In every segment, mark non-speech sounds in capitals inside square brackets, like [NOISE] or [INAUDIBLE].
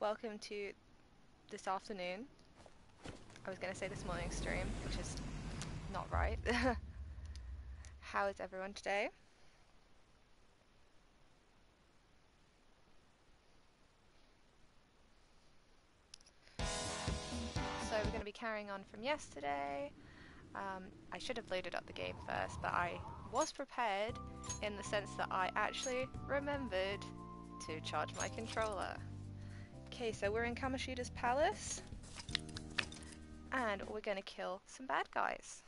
welcome to this afternoon. I was going to say this morning stream, which is not right. [LAUGHS] How is everyone today? So we're going to be carrying on from yesterday. Um, I should have loaded up the game first, but I was prepared in the sense that I actually remembered to charge my controller. Okay, so we're in Kamoshida's palace, and we're going to kill some bad guys.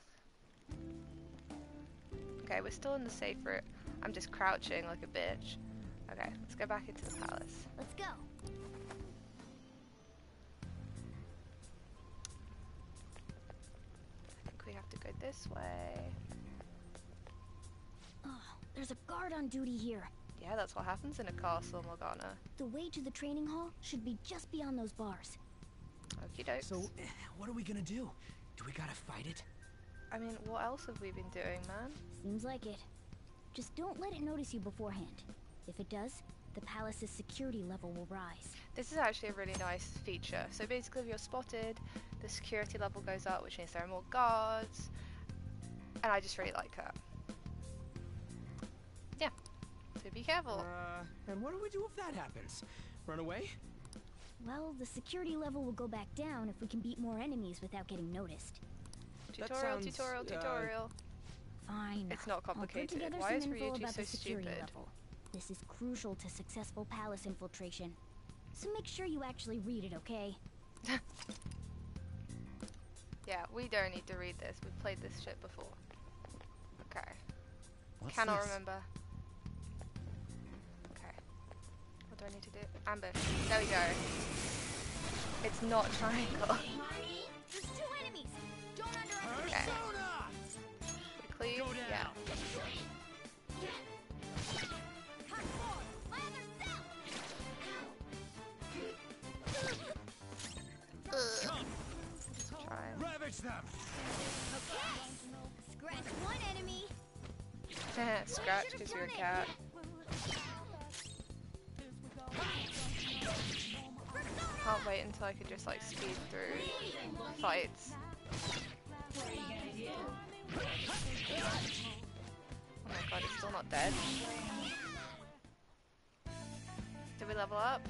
Okay, we're still in the safe route. I'm just crouching like a bitch. Okay, let's go back into the palace. Let's go. I think we have to go this way. Oh, there's a guard on duty here. Yeah, that's what happens in a castle, Morgana. The way to the training hall should be just beyond those bars. Okie dokes. So, what are we gonna do? Do we gotta fight it? I mean, what else have we been doing, man? Seems like it. Just don't let it notice you beforehand. If it does, the palace's security level will rise. This is actually a really nice feature. So basically, if you're spotted, the security level goes up, which means there are more guards. And I just really like that. Yeah. So be careful. Uh, and what do we do if that happens? Run away? Well, the security level will go back down if we can beat more enemies without getting noticed. tutorial, sounds, tutorial, uh, tutorial. Fine. It's not I'll put complicated. together Why is some info Ryuji about so the security stupid? level. This is crucial to successful palace infiltration. So make sure you actually read it, okay? [LAUGHS] Yeah, we don't need to read this. We've played this shit before. Okay. What's Cannot this? remember. What do I need to do? Ambush. There we go. It's not triangle. There's two enemies! Don't underestimate Okay. Persona! We cleave? Go down. Yeah. Cut forward! My other cell! Try. Ravage them! Okay! Scratch one enemy! [LAUGHS] Scratch because you're a cat. Can't wait until I can just like speed through fights. Oh my god, it's still not dead. Did we level up?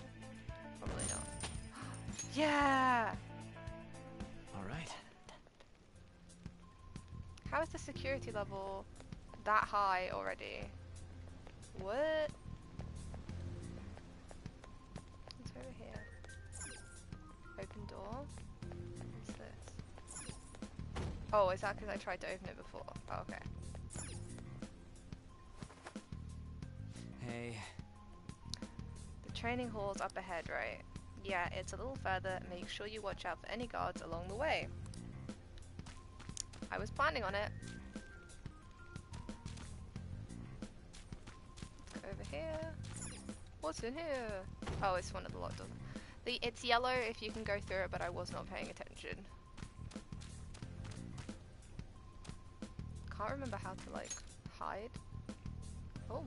Probably not. [GASPS] Yeah! Alright. How is the security level that high already? What? Open door? What's this? Oh, is that because I tried to open it before? Oh, okay. Hey, The training hall's up ahead, right? Yeah, it's a little further. Make sure you watch out for any guards along the way. I was planning on it. Let's go over here. What's in here? Oh, it's one of the locked doors. The it's yellow if you can go through it, but I was not paying attention. Can't remember how to like hide. Oh.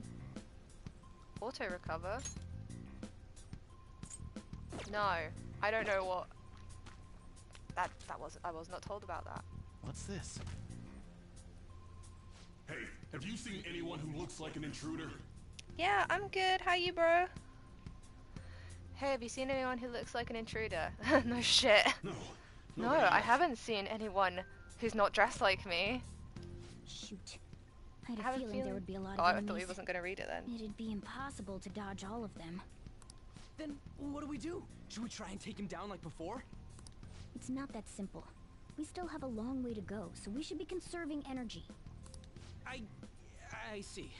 Auto recover. No, I don't know what. That that was I was not told about that. what's this? Hey, have you seen anyone who looks like an intruder? Yeah, I'm good. How you, bro? Hey, have you seen anyone who looks like an intruder? [LAUGHS] no shit. No. No, nobody I haven't seen anyone who's not dressed like me. Shoot. I had I a have a feeling, there would be a lot Oh, of I thought enemies. he wasn't gonna read it then. It'd be impossible to dodge all of them. Then what do we do? Should we try and take him down like before? It's not that simple. We still have a long way to go, so we should be conserving energy. I... I see.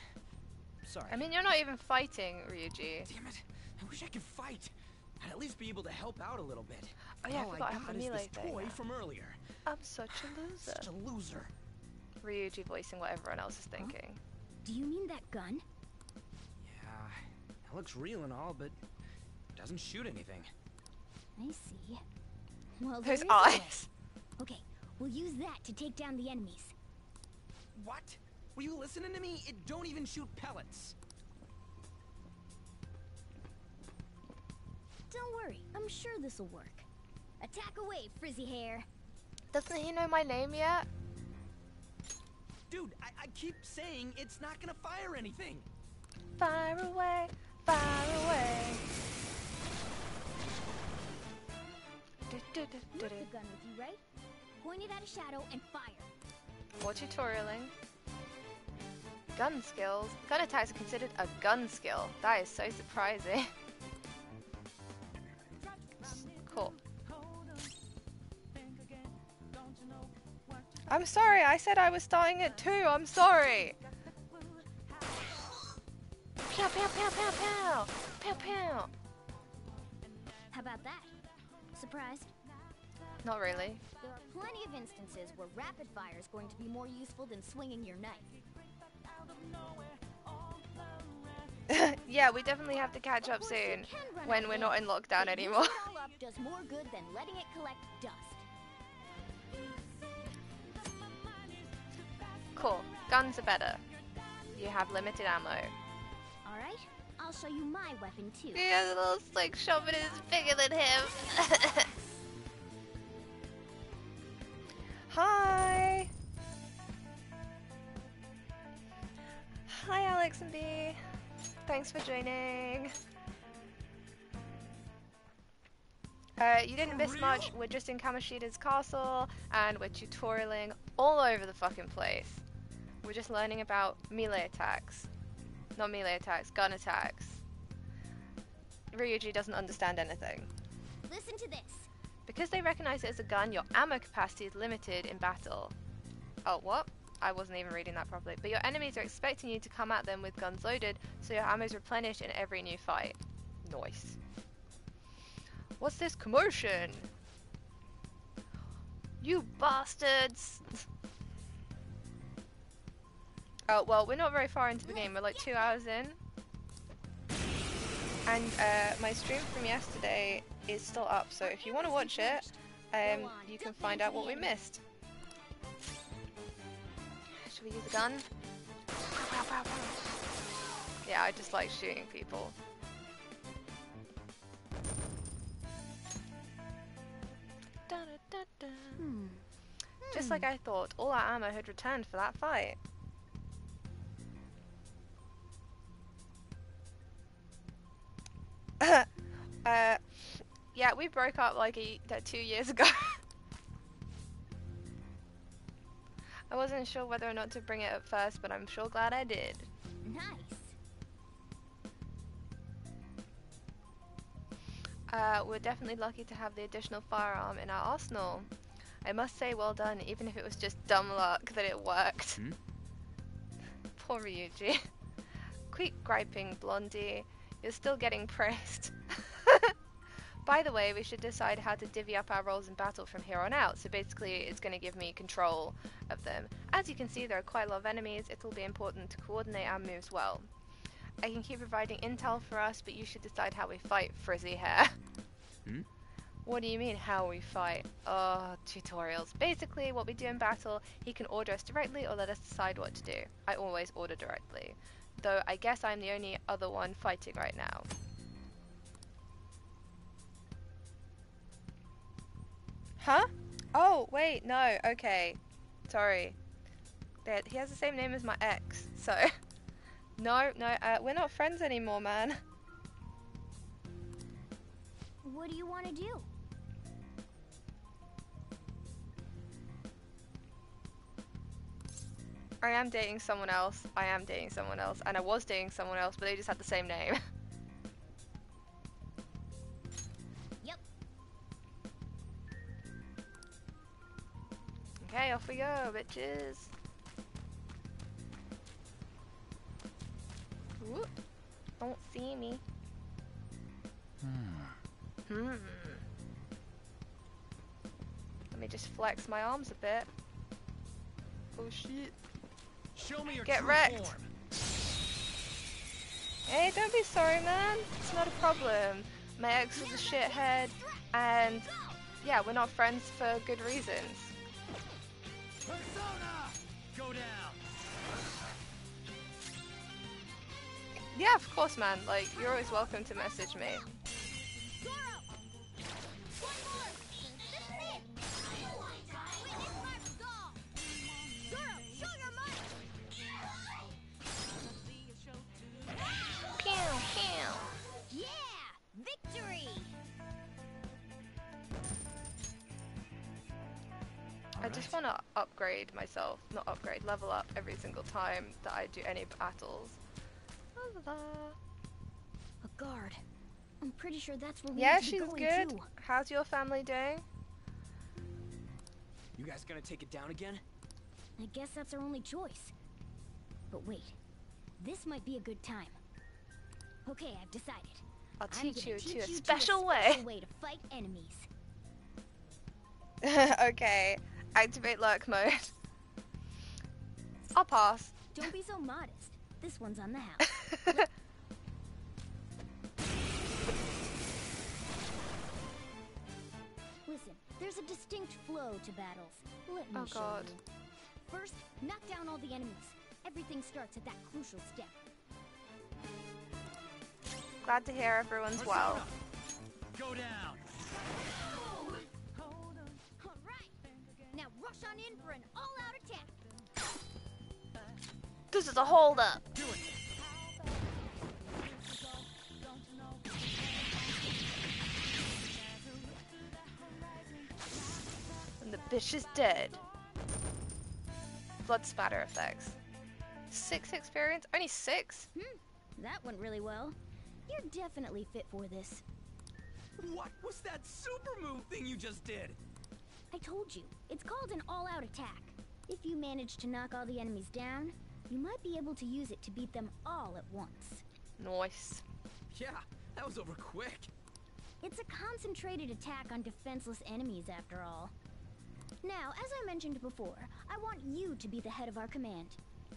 Sorry. I mean, you're not even fighting, Ryuji. Damn it. I wish I could fight. I'd at least be able to help out a little bit. Oh yeah, I All forgot I I have got is melee this thing. toy from earlier. I'm such a loser. Such a loser. Ryuji voicing what everyone else is thinking. Do you mean that gun? Yeah, it looks real and all, but it doesn't shoot anything. I see. Well, Those there is a eyes. Okay, we'll use that to take down the enemies. What? Were you listening to me? It don't even shoot pellets. Don't worry, I'm sure this'll work. Attack away, frizzy hair. Doesn't he know my name yet? Dude, I, I keep saying it's not gonna fire anything. Fire away, fire away. Have the gun with you, right? Point it at a shadow and fire. More tutorialing. Gun skills. Gun attacks are considered a gun skill. That is so surprising. [LAUGHS] I'm sorry, I said I was starting it too. I'm sorry. Pow, pow, pow, pow, pow. Pow, pow. How about that? Surprised? Not really. There are plenty of instances where rapid fire is going to be more useful than swinging your knife. [LAUGHS] yeah, we definitely have to catch up Of course, you soon when we're not in lockdown anymore. using it all up does more good than letting it collect dust. Cool. Guns are better. You have limited ammo. All right, I'll show you my weapon too. He has a little slingshot, but it's bigger than him. [LAUGHS] Hi. Hi, Alex and B. Thanks for joining. Uh, you didn't miss much. We're just in Kamoshida's castle, and we're tutorialing all over the fucking place. We're just learning about melee attacks. Not melee attacks, gun attacks. Ryuji doesn't understand anything. Listen to this. Because they recognize it as a gun, your ammo capacity is limited in battle. Oh, what? I wasn't even reading that properly. But your enemies are expecting you to come at them with guns loaded, so your ammo is replenished in every new fight. Nice. What's this commotion? You bastards! Oh, well, we're not very far into the game. We're like two hours in. And uh, my stream from yesterday is still up, so if you want to watch it, um, you can find out what we missed. Should we use a gun? Yeah, I just like shooting people. Hmm. Just like I thought, all our ammo had returned for that fight. [LAUGHS] uh, yeah, we broke up like a, two years ago. [LAUGHS] I wasn't sure whether or not to bring it up first, but I'm sure glad I did. Nice. Uh, we're definitely lucky to have the additional firearm in our arsenal. I must say, well done, even if it was just dumb luck that it worked. Hmm? [LAUGHS] Poor Ryuji. Quit griping, Blondie. You're still getting praised. [LAUGHS] By the way, we should decide how to divvy up our roles in battle from here on out. So basically, it's going to give me control of them. As you can see, there are quite a lot of enemies. It will be important to coordinate our moves well. I can keep providing intel for us, but you should decide how we fight, Frizzy Hair. [LAUGHS] Hmm? What do you mean, how we fight? Oh, tutorials. Basically, what we do in battle, he can order us directly or let us decide what to do. I always order directly. Though I guess I'm the only other one fighting right now. Huh? Oh, wait, no, okay. Sorry. That he has the same name as my ex, so. [LAUGHS] no, no, uh, we're not friends anymore, man. What do you want to do? I am dating someone else. I am dating someone else. And I was dating someone else, but they just had the same name. [LAUGHS] Yep. okay, off we go, bitches. Whoop. Don't see me. Hmm. Let me just flex my arms a bit. Oh shit. Show me your Get wrecked. form. Hey, don't be sorry, man. It's not a problem. My ex was a shithead, and yeah, we're not friends for good reasons. Persona! Go down! Yeah, of course, man. Like, you're always welcome to message me. Just want to upgrade myself, not upgrade, level up every single time that I do any battles. La, la, la. A guard. I'm pretty sure that's where we Yeah, need to be she's going good. too. How's your family doing? You guys gonna take it down again? I guess that's our only choice. But wait, this might be a good time. Okay, I've decided. I'll I'm teach you teach to a you special to a way. special way to fight enemies. [LAUGHS] okay, activate lurk mode. I'll pass. Don't be so modest. This one's on the house. [LAUGHS] Listen, there's a distinct flow to battles. Let me Oh, show God. you. First, knock down all the enemies. Everything starts at that crucial step. Glad to hear everyone's well. Go down. This is a hold up. And the bitch is dead. Blood spatter effects. Six experience? Only six? Hmm, that went really well. You're definitely fit for this. What was that super move thing you just did? I told you, it's called an all-out attack. If you manage to knock all the enemies down, you might be able to use it to beat them all at once. Nice. Yeah, that was over quick. It's a concentrated attack on defenseless enemies, after all. Now, as I mentioned before, I want you to be the head of our command.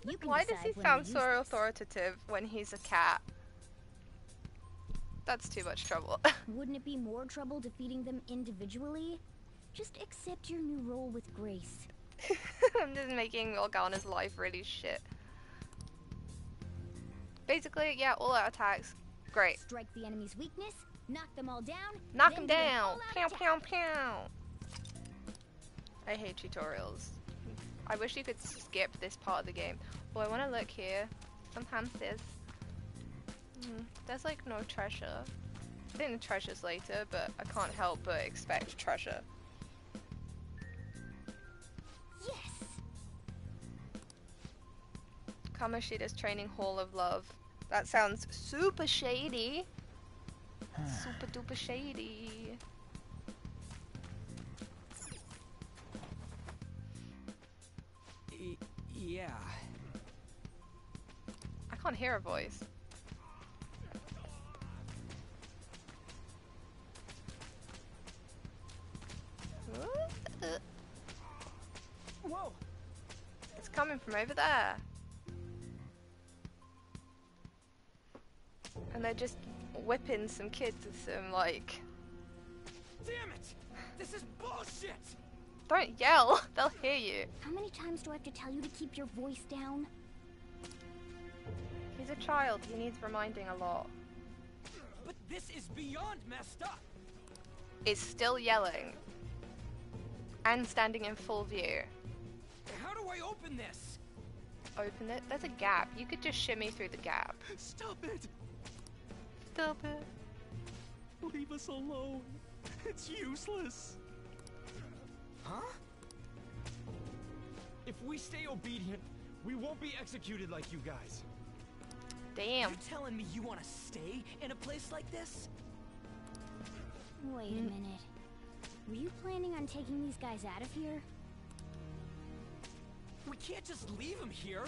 You can Why does he decide when to sound so this. authoritative when he's a cat? That's too much trouble. [LAUGHS] Wouldn't it be more trouble defeating them individually? Just accept your new role with grace. [LAUGHS] I'm just making Morgana's life really shit. Basically, yeah, all out attacks. Great. Strike the enemy's weakness, knock them all down, Knock then him do an down! Pow, pow, pow! I hate tutorials. I wish you could skip this part of the game. Oh, I want to look here. Sometimes there's... Hmm, there's like no treasure. I think the treasure's later, but I can't help but expect treasure. Kamoshida's Training Hall of Love. That sounds super shady. Hmm. super duper shady. Y- yeah. I can't hear a voice. Whoa! It's coming from over there. And they're just whipping some kids with some, like... Damn it! This is bullshit! Don't yell! [LAUGHS] They'll hear you. How many times do I have to tell you to keep your voice down? He's a child. He needs reminding a lot. But this is beyond messed up! Is still yelling. And standing in full view. How do I open this? Open it. There's a gap. You could just shimmy through the gap. Stop it! Stop it. Leave us alone. It's useless. Huh? If we stay obedient, we won't be executed like you guys. Damn. You telling me you want to stay in a place like this? Wait a hmm? minute. Were you planning on taking these guys out of here? We can't just leave them here.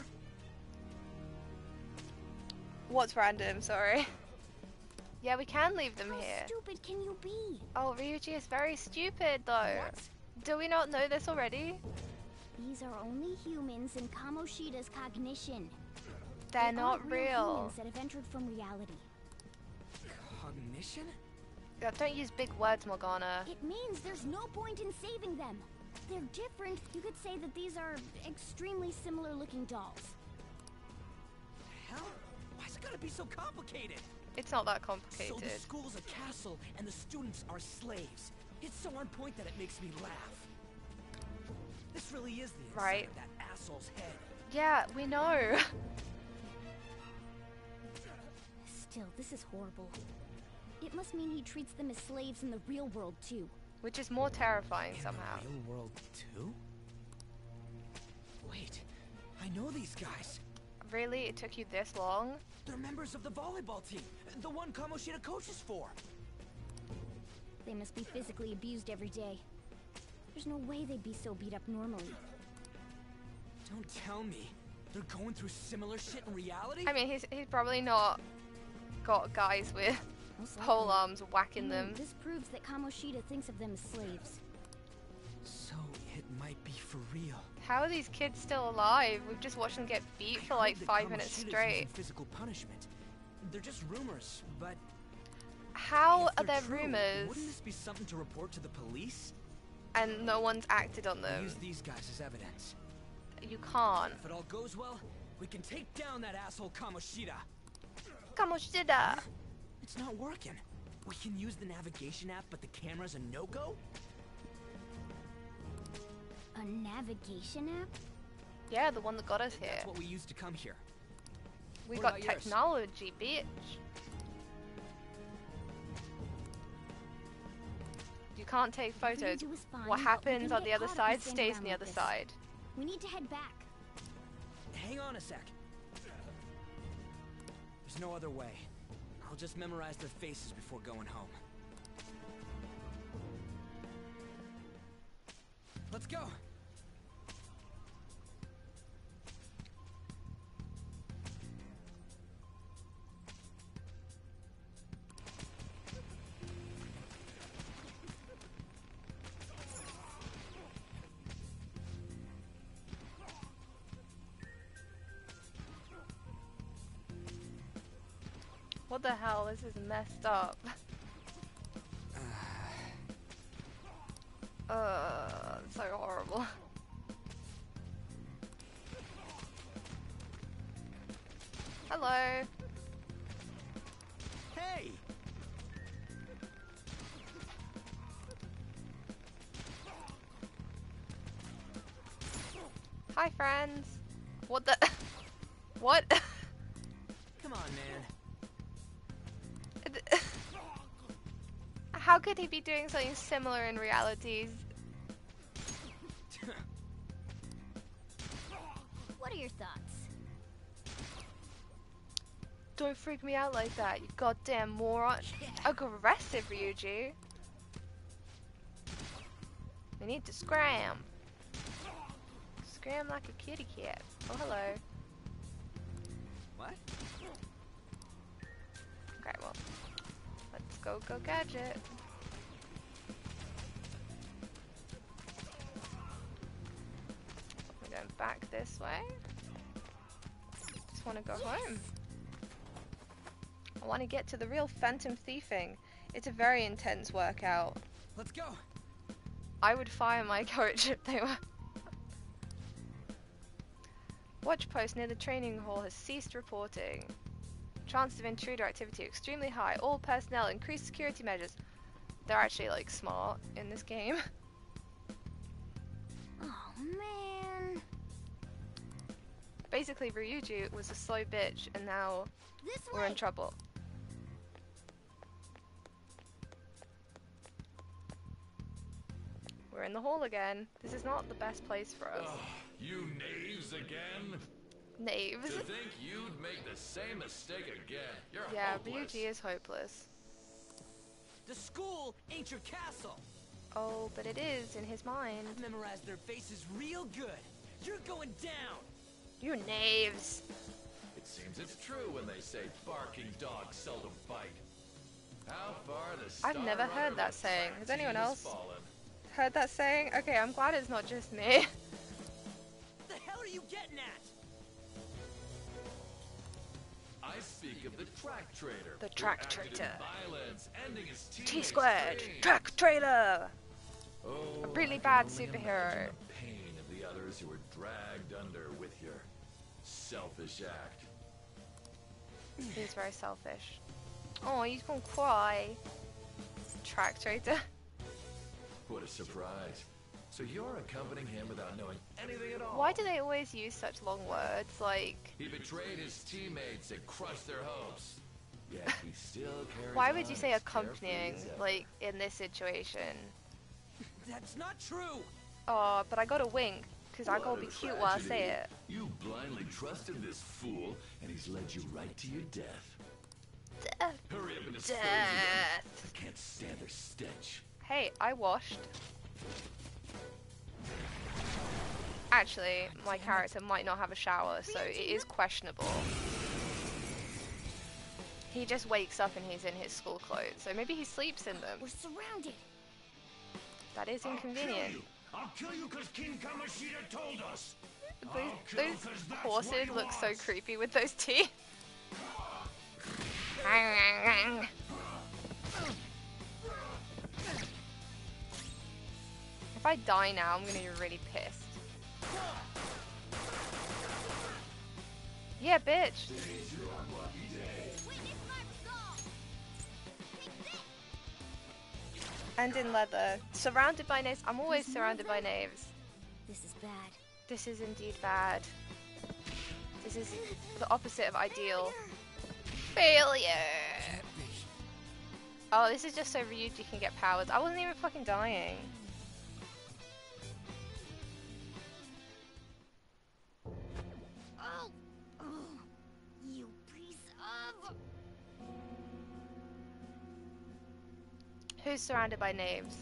What's random? Sorry. Yeah, we can leave them How here. stupid can you be? Oh, Ryuji is very stupid though. What? Do we not know this already? These are only humans in Kamoshida's cognition. They're They not aren't real. humans that have entered from reality. Cognition? Yeah, don't use big words, Morgana. It means there's no point in saving them. They're different. You could say that these are extremely similar looking dolls. The Hell? Why's it gotta be so complicated? It's not that So complicated. the school's a castle and the students are slaves. It's so on point that it makes me laugh. This really is the inside Right. of that asshole's head. Yeah, we know. Still, this is horrible. It must mean he treats them as slaves in the real world too. Which is more terrifying somehow. The Real world too? Wait, I know these guys. Really? It took you this long? They're members of the volleyball team, the one Kamoshida coaches for. They must be physically abused every day. There's no way they'd be so beat up normally. Don't tell me. They're going through similar shit in reality? I mean, he's, he's probably not got guys with Most pole likely. arms whacking Hmm, them. This proves that Kamoshida thinks of them as slaves. So it might be for real. How are these kids still alive? We've just watched them get beat for like five minutes straight. Physical punishment. They're just rumors, but How are there true, rumors Wouldn't this be something to report to the police? and no one's acted on them? Use these guys as evidence. You can't. If it all goes well, we can take down that asshole Kamoshida. Kamoshida! It's not working. We can use the navigation app, but the camera's a no-go? A navigation app? Yeah, the one that got us here. That's what we used to come here. We what got about yours? technology, bitch. You can't take photos. Fine, What happens on the other caught if we side stays on the other this. side. We need to head back. Hang on a sec. There's no other way. I'll just memorize their faces before going home. Let's go. What the hell? This is messed up. [SIGHS] Uh, so horrible. [LAUGHS] Hello. Hey! Hi, friends. What the? [LAUGHS] what? [LAUGHS] could he be doing something similar in reality? What are your thoughts? Don't freak me out like that, you goddamn moron. Aggressive, Ryuji. We need to scram. Scram like a kitty cat. Oh, hello. What? Okay, well, let's go go gadget. Back this way. Just want to go home. I want to get to the real phantom thieving. It's a very intense workout. Let's go. I would fire my [LAUGHS] coach if they were. Watch post near the training hall has ceased reporting. Chance of intruder activity extremely high. All personnel increased security measures. They're actually like smart in this game. [LAUGHS] Oh man. Basically, Ryuji was a slow bitch, and now we're in trouble. We're in the hall again. This is not the best place for us. Ugh, you knaves again? Knaves. To think you'd make the same mistake again. You're Yeah, hopeless. Ryuji is hopeless. The school ain't your castle. Oh, but it is in his mind. I've memorized their faces real good. You're going down. You knaves. It seems it's true when they say barking dogs seldom bite. How far the I've never heard that saying. Has anyone else? fallen. Heard that saying? Okay, I'm glad it's not just me. What [LAUGHS] The hell are you getting at? I speak of the track trader. The track acted in traitor. Violence, T squared. dreams. Track traitor. Oh, A really I can bad only superhero. Selfish act. He's very selfish. Oh, he's gonna cry. Track traitor. [LAUGHS] What a surprise. So you're accompanying him without knowing anything at all. Why do they always use such long words? Like, He betrayed his teammates and crushed their hopes. Yet he [LAUGHS] still carries why would you say accompanying? Like, in this situation? That's not true. Oh, but I got a wink. Because I gotta be cute while I say it. You blindly trusted this fool, and he's led you right to your death. Death. Hurry up and dispose. Death. I can't stand their stench. Hey, I washed. Actually, my character might not have a shower, so it is questionable. He just wakes up and he's in his school clothes, so maybe he sleeps in them. We're surrounded. That is inconvenient. I'll kill you because King Kamoshida told us. Those, those horses look so creepy with those teeth. If I die now, I'm gonna be really pissed. Yeah, bitch. And in leather. Surrounded by knaves. I'm always surrounded by knaves. This is bad. This is indeed bad. This is the opposite of ideal. Failure! Oh, this is just so Ryuji can get powers. I wasn't even fucking dying. Who's surrounded by knaves?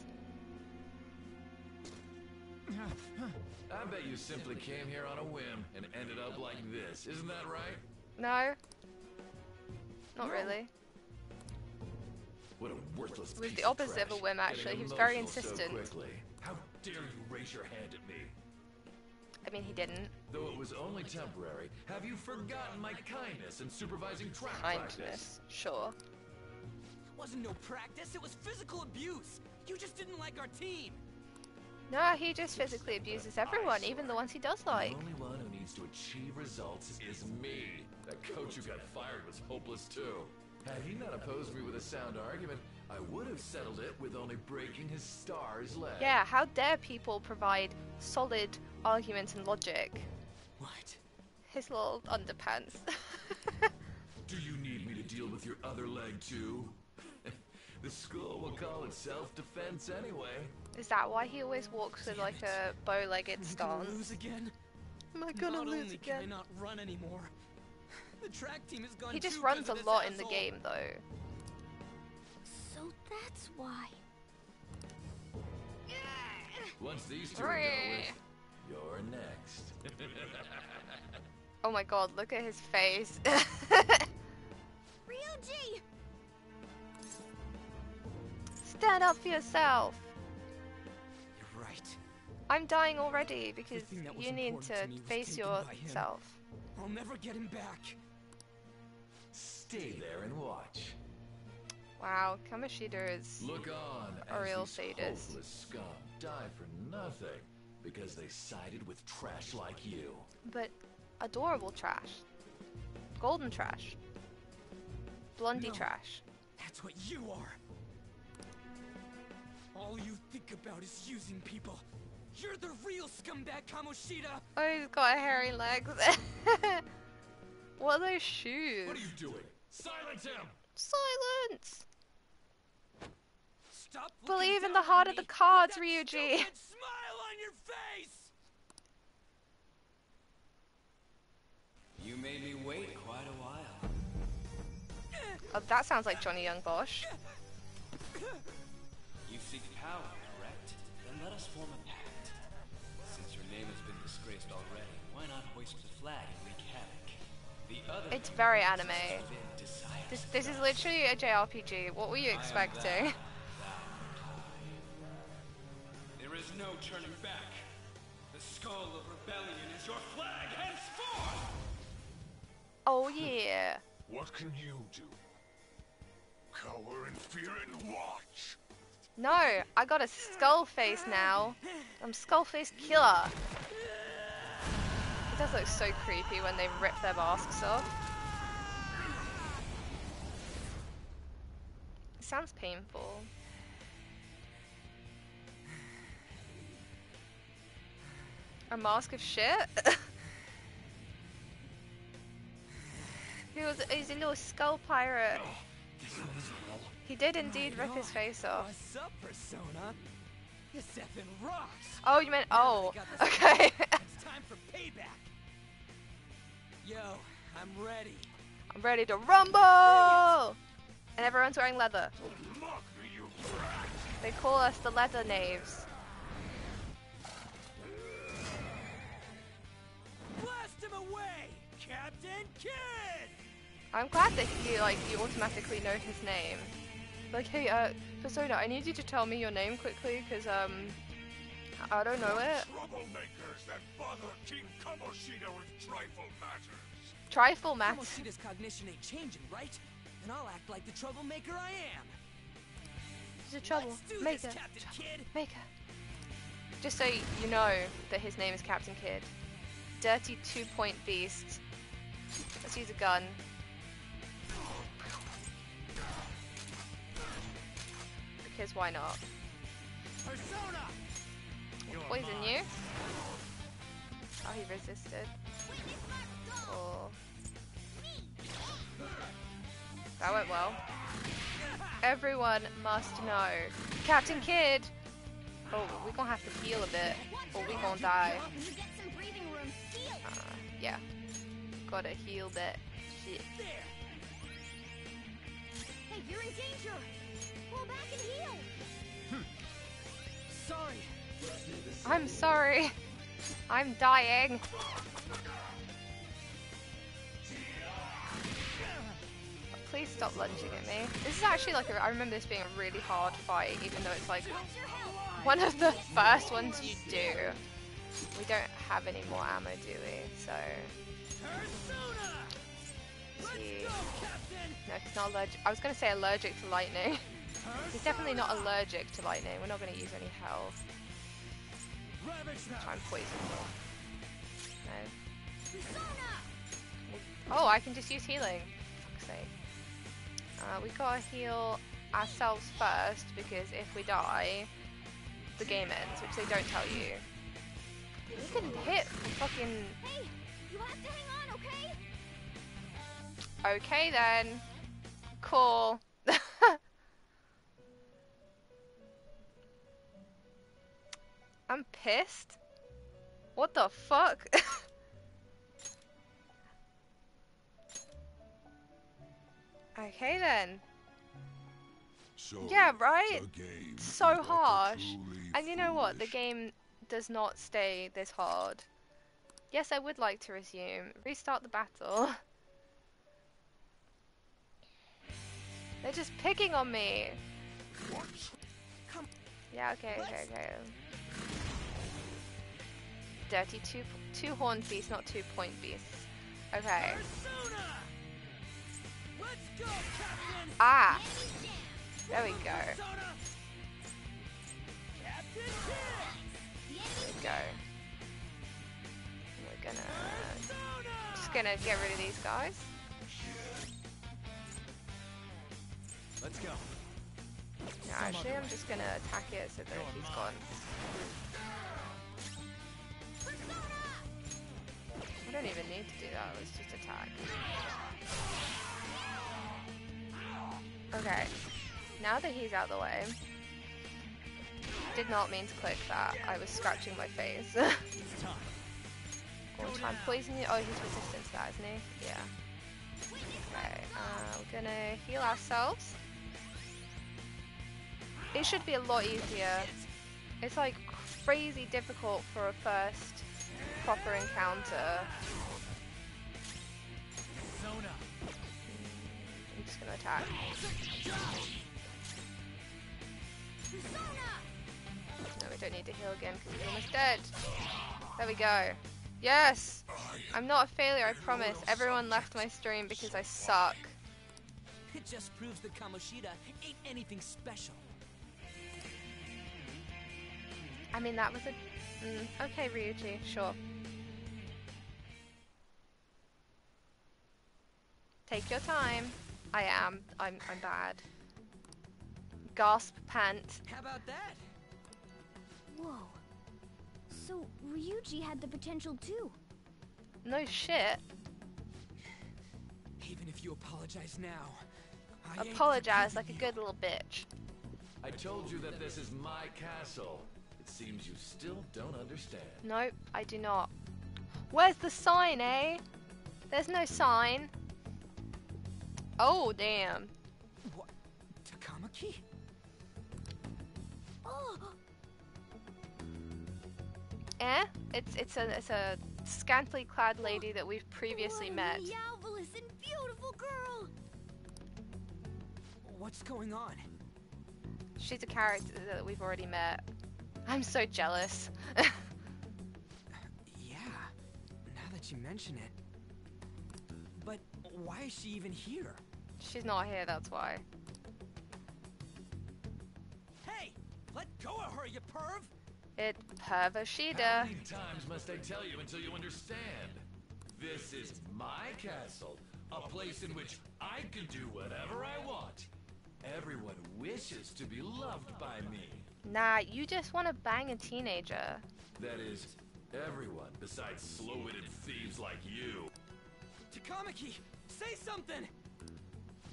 I bet you simply came here on a whim and ended up like this. Isn't that right? No? Not really. What a worthless It was the opposite of a whim, actually. He was very so insistent. quickly. How dare you raise your hand at me? I mean, he didn't. Though it was only temporary, have you forgotten my kindness in supervising track practice? Kindness. Sure. Wasn't no practice, it was physical abuse. You just didn't like our team. No, he just physically abuses everyone, even the ones he does like. The only one who needs to achieve results is me. That coach who got fired was hopeless too. Had he not opposed me with a sound argument, I would have settled it with only breaking his star's leg. Yeah, how dare people provide solid arguments and logic? What? His little underpants. [LAUGHS] Do you need me to deal with your other leg too? The school will call it self-defense anyway. Is that why he always walks with like a bow-legged Am I gonna stance? lose again? Am I gonna not lose only can I again? not run anymore, the track team has gone He just too runs a lot this in the game though. So that's why. Once these two are dealt with, you're next. [LAUGHS] Oh my god, look at his face. [LAUGHS] Ryuji! Stand up for yourself. You're right. I'm dying already because Everything that was you need to to face taken by him. yourself. I'll never get him back. Stay there and watch. Wow, Kamoshida is Look on A real sadist. hopeless scum die for nothing because they sided with trash like you. but adorable trash. Golden trash. Blondie No. trash. That's what you are. All you think about is using people. You're the real scumbag, Kamoshida. Oh, he's got hairy legs. [LAUGHS] what are those shoes? What are you doing? Silence him! Silence! Stop. Believe in the heart of the cards, Ryuji. stupid [LAUGHS] smile on your face. You made me wait quite a while. Oh, that sounds like Johnny Yong Bosch. [LAUGHS] You seek power, correct? Then let us form a pact. Since your name has been disgraced already, why not hoist the flag and wreak havoc? The other It's very anime. This, this is literally a JRPG. What were you expecting? [LAUGHS] There is no turning back. The skull of rebellion is your flag henceforth! Oh yeah. What can you do? Cower in fear and watch. No, I got a skull face now. I'm skull face killer. It does look so creepy when they rip their masks off. It sounds painful. A mask of shit? [LAUGHS] he was he's a little skull pirate. He did indeed rip his face off. What's up, Persona? Rocks. Oh, you meant oh. Now that I got this Okay. [LAUGHS] It's time for payback. Yo, I'm ready. I'm ready to rumble. And everyone's wearing leather. They call us the leather knaves. Blast him away, Captain Kidd! I'm glad that you like you automatically know his name. Like, hey, uh, Persona, I need you to tell me your name quickly, cause um, I don't know it. Troublemakers that bother King Kamoshida with trifle matters. Trifle matter. Kamoshida's cognition ain't changing, right? And I'll act like the troublemaker I am. He's a trouble maker. this, Captain Just so you know that his name is Captain Kidd. Dirty two-point beast. Let's use a gun. Because why not? Persona! Poison you. Oh, he resisted. Oh. That went well. Everyone must know. Captain Kidd! Oh, we're gonna have to heal a bit, or we're gonna die. When you get some breathing room, heal. Uh, yeah. Gotta heal that Shit. Hey, you're in danger. Sorry. I'm sorry. I'm dying. Please stop lunging at me. This is actually like a, I remember this being a really hard fight, even though it's like one of the first ones you do. We don't have any more ammo, do we? So, Let's go, Captain! no, he's not allergic. I was gonna say allergic to lightning. [LAUGHS] he's definitely not allergic to lightning. We're not gonna use any health. Try and poison him. No. Oh, I can just use healing. Fuck's sake. Uh, we gotta heal ourselves first because if we die, the game ends, which they don't tell you. You can hit fucking. Hey, you have to hang on, okay? Okay then. Cool. [LAUGHS] I'm pissed. What the fuck? [LAUGHS] okay then. So Yeah, right? so is like a harsh. And you know what? The game does not stay this hard. Yes, I would like to resume. Restart the battle. [LAUGHS] They're just picking on me. Yeah, okay, okay, okay. Dirty two two horned beasts, not two point beasts. Okay. Go! Ah, there we go. There we go. We're gonna just gonna get rid of these guys. Let's go. No, actually, I'm just gonna attack it so that he's gone. I don't even need to do that, let's just attack. Okay, now that he's out of the way, did not mean to click that, I was scratching my face. [LAUGHS] It's time. Gonna try and poison you. Oh, he's resistant to that, isn't he? Yeah. Okay, uh, we're gonna heal ourselves. It should be a lot easier. It's like crazy difficult for a first proper encounter. I'm just gonna attack. No, we don't need to heal again because he's almost dead. There we go. Yes! I'm not a failure, I promise. Everyone left my stream because I suck. It just proves that Kamoshida ain't anything special. I mean, that was a. Mm, okay, Ryuji, sure. Take your time. I am. I'm. I'm bad. Gasp, pant. How about that? Whoa. So Ryuji had the potential too. No shit. Even if you apologize now, I Apologize like a good little bitch. I told you that this is my castle. It seems you still don't understand. Nope, I do not. Where's the sign, eh? There's no sign. Oh, damn. What? Takamaki? Oh, [GASPS] Eh? It's it's a it's a scantily clad lady that we've previously what met. marvelous and beautiful girl. What's going on? She's a character that we've already met. I'm so jealous. [LAUGHS] Yeah, now that you mention it. But why is she even here? She's not here, that's why. Hey! Let go of her, you perv! It How many times must I tell you until you understand? This is my castle, a place in which I can do whatever I want. Everyone wishes to be loved by me. Nah, you just want to bang a teenager. That is, everyone besides slow-witted thieves like you. Takamaki, say something!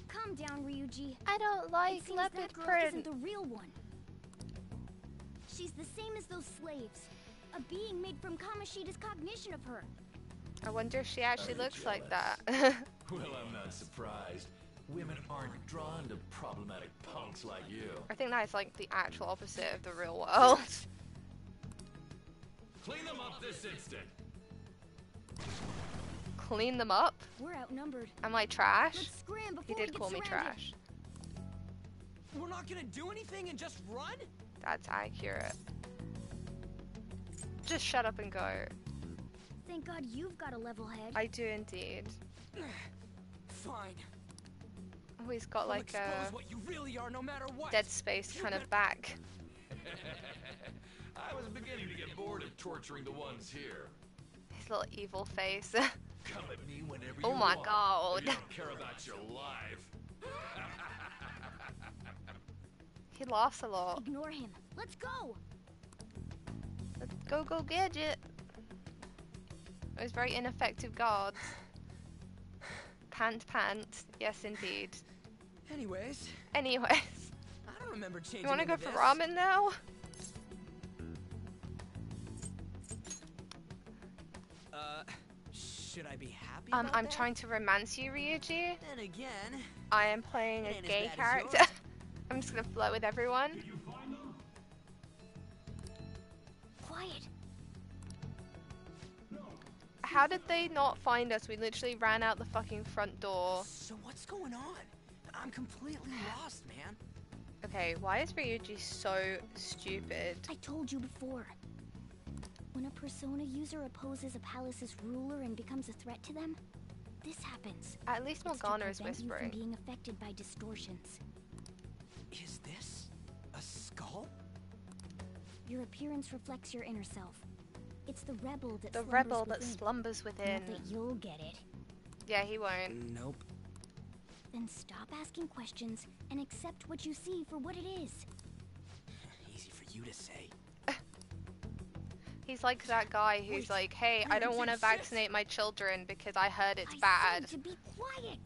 Calm down, Ryuji. I don't It like seems leopard that girl print. isn't the real one. She's the same as those slaves. A being made from Kamoshida's cognition of her. I wonder if she actually I'm looks like that. [LAUGHS] Well, I'm not surprised. Women aren't drawn to problematic punks like you. I think that is like the actual opposite of the real world. Clean them up this instant. Clean them up? We're outnumbered. Am I trash? Let's scram before He did call me trash. We're not gonna do anything and just run? That's accurate. Just shut up and go. Thank God you've got a level head. I do indeed. [SIGHS] Fine. Oh, he's got I'll like a uh, what you really are no matter what. dead space kind of back. [LAUGHS] I was beginning to get bored of torturing the ones here. His little evil face. [LAUGHS] Come at me whenever Oh you my want. God. You don't care about your life. [LAUGHS] he laughs a lot. Ignore him. Let's go. Let's go go gadget. Those very ineffective guards. [SIGHS] Pant pant. Yes indeed. Anyways, Anyways, I don't remember changing you wanna go for this. ramen now? Uh, should I be happy Um, about I'm that? trying to romance you, Ryuji. Then again, I am playing a gay character. [LAUGHS] I'm just gonna flirt with everyone. Quiet. How did they not find us? We literally ran out the fucking front door. so what's going on? I'm completely lost, man. Okay, why is Ryuji so stupid? I told you before. When a persona user opposes a palace's ruler and becomes a threat to them, this happens. At least It's to Morgana is prevent you whispering. from being affected by distortions. Is this a skull? Your appearance reflects your inner self. It's the rebel that The slumbers rebel that slumbers within. Not that you'll get it. Yeah, he won't. Nope. Then stop asking questions and accept what you see for what it is. Easy for you to say. He's like that guy who's Wait, like, hey, I don't want to vaccinate my children because I heard it's I bad. said to be quiet.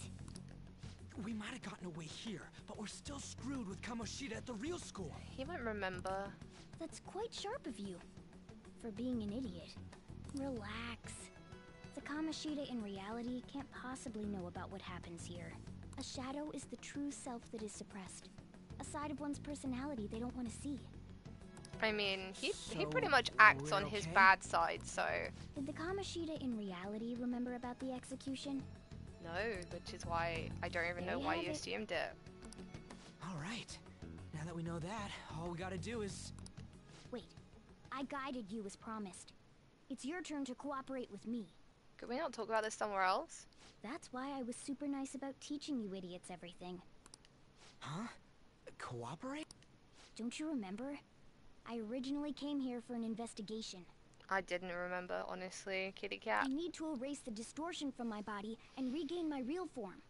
We might have gotten away here, but we're still screwed with Kamoshida at the real school. He won't remember. That's quite sharp of you. For being an idiot. Relax. The Kamoshida in reality can't possibly know about what happens here. A shadow is the true self that is suppressed. A side of one's personality they don't want to see. I mean, he he pretty much acts we're on his bad side, so Did the Kamoshida in reality remember about the execution? no, which is why I don't even There know you why you it. assumed it. All right. Now that we know that, all we gotta do is. Wait. I guided you as promised. It's your turn to cooperate with me. Could we not talk about this somewhere else? That's why I was super nice about teaching you idiots everything. Huh? Cooperate? Don't you remember? I originally came here for an investigation. I didn't remember, honestly, kitty cat. I need to erase the distortion from my body and regain my real form.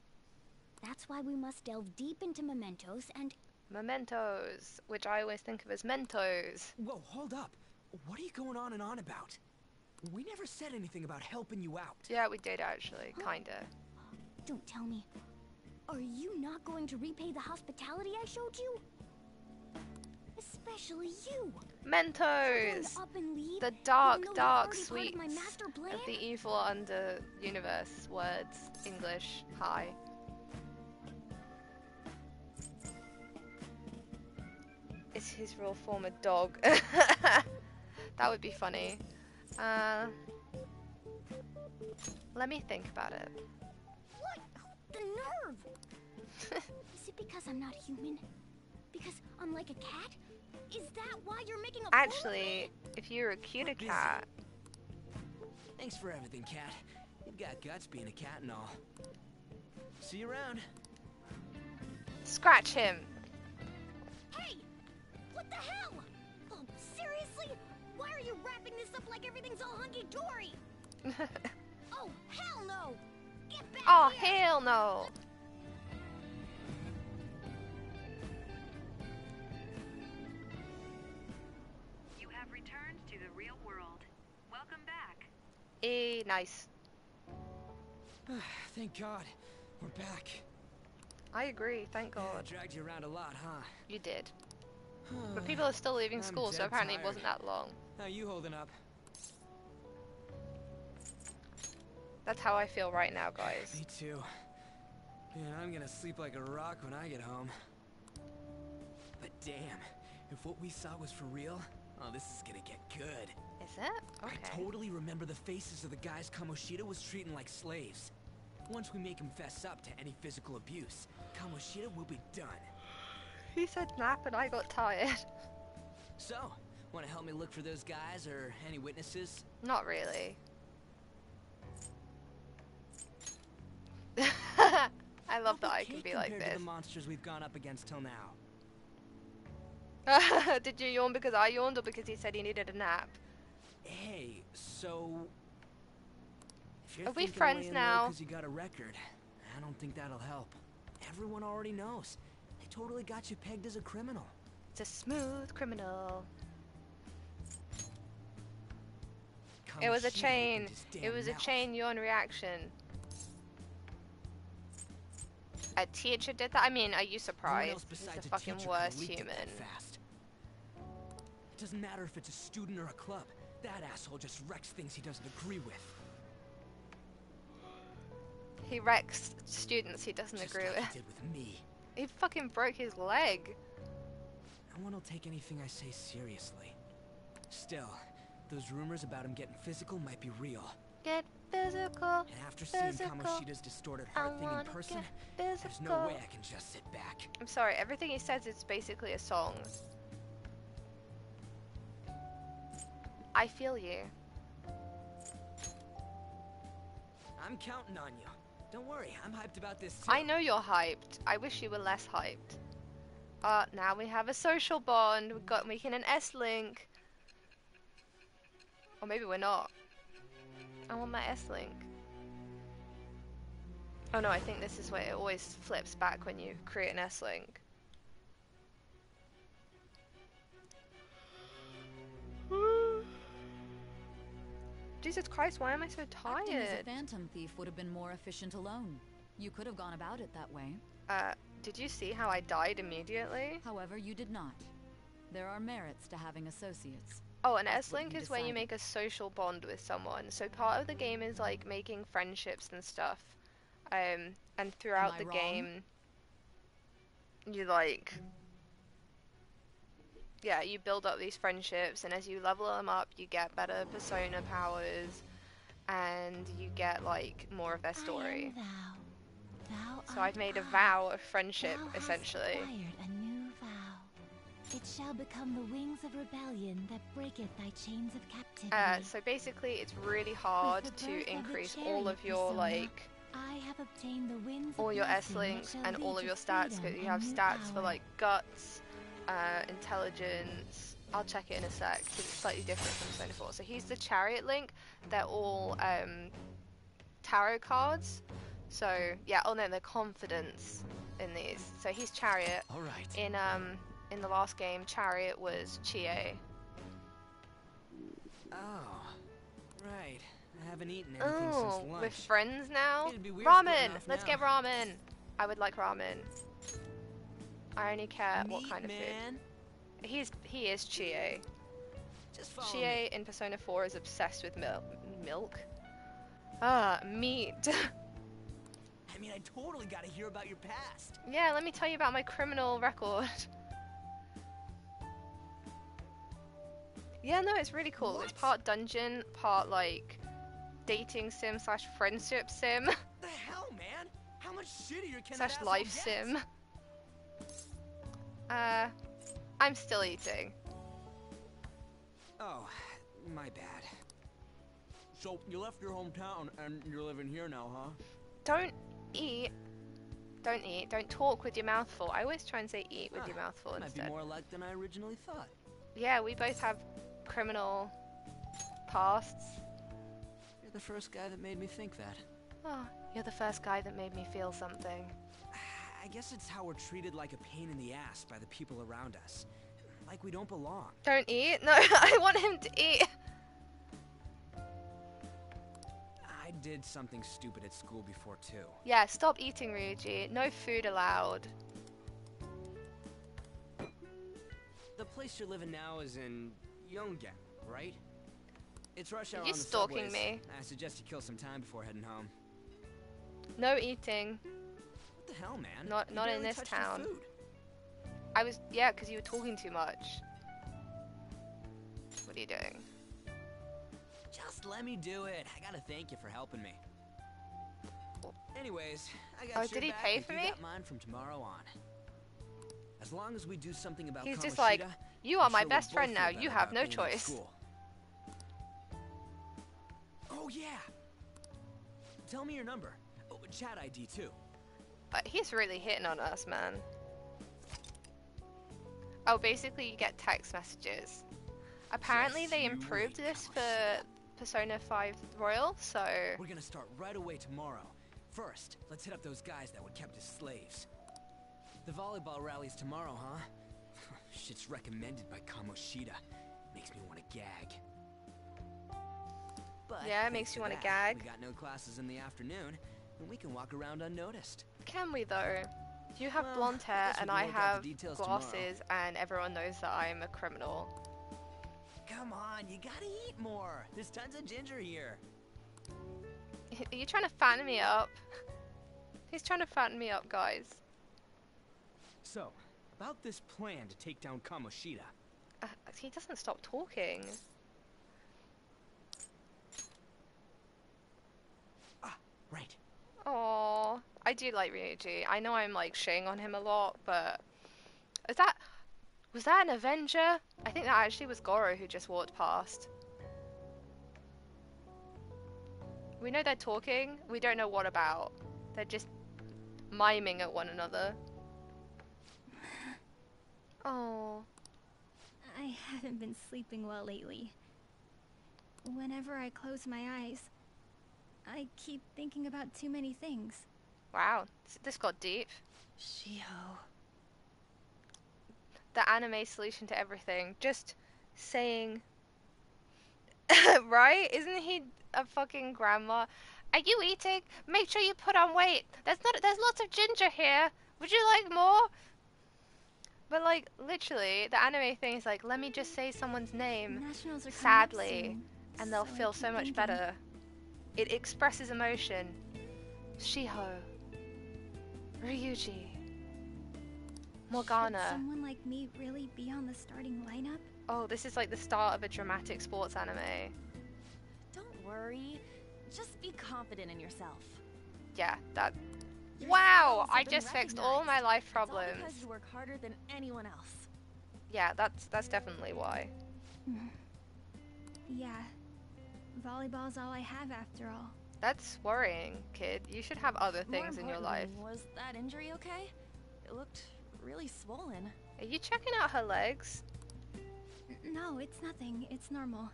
That's why we must delve deep into mementos and Mementos, which I always think of as Mentos. Whoa, hold up. What are you going on and on about? We never said anything about helping you out. Yeah, we did actually, kinda. don't tell me. Are you not going to repay the hospitality I showed you? Especially you. Mentos! Up and leave, The dark, you're dark already part of my master plan? of the evil under universe words. English. Hi. Is his real form a dog? [LAUGHS] that would be funny. Uh, let me think about it. What? The nerve! [LAUGHS] Is it because I'm not human? Because I'm like a cat? Is that why you're making a fool of Actually, if you're a cuter busy. cat, Thanks for everything, Cat. You've got guts being a cat and all. See you around. scratch him. Hey! What the hell? Oh, seriously? Why are you wrapping this up like everything's all hunky-dory? [LAUGHS] Oh, hell no! Get back oh, here! hell no. You have returned to the real world. Welcome back. Eh, nice. [SIGHS] Thank God. We're back. I agree, thank Yeah, God. dragged you around a lot, huh? You did. [SIGHS] But people are still leaving school, so dead apparently it wasn't that long. How you holding up? That's how I feel right now, guys. Me too. Man, I'm gonna sleep like a rock when I get home. But damn, if what we saw was for real, oh, this is gonna get good. Is it? Okay. I totally remember the faces of the guys Kamoshida was treating like slaves. Once we make him fess up to any physical abuse, Kamoshida will be done. He said nap and I got tired. So, wanna help me look for those guys or any witnesses? Not really. [LAUGHS] I love that I can be like to this. the monsters we've gone up against till now. [LAUGHS] Did you yawn because I yawned or because he said he needed a nap? Hey, so if you're Are we friends now? Because you got a record, I don't think that'll help. Everyone already knows. They totally got you pegged as a criminal. It's a smooth criminal. It was a chain. It was a chain yawn reaction. A teacher did that? I mean, are you surprised? He's the fucking worst human. fast. It doesn't matter if it's a student or a club. That asshole just wrecks things he doesn't agree with. He wrecks students he doesn't just agree like with. he did with me. He fucking broke his leg. No one will take anything I say seriously. Still, those rumors about him getting physical might be real. Get physical. And after seeing Physical. Kamoshida's distorted I heart thing in wanna person, there's no way I can just sit back. I'm sorry, everything he says is basically a song. I feel you. I'm counting on you. Don't worry, I'm hyped about this too. I know you're hyped. I wish you were less hyped. Uh, now we have a social bond. We've got making an S-link. Or maybe we're not. I want my S-link. Oh no, I think this is where it always flips back when you create an S-link. [SIGHS] Jesus Christ, why am I so Acting as a tired? phantom thief would have been more efficient alone. You could have gone about it that way. Uh, did you see how I died immediately? However, you did not. There are merits to having associates. Oh, an S-Link is where you make a social bond with someone. So part of the game is like making friendships and stuff. Um, and throughout the wrong? game, you like, yeah, you build up these friendships, and as you level them up, you get better persona powers, and you get like more of their story. Thou. Thou So I've made a vow of friendship, essentially. It shall become the wings of rebellion that breaketh thy chains of captivity. Uh, so basically, it's really hard the birth to of increase all of your persona, like I have obtained the winds all your S-links and all of your stats, stats. 'cause freedom you have and new stats for like guts, uh, intelligence. I'll check it in a sec because it's slightly different from Persona 4. So he's the Chariot Link. They're all um, tarot cards. So yeah, oh no, they're Confidants in these. So he's Chariot. All right. In um in the last game, Chariot was Chie. Oh, right. I haven't eaten anything Oh, since lunch. we're friends now. It'd be weird splitting Ramen. Let's now. get ramen. I would like ramen. I only care what Meat kind of food. He's he is Chie. Just Chie me. in Persona 4 is obsessed with mil- milk. Ah, meat. [LAUGHS] I mean, I totally gotta hear about your past. yeah, let me tell you about my criminal record. [LAUGHS] yeah, no, it's really cool. It's part dungeon, part like dating sim slash friendship sim [LAUGHS] The hell, man? How much shittier can slash life sim. Uh, I'm still eating. Oh, my bad. So you left your hometown and you're living here now, huh? Don't eat. Don't eat. Don't talk with your mouth full. I always try and say eat with Ah, your mouth full instead. Might be more alike than I originally thought. Yeah, we both have criminal pasts. You're the first guy that made me think that. Oh, you're the first guy that made me feel something. [SIGHS] I guess it's how we're treated like a pain in the ass by the people around us. Like we don't belong. Don't eat? No, [LAUGHS] I want him to eat. I did something stupid at school before, too. Yeah, stop eating, Ryuji. No food allowed. The place you're living now is in Yongen, right? It's rush hour you on stalking subways. me? I suggest you kill some time before heading home. No eating. What the hell, man? Not- You not in this town. I was, yeah, because you were talking too much. What are you doing? Just let me do it. I gotta thank you for helping me. Anyways, I got Oh, did he pay for me? mine from tomorrow on. As long as we do something about He's just like, you are my sure best friend now. You have no choice. Oh yeah. Tell me your number. Oh, chat ID too. But he's really hitting on us, man. Oh, basically you get text messages. Apparently they improved this for Persona 5 Royal, so We're gonna start right away tomorrow. First, let's hit up those guys that were kept as slaves. The volleyball rally's tomorrow, huh? Shit's recommended by Kamoshida. Makes me want to gag. But Yeah, it makes you wanna gag. We got no classes in the afternoon, and we can walk around unnoticed. can we though? You have Well, blonde hair guess and I work out the have details tomorrow. glasses and everyone knows that I'm a criminal. Come on, you gotta eat more. There's tons of ginger here. Are you trying to fatten me up? [LAUGHS] He's trying to fatten me up, guys. So, about this plan to take down Kamoshida. Uh, he doesn't stop talking. Ah, right. Oh, I do like Ryuji. I know I'm like shitting on him a lot, but is that was that an Avenger? I think that actually was Goro who just walked past. We know they're talking. We don't know what about. They're just miming at one another. Oh, I haven't been sleeping well lately. Whenever I close my eyes, I keep thinking about too many things. wow. This- got deep. Shiho. the anime solution to everything. Just saying, [LAUGHS] right? Isn't he a fucking grandma? Are you eating? Make sure you put on weight. There's not. There's lots of ginger here. Would you like more? But like literally, the anime thing is like, let me just say someone's name, Nationals are coming up sadly, and they'll so feel so much thinking, better. It expresses emotion. Shiho, Ryuji, Should Morgana. someone like me really be on the starting lineup? Oh, this is like the start of a dramatic sports anime. Don't worry. Just be confident in yourself. Yeah, that. Wow, I just fixed all my life problems. because you work harder than anyone else. Yeah, that's that's definitely why. [SIGHS] Yeah. Volleyball's all I have after all. That's worrying, kid. You should have other things in your life. Was that injury okay? It looked really swollen. Are you checking out her legs? No, it's nothing. It's normal.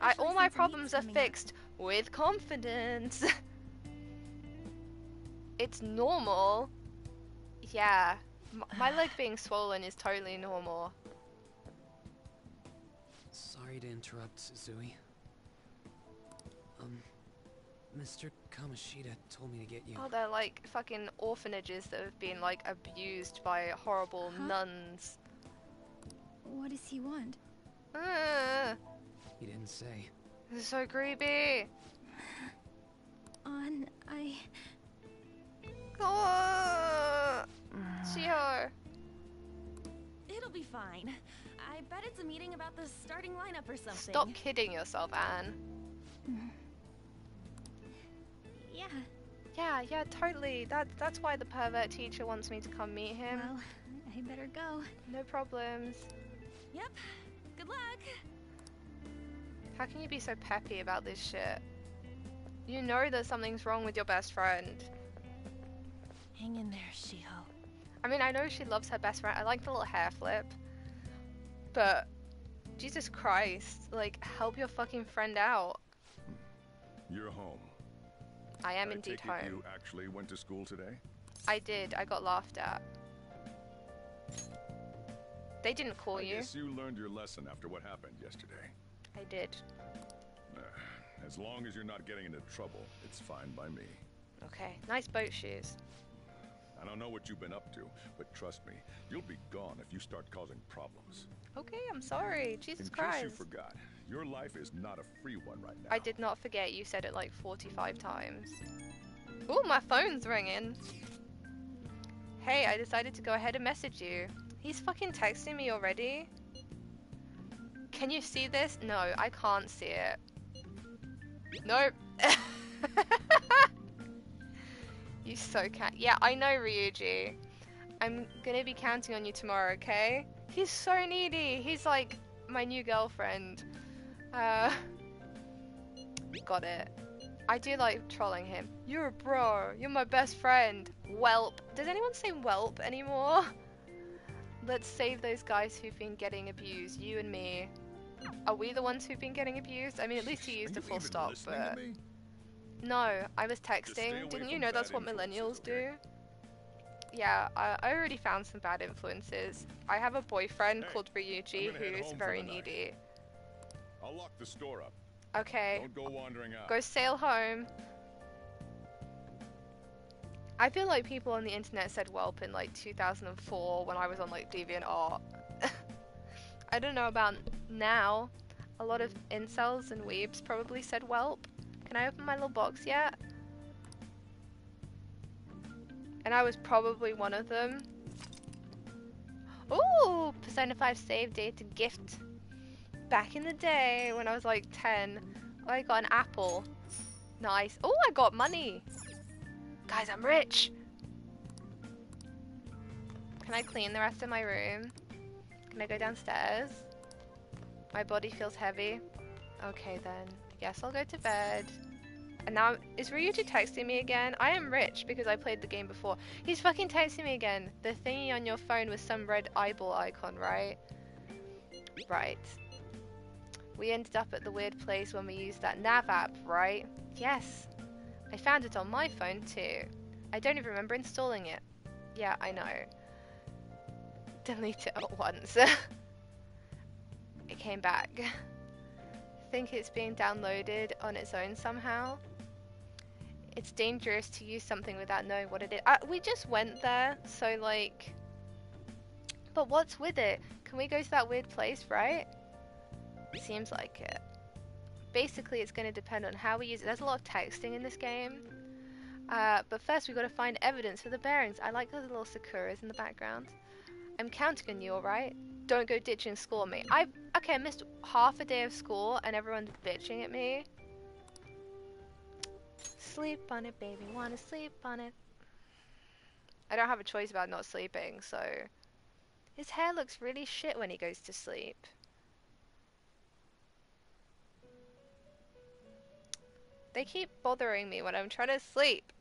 I, all my problems are coming up. fixed with confidence. [LAUGHS] it's normal. Yeah, my leg being swollen is totally normal. Sorry to interrupt, Zui. Um, Mr. Kamoshida told me to get you. Oh, they're like fucking orphanages that have been like abused by horrible Huh? nuns. What does he want? Uh, He didn't say. This is so creepy. On, I. [SIGHS] Oh. It'll be fine. I bet it's a meeting about the starting lineup or something. Stop kidding yourself, Ann. Yeah. Yeah, yeah, totally. That that's why the pervert teacher wants me to come meet him. Well, I better go. No problems. Yep. Good luck. How can you be so peppy about this shit? You know that something's wrong with your best friend. Hang in there, Shiho. I mean, I know she loves her best friend. I like the little hair flip. But Jesus Christ, like help your fucking friend out. You're home. I am I indeed take it home. You actually went to school today? I did. I got laughed at. They didn't call I you. guess you learned your lesson after what happened yesterday. I did. Uh, As long as you're not getting into trouble, it's fine by me. Okay. Nice boat shoes. I don't know what you've been up to, but trust me, you'll be gone if you start causing problems. Okay, I'm sorry. Jesus In Christ. case you forgot, your life is not a free one right now. I did not forget you said it like 45 times. Ooh, my phone's ringing. Hey, I decided to go ahead and message you. He's fucking texting me already. Can you see this? No, I can't see it. Nope. [LAUGHS] you so can Yeah, I know, Ryuji. I'm gonna be counting on you tomorrow, okay? He's so needy. He's like my new girlfriend. Uh, got it. I do like trolling him. You're a bro. You're my best friend. Whelp. Does anyone say whelp anymore? Let's save those guys who've been getting abused. You and me. Are we the ones who've been getting abused? I mean, at least he used a full stop, but? No, I was texting. Didn't you know that's what millennials do? Yeah, I, I already found some bad influences. I have a boyfriend Hey, called Ryuji who's very needy. I'll lock the store up. Okay. Don't go wandering out. Go sail home. I feel like people on the internet said whelp in like 2004 when I was on like DeviantArt. [LAUGHS] I don't know about now. A lot of incels and weebs probably said whelp. Can I open my little box yet? And I was probably one of them. Ooh, Persona 5 save data gift. Back in the day when I was like 10, I got an apple. Nice. Oh, I got money. Guys, I'm rich. Can I clean the rest of my room? Can I go downstairs? My body feels heavy. Okay then. Yes, I'll go to bed. And now, is Ryuji texting me again? I am rich because I played the game before. He's fucking texting me again. The thingy on your phone with some red eyeball icon, right? Right. We ended up at the weird place when we used that nav app, right? Yes. I found it on my phone too. I don't even remember installing it. Yeah, I know. Delete it at once. [LAUGHS] it came back. [LAUGHS] think it's being downloaded on its own somehow. It's dangerous to use something without knowing what it is. Uh, we just went there, so like. But what's with it? Can we go to that weird place, right? Seems like it. Basically, it's going to depend on how we use it. There's a lot of texting in this game. Uh, but first, we've got to find evidence for the bearings. I like those little Sakuras in the background. I'm counting on you, alright? Don't go ditching school on me. I okay, I missed half a day of school and everyone's bitching at me. Sleep on it, baby. Wanna sleep on it. I don't have a choice about not sleeping, so his hair looks really shit when he goes to sleep. They keep bothering me when I'm trying to sleep.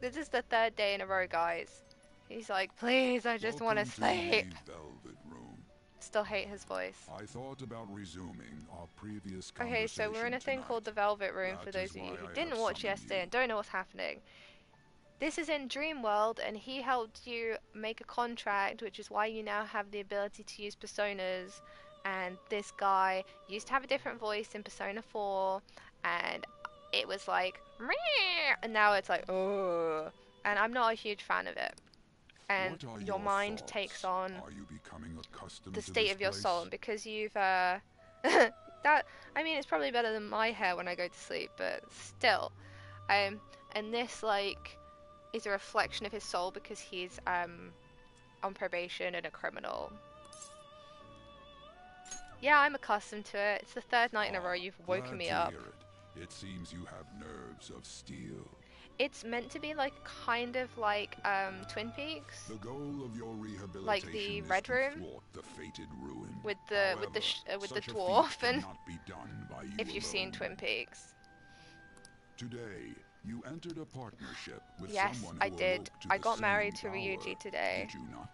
This is the third day in a row, guys. He's like, please, I just want to sleep. Velvet Room. Still hate his voice. I thought about resuming our previous Okay, so we're in a thing called the Velvet Room for those of you who I didn't watch yesterday and don't know what's happening. This is in Dream World, and he helped you make a contract, which is why you now have the ability to use personas. And this guy used to have a different voice in Persona 4, and it was like, and now it's like, oh. And I'm not a huge fan of it. And your your mind thoughts? takes on you the state of your place? soul, and because you've uh, [LAUGHS] that I mean, it's probably better than my hair when I go to sleep, but still. Um, and this like is a reflection of his soul because he's um on probation and a criminal. Yeah, I'm accustomed to it. It's the third night in a row you've woken me up. it. It seems you have nerves of steel. It's meant to be like kind of like um Twin Peaks The goal of your rehabilitation Like the Red Room? the fated ruin. with the with the sh- uh, with the such a feat dwarf and be done by you if you've seen. Twin Peaks. Today, you entered a partnership with Yes, someone I did. I got married to Ryuji today. Did you not?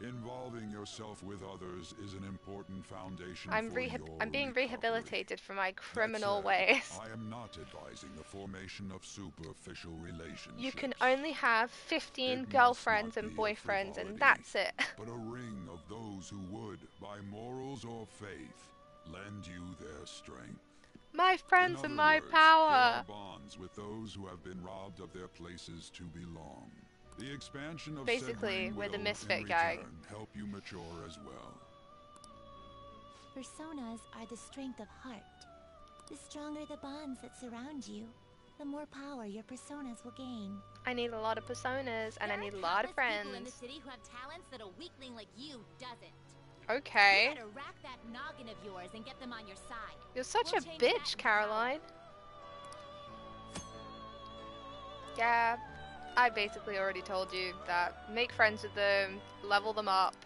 Involving yourself with others is an important foundation I'm for I'm being rehabilitated from my criminal ways. I am not advising the formation of superficial relationships. You can only have 15 It girlfriends and boyfriends and that's it. [LAUGHS] but a ring of those who would, by morals or faith, lend you their strength. my friends and my words, power. bonds with those who have been robbed of their places to belong. The expansion of Basically, ring we're the misfit in gang. return, help you mature as well. Personas are the strength of heart. The stronger the bonds that surround you, the more power your personas will gain. I need a lot of personas and I need a lot of countless people in the friends. city who have talents that a weakling like you doesn't. Okay. You rack that noggin of yours and get them on your side. You're such We'll a bitch, Caroline. Yeah, I basically already told you that. Make friends with them, level them up,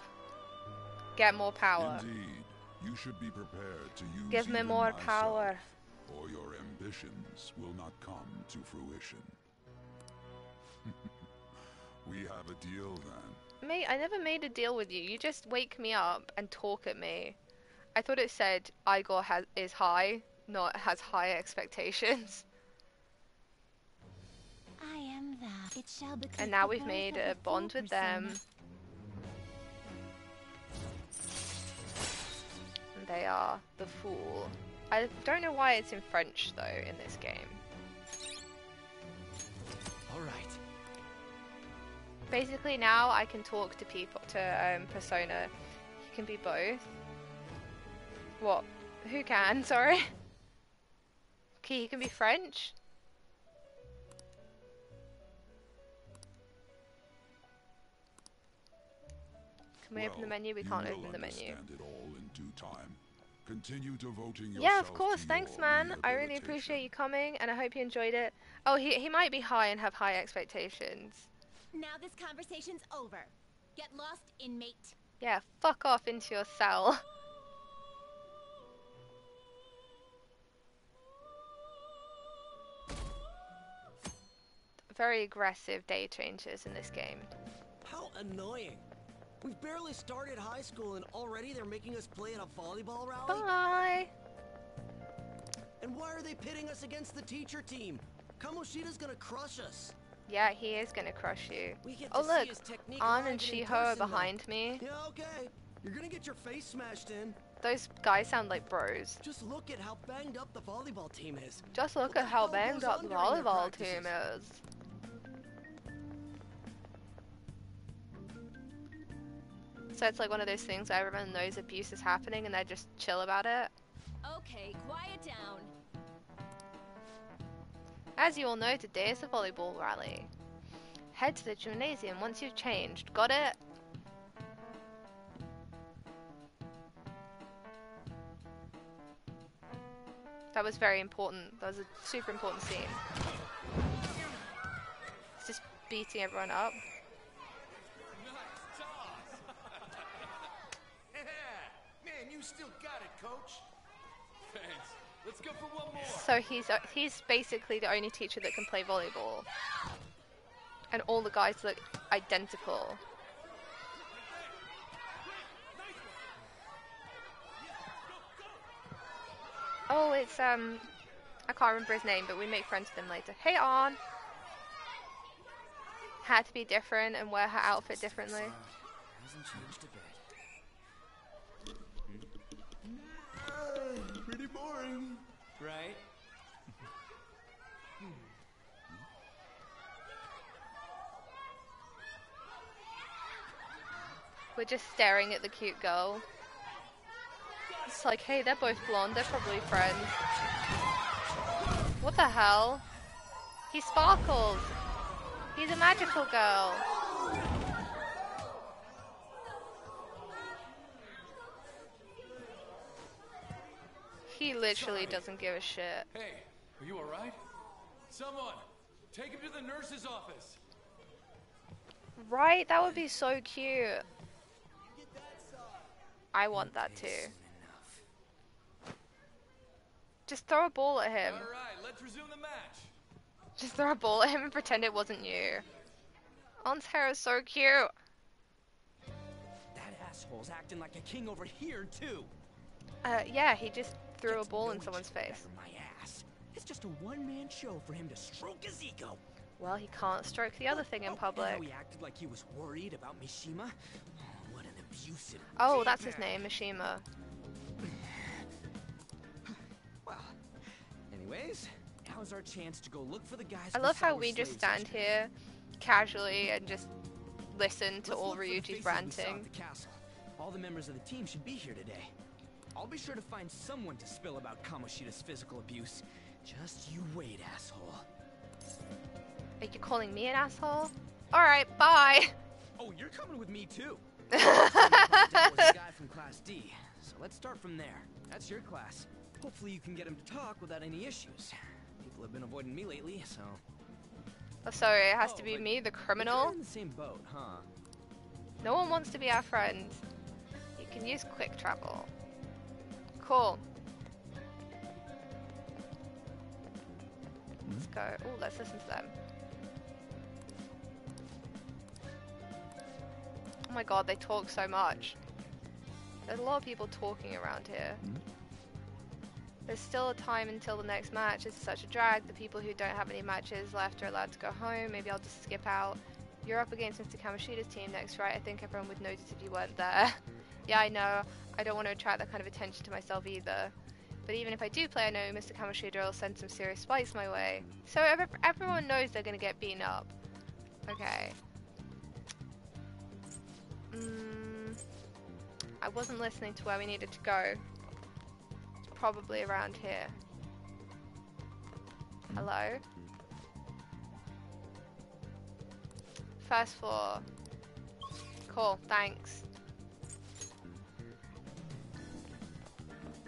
get more power. Indeed, you should be prepared to use Give me more myself, power. or your ambitions will not come to fruition. [LAUGHS] we have a deal then. Mate, I never made a deal with you. You just wake me up and talk at me. I thought it said Igor has is high, not has high [LAUGHS] expectations. I am that. It shall become And now we've made a bond with them. And they are the fool. I don't know why it's in French though in this game. All right. Basically now I can talk to people to um, Persona. He can be both. What? Who can? [LAUGHS] Sorry. Okay, he can be French. Can we open the menu? We can't open the menu. understand it all in due time. Continue devoting Yeah, of course. Thanks, man. I really appreciate you coming, and I hope you enjoyed it. Oh, he he might be high and have high expectations. Now this conversation's over. Get lost, inmate. Yeah, fuck off into your cell. [LAUGHS] Very aggressive day changes in this game. How annoying. We've barely started high school and already they're making us play in a volleyball rally? Bye. And why are they pitting us against the teacher team? Kamoshida's gonna crush us. Yeah, he is gonna crush you. Oh look, Ann and Shiho are though. behind me. Yeah, okay. You're gonna get your face smashed in. Those guys sound like bros. Just look at how banged up the volleyball team is. Just look What at how banged up the volleyball team is. So it's like one of those things where everyone knows abuse is happening and they're just chill about it. Okay, quiet down. As you all know, today is the volleyball rally. Head to the gymnasium once you've changed. Got it? That was very important. That was a super important scene. It's just beating everyone up. You still got it, coach. Thanks. Let's go for one more. So he's uh, he's basically the only teacher that can play volleyball, and all the guys look identical. Oh, it's um, I can't remember his name, but we make friends with him later. Hey, On. Had to be different and wear her outfit differently. Hasn't changed a bit. Pretty boring. Right? We're just staring at the cute girl. It's like, hey, they're both blonde, they're probably friends. What the hell? He sparkles! He's a magical girl! He literally doesn't give a shit. Hey, are you alright? Someone, take him to the nurse's office. Right? That would be so cute. I want that too. Just throw a ball at him. Alright, let's resume the match. Just throw a ball at him and pretend it wasn't you. Ann's hair is so cute. That asshole's acting like a king over here, too. Uh, yeah, he just threw a ball in someone's face. My ass. It's just a one-man show for him to stroke his ego. Well, he can't stroke the other thing in public. how he acted like he was worried about Mishima. Oh, that's his name, Mishima. Well, anyways, now's our chance to go look for the guys. I love how we just stand here casually and just listen to Let's all look for the Ryuji's faces we saw at ranting. the. All the members of the team should be here today. I'll be sure to find someone to spill about Kamoshida's physical abuse. Just you wait, asshole. Are you calling me an asshole? Alright, bye! Oh, you're coming with me too. That was a guy from Class D, so let's start from there. That's your class. Hopefully you can get him to talk without any issues. People have been avoiding me lately, so... Oh, sorry, it has Oh, to be me, the criminal. In the same boat, huh? No one wants to be our friend. You can use quick travel. Cool. Let's go. Oh, let's listen to them. Oh my god, they talk so much. There's a lot of people talking around here. Hmm? There's still a time until the next match. It's such a drag. The people who don't have any matches left are allowed to go home. Maybe I'll just skip out. You're up against Mr. Kamoshida's team next, right? I think everyone would notice if you weren't there. [LAUGHS] yeah, I know. I don't want to attract that kind of attention to myself either. But even if I do play, I know Mr. Kamoshida will send some serious spikes my way. So ev- everyone knows they're going to get beaten up. Okay. Mm, I wasn't listening to where we needed to go. It's probably around here. Hello? First floor. Cool, thanks.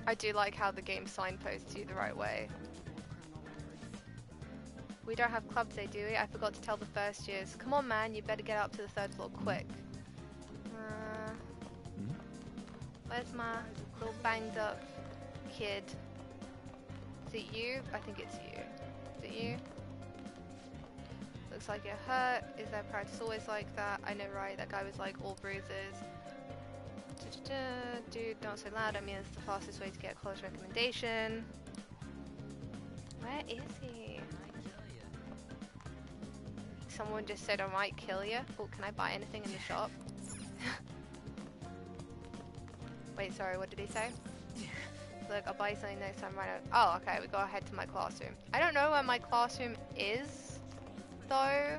I do like how the game signposts you the right way. We don't have club day, do we? I forgot to tell the first years. Come on, man, you better get up to the third floor quick. Where's my little banged up kid? Is it you? I think it's you. Is it you? Looks like you're hurt. Is their practice always like that? I know, right? That guy was like all bruises. Dude, don't say loud. I mean, it's the fastest way to get a close recommendation. Where is he? Someone just said I might kill you. Oh, can I buy anything in the shop? [LAUGHS] Wait, sorry, what did he say? [LAUGHS] Look, I'll buy you something next time right out. Oh, okay, we gotta head to my classroom. I don't know where my classroom is, though.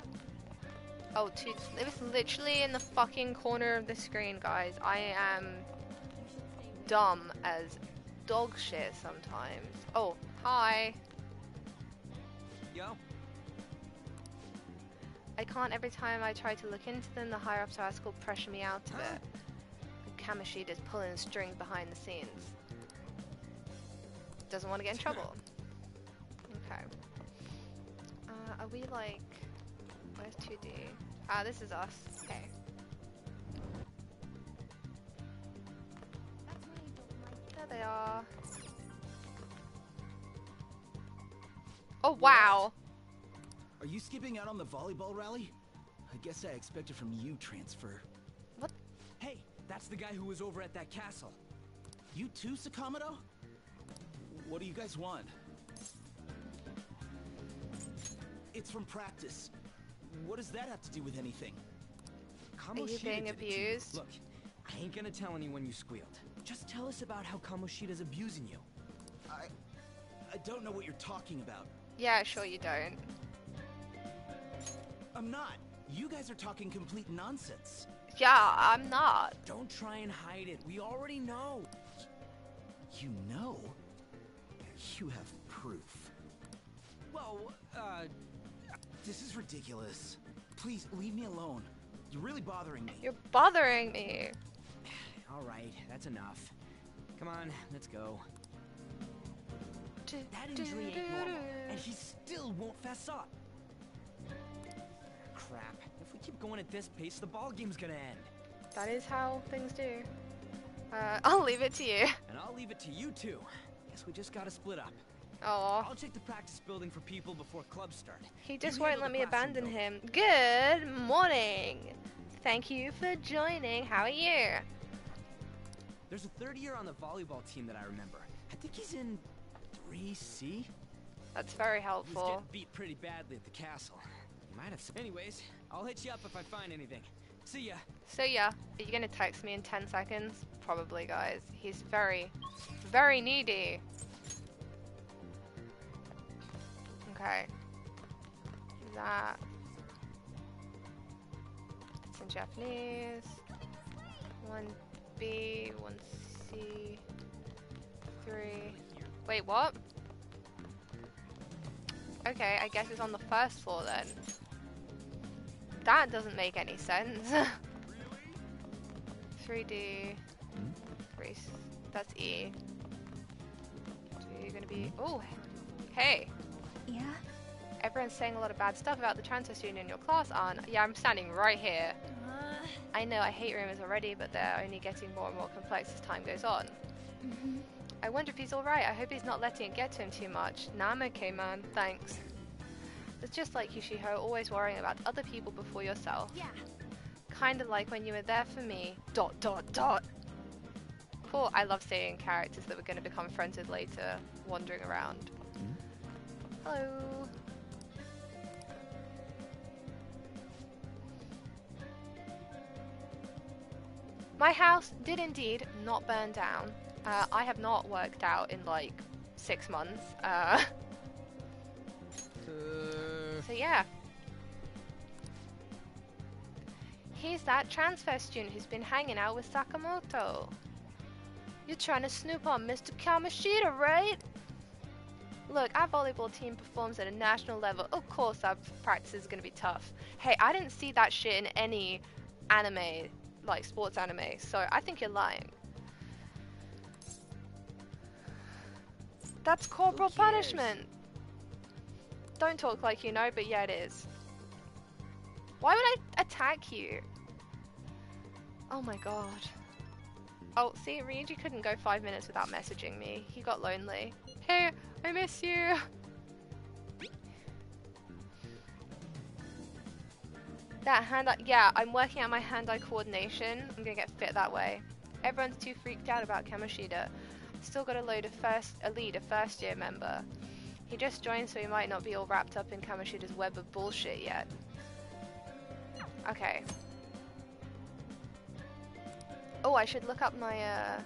Oh, two, it was literally in the fucking corner of the screen, guys. I am dumb as dog shit sometimes. Oh, hi. Yo. I can't every time I try to look into them, the higher ups at our school pressure me out of it. Kamoshida's pulling the string behind the scenes. Doesn't want to get in trouble. Okay. Uh, are we like... Where's 2D? Ah, this is us. Okay. There they are. Oh, wow! Are you skipping out on the volleyball rally? I guess I expected from you transfer. That's the guy who was over at that castle. You too, Sakamoto? What do you guys want? It's from practice. What does that have to do with anything? Are you being abused? Look, I ain't gonna tell anyone you squealed. Just tell us about how Kamoshida's abusing you. I... I don't know what you're talking about. Yeah, sure you don't. I'm not. You guys are talking complete nonsense. Yeah, I'm not. Don't try and hide it. We already know. You know? You have proof. Well, uh... This is ridiculous. Please, leave me alone. You're really bothering me. You're bothering me. [SIGHS] Alright, that's enough. Come on, let's go. That injury ain't normal, and he still won't fess up. Crap. Keep going at this pace, the ball game's gonna end. That is how things do. Uh, [LAUGHS] I'll leave it to you. And I'll leave it to you too. Guess we just gotta split up. Oh. I'll check the practice building for people before clubs start. He just You won't let me abandon building. him. Good morning. Thank you for joining. How are you? There's a third year on the volleyball team that I remember. I think he's in 3C. That's very helpful. He's getting beat pretty badly at the castle. He might have. Anyways, I'll hit you up if I find anything. See ya. So yeah, are you gonna text me in 10 seconds? Probably, guys. He's very, very needy. Okay. That. It's in Japanese. One B, one C, three. Wait, what? Okay, I guess it's on the first floor then. That doesn't make any sense. 3D. [LAUGHS] Three. That's E. So you're gonna be. Oh, hey. Yeah? Everyone's saying a lot of bad stuff about the transfer student in your class, Ann. Yeah, I'm standing right here. Uh, I know I hate rumors already, but they're only getting more and more complex as time goes on. mhm. I wonder if he's alright. I hope he's not letting it get to him too much. Nah, I'm okay, man. Thanks. It's just like you Shiho, always worrying about other people before yourself. Yeah. Kinda like when you were there for me. Dot dot dot. Cool. I love seeing characters that we're going to become friends with later wandering around. Hello. My house did indeed not burn down. Uh, I have not worked out in like six months. Uh, [LAUGHS] so yeah. He's that transfer student who's been hanging out with Sakamoto. You're trying to snoop on Mr. Kamoshida, right? Look, our volleyball team performs at a national level. Of course, our practice is going to be tough. Hey, I didn't see that shit in any anime, like sports anime, so I think you're lying. That's corporal punishment. Don't talk like you know, but yeah, it is. Why would I attack you? Oh my god. Oh, see, Ryuji couldn't go five minutes without messaging me. He got lonely. Hey, I miss you. That hand-eye, yeah, I'm working on my hand-eye coordination. I'm gonna get fit that way. Everyone's too freaked out about Kamoshida. Still got a load of first, a lead, a first-year member. He just joined, so he might not be all wrapped up in Kamoshida's web of bullshit yet. Okay. Oh, I should look up my uh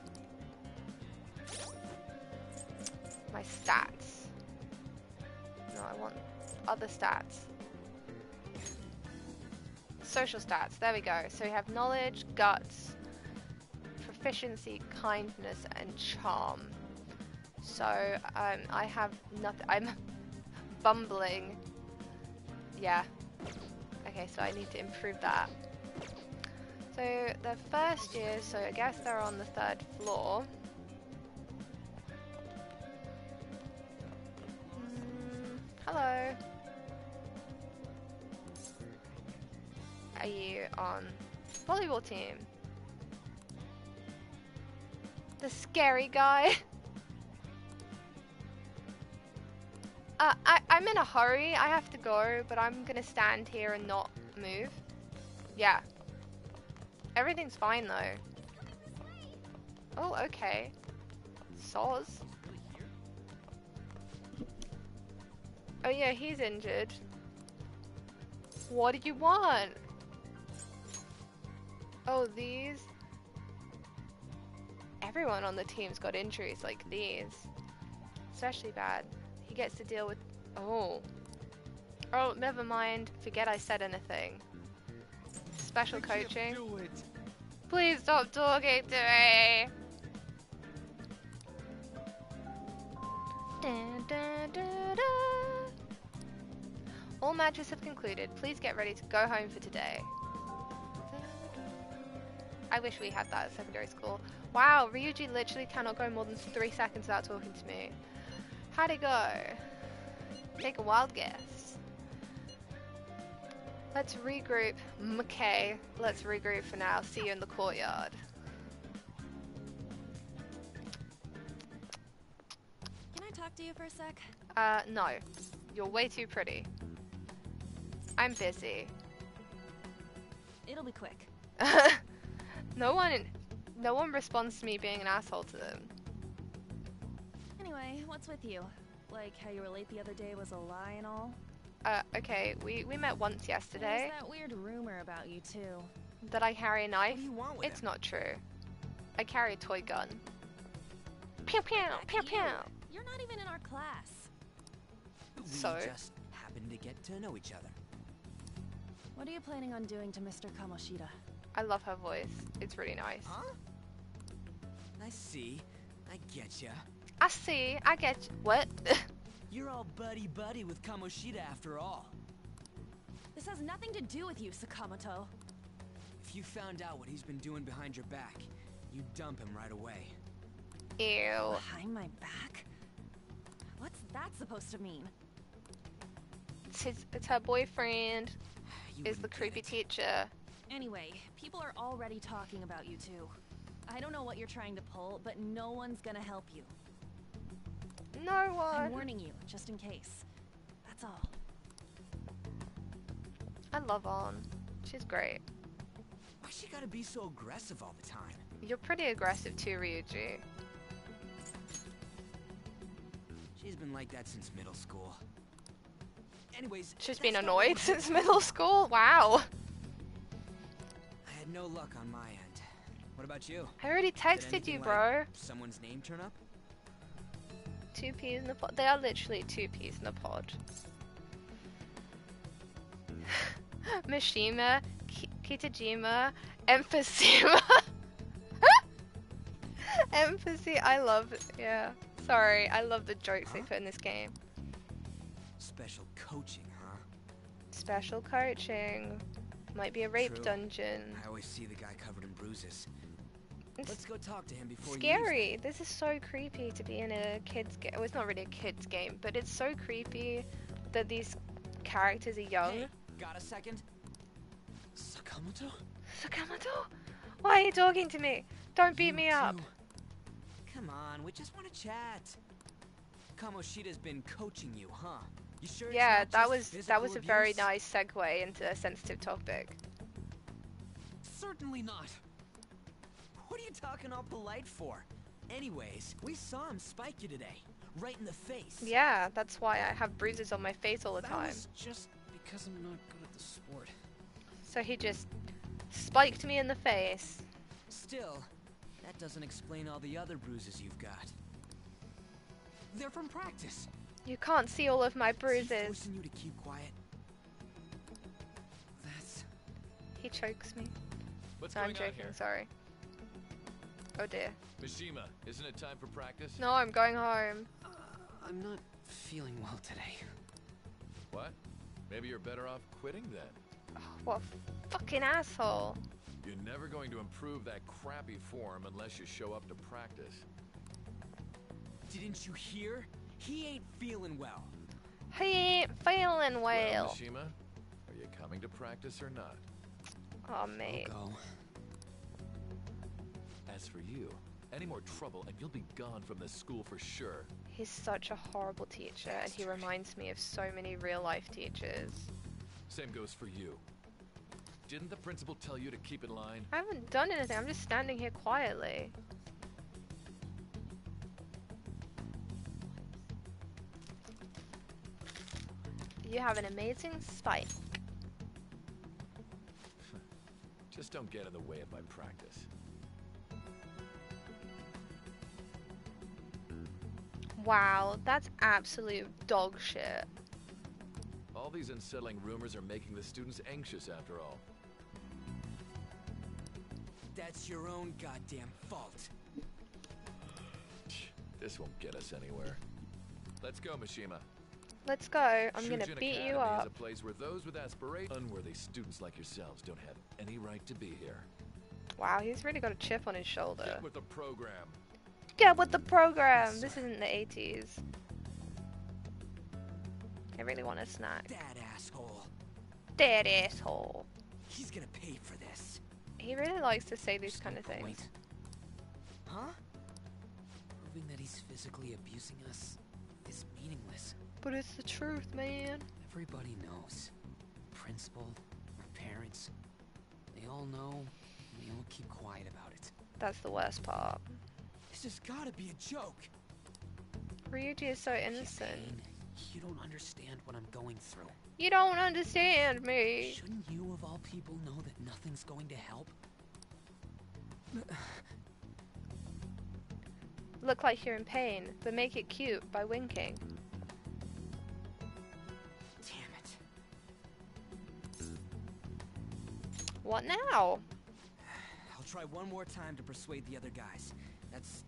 my stats. No, I want other stats. Social stats. There we go. So we have knowledge, guts, proficiency, kindness, and charm. So um, I have nothing. I'm [LAUGHS] bumbling. Yeah. Okay, so I need to improve that. So the first year, so I guess they're on the third floor. Mm, hello. Are you on volleyball team? The scary guy. [LAUGHS] Uh, I, I'm in a hurry. I have to go, but I'm gonna stand here and not move. Yeah. Everything's fine though. Oh, okay. Soz. Oh yeah, he's injured. What do you want? Oh, these. Everyone on the team's got injuries like these. Especially bad. Gets to deal with. Oh. Oh, never mind. Forget I said anything. special coaching. do. Please stop talking to me. Dun, dun, dun, dun. All matches have concluded. Please get ready to go home for today. I wish we had that at secondary school. Wow, Ryuji literally cannot go more than three seconds without talking to me. How'd it go? Take a wild guess. Let's regroup. Okay, let's regroup for now. See you in the courtyard. Can I talk to you for a sec? Uh, no. You're way too pretty. I'm busy. It'll be quick. [LAUGHS] no one, no one responds to me being an asshole to them. Anyway, what's with you? Like how you were late the other day was a lie and all? Uh, okay, we, we met once yesterday. There's that weird rumor about you too. That I carry a knife? What do you want with it's him? not true. I carry a toy gun. Pew pew, pew pew. You're not even in our class. So? We just happened to get to know each other. What are you planning on doing to Mr. Kamoshida? I love her voice. It's really nice. Huh? I see. I get ya. I see. I get you. What? [LAUGHS] You're all buddy-buddy with Kamoshida after all. This has nothing to do with you, Sakamoto. If you found out what he's been doing behind your back, you'd dump him right away. Ew. Behind my back? What's that supposed to mean? It's, his, it's her boyfriend. [SIGHS] You is the creepy teacher. Anyway, people are already talking about you two. I don't know what you're trying to pull, but no one's gonna help you. No one. I'm one. warning you, just in case. That's all. I love Ann. She's great. Why she gotta be so aggressive all the time? You're pretty aggressive too, Ryuji. She's been like that since middle school. Anyways, She's that's been annoyed since middle school. Wow. I had no luck on my end. What about you? I already texted anything you, like bro. someone's name turn up? Two peas in the pod. They are literally two peas in a pod. [LAUGHS] Mishima, Ki- Kitajima, Emphysema. [LAUGHS] Empathy, I love it. Yeah. Sorry, I love the jokes they put in this game. Special coaching, huh? Special coaching. Might be a rape True. dungeon. I always see the guy covered in bruises. Let's go talk to him before scary. This is so creepy to be in a kids game. Well, it's not really a kids game, but it's so creepy that these characters are young. Hey, got a second? Sakamoto? Sakamoto, why are you talking to me? Don't beat You me up. too. Come on, we just want to chat. Kamoshida's been coaching you, huh? You sure? Yeah, that was that was a very nice segue into a sensitive topic. Certainly not. What are you talking all polite for? Anyways, we saw him spike you today, right in the face. Yeah, that's why I have bruises on my face all the That time. was just because I'm not good at the sport. So he just spiked me in the face. Still, that doesn't explain all the other bruises you've got. They're from practice. You can't see all of my Is he bruises. forcing you to keep quiet? That's He chokes me. What's No, I'm going on joking. here? Sorry. Oh dear. Mishima, isn't it time for practice? No, I'm going home. I'm not feeling well today. What? Maybe you're better off quitting then. Oh, what fucking asshole. You're never going to improve that crappy form unless you show up to practice. Didn't you hear? He ain't feeling well. He ain't feeling well. Mishima, are you coming to practice or not? Oh mate. Go. As for you, any more trouble and you'll be gone from this school for sure. He's such a horrible teacher, and he reminds me of so many real life teachers. Same goes for you. Didn't the principal tell you to keep in line? I haven't done anything, I'm just standing here quietly. You have an amazing spike. Just don't get in the way of my practice. Wow, that's absolute dog shit. All these unsettling rumors are making the students anxious after all. That's your own goddamn fault. This won't get us anywhere. Let's go, Mishima. Let's go. I'm gonna Shujin beat Academy you is up. a place where those with aspirations, unworthy students like yourselves, don't have any right to be here. Wow, he's really got a chip on his shoulder. Get with the program. Get with the program. This isn't the 80s. I really want a snack. That asshole. That asshole. He's gonna pay for this. He really likes to say these kind of things. Huh? Proving that he's physically abusing us is meaningless. But it's the truth, man. Everybody knows. Principal, parents, they all know, and they all keep quiet about it. That's the worst part. This has gotta be a joke. Ryuji is so innocent. You don't understand what I'm going through. You don't understand me. Shouldn't you, of all people, know that nothing's going to help? Look like you're in pain, but make it cute by winking. Damn it. What now? I'll try one more time to persuade the other guys. That's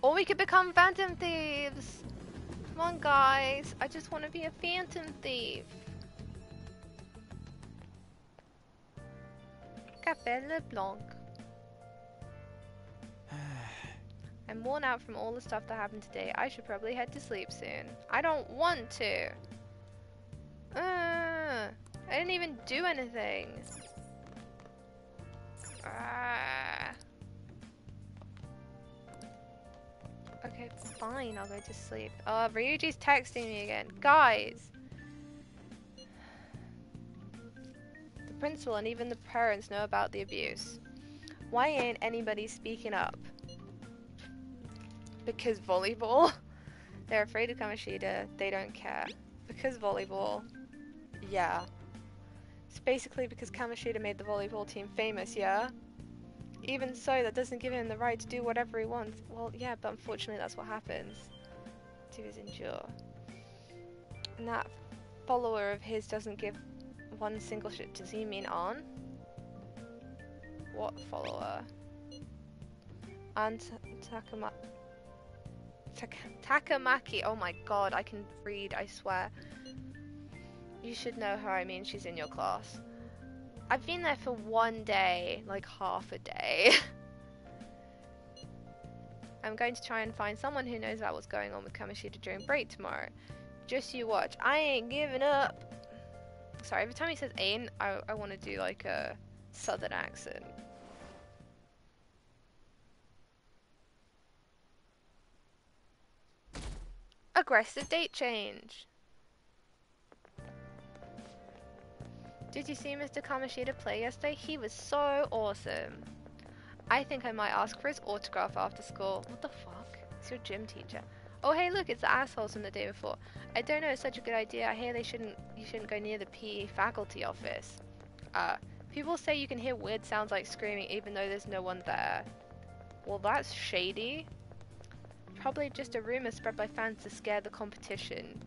Or we could become phantom thieves. Come on, guys. I just want to be a phantom thief. Café Leblanc. [SIGHS] I'm worn out from all the stuff that happened today. I should probably head to sleep soon. I don't want to. Uh, I didn't even do anything. Ah. Okay, fine, I'll go to sleep. Oh, Ryuji's texting me again. Guys! The principal and even the parents know about the abuse. Why ain't anybody speaking up? Because volleyball? [LAUGHS] They're afraid of Kamoshida, they don't care. Because volleyball? Yeah. It's basically because Kamoshida made the volleyball team famous, yeah? Even so, that doesn't give him the right to do whatever he wants. Well, yeah, but unfortunately that's what happens to his endure. And that follower of his doesn't give one single shit. Does he mean Ann? What follower? And Takama... Tak Takamaki. Oh my god, I can read, I swear. You should know her, I mean she's in your class. I've been there for one day, like half a day. [LAUGHS] I'm going to try and find someone who knows about what's going on with Kamoshida during break tomorrow. Just you watch. I ain't giving up. Sorry, every time he says ain't, I, I want to do like a southern accent. Aggressive date change. Did you see Mr. Kamoshida play yesterday? He was so awesome. I think I might ask for his autograph after school. What the fuck? It's your gym teacher. Oh hey look, it's the assholes from the day before. I don't know, it's such a good idea. I hear they shouldn't you shouldn't go near the PE faculty office. Uh, people say you can hear weird sounds like screaming even though there's no one there. Well that's shady. Probably just a rumor spread by fans to scare the competition.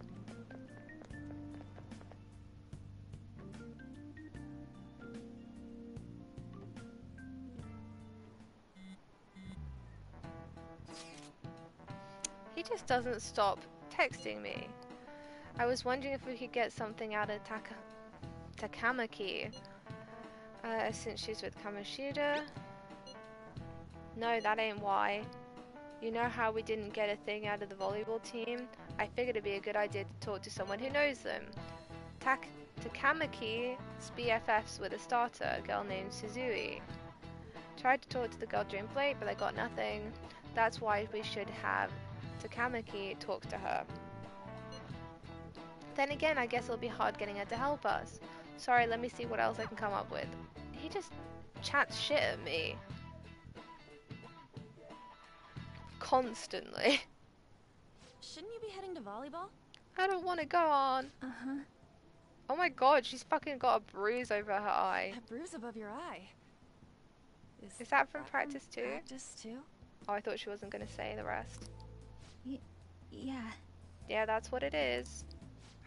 He just doesn't stop texting me. I was wondering if we could get something out of Taka Takamaki. Uh, since she's with Kamoshida. No, that ain't why. You know how we didn't get a thing out of the volleyball team? I figured it'd be a good idea to talk to someone who knows them. Tak Takamaki's BFFs with a starter, a girl named Suzui. Tried to talk to the girl during break, but I got nothing. That's why we should have Takamaki talk to her. Then again, I guess it'll be hard getting her to help us. Sorry, let me see what else I can come up with. He just chats shit at me. Constantly. [LAUGHS] Shouldn't you be heading to volleyball? I don't want to go on. Uh-huh. Oh my god, she's fucking got a bruise over her eye. That bruise above your eye. Is that from practice too? Practice too? Oh, I thought she wasn't going to say the rest. Y yeah. Yeah, that's what it is.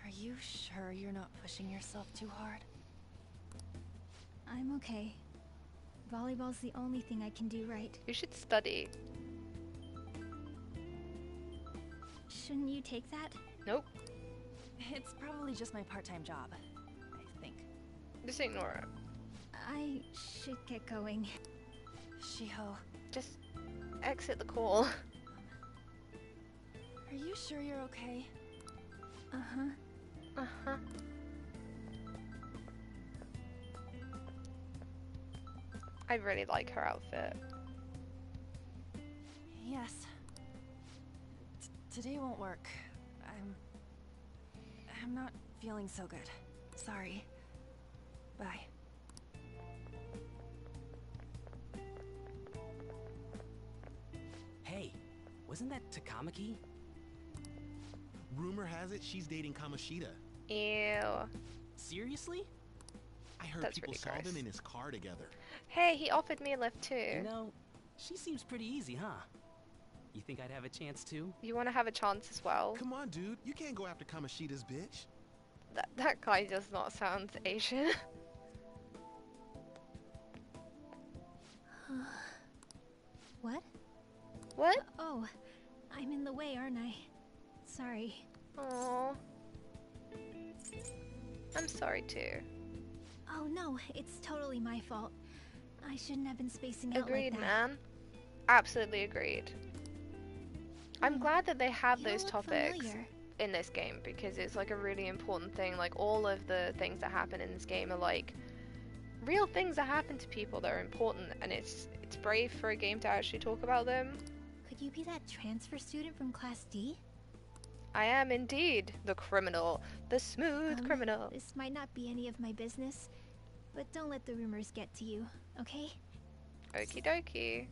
Are you sure you're not pushing yourself too hard? I'm okay. volleyball's the only thing I can do right. You should study. Shouldn't you take that? Nope. [LAUGHS] It's probably just my part-time job, I think. Just ignore it. I should get going. Shiho, Just exit the call. [LAUGHS] are you sure you're okay? Uh-huh. Uh-huh. I really like her outfit. Yes. T today won't work. I'm... I'm not feeling so good. Sorry. Bye. Hey, wasn't that Takamaki? Rumor has it she's dating Kamoshida. Ew. Seriously? I heard That's people really saw gross. them in his car together. Hey, he offered me a lift too. You know, she seems pretty easy, huh? You think I'd have a chance too? You want to have a chance as well? Come on, dude. You can't go after Kamoshida's bitch. That, that guy does not sound Asian. [LAUGHS] [SIGHS] What? what? Oh, I'm in the way, aren't I? Sorry. Oh. I'm sorry too. Oh no, it's totally my fault. I shouldn't have been spacing out Agreed, like that. Agreed, man. Absolutely agreed. I'm hmm. glad that they have You those topics familiar. in this game because it's like a really important thing. Like all of the things that happen in this game are like real things that happen to people that are important, and it's it's brave for a game to actually talk about them. Could you be that transfer student from Class D? I am indeed the criminal, the smooth Um, criminal. This might not be any of my business, but don't let the rumors get to you, okay? Okie dokie.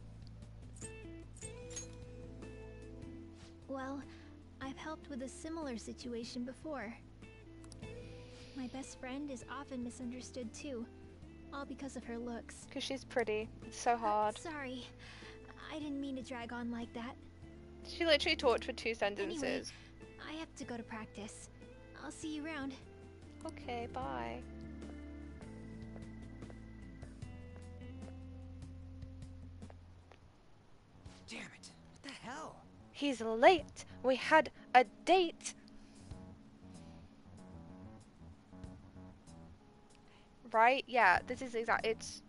Well, I've helped with a similar situation before. My best friend is often misunderstood too, all because of her looks. Because she's pretty. It's so hard. Sorry, I didn't mean to drag on like that. She literally talked for two sentences. Anyway, I have to go to practice. I'll see you around. Okay, bye. Damn it. What the hell? He's late. We had a date. Right? Yeah, this is exact. It's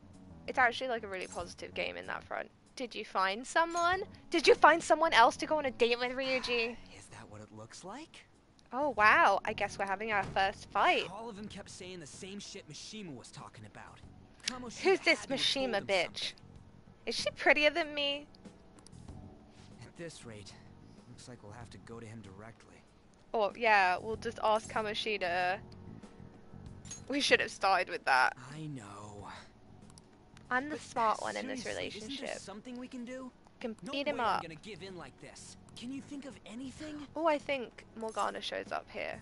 it's actually like a really positive game in that front. Did you find someone? Did you find someone else to go on a date with Ryuji? Is that what it looks like? Oh wow, I guess we're having our first fight. All of them kept saying the same shit Mishima was talking about. Kamoshida Who's this had to have Mishima bitch? something. Is she prettier than me? At this rate, looks like we'll have to go to him directly. Or yeah, we'll just ask Kamoshida. We should have started with that. I know. I'm the smart one in this relationship. something we can do? Can No beat him I'm up. gonna give in like this. Can you think of anything? Oh, I think Morgana shows up here.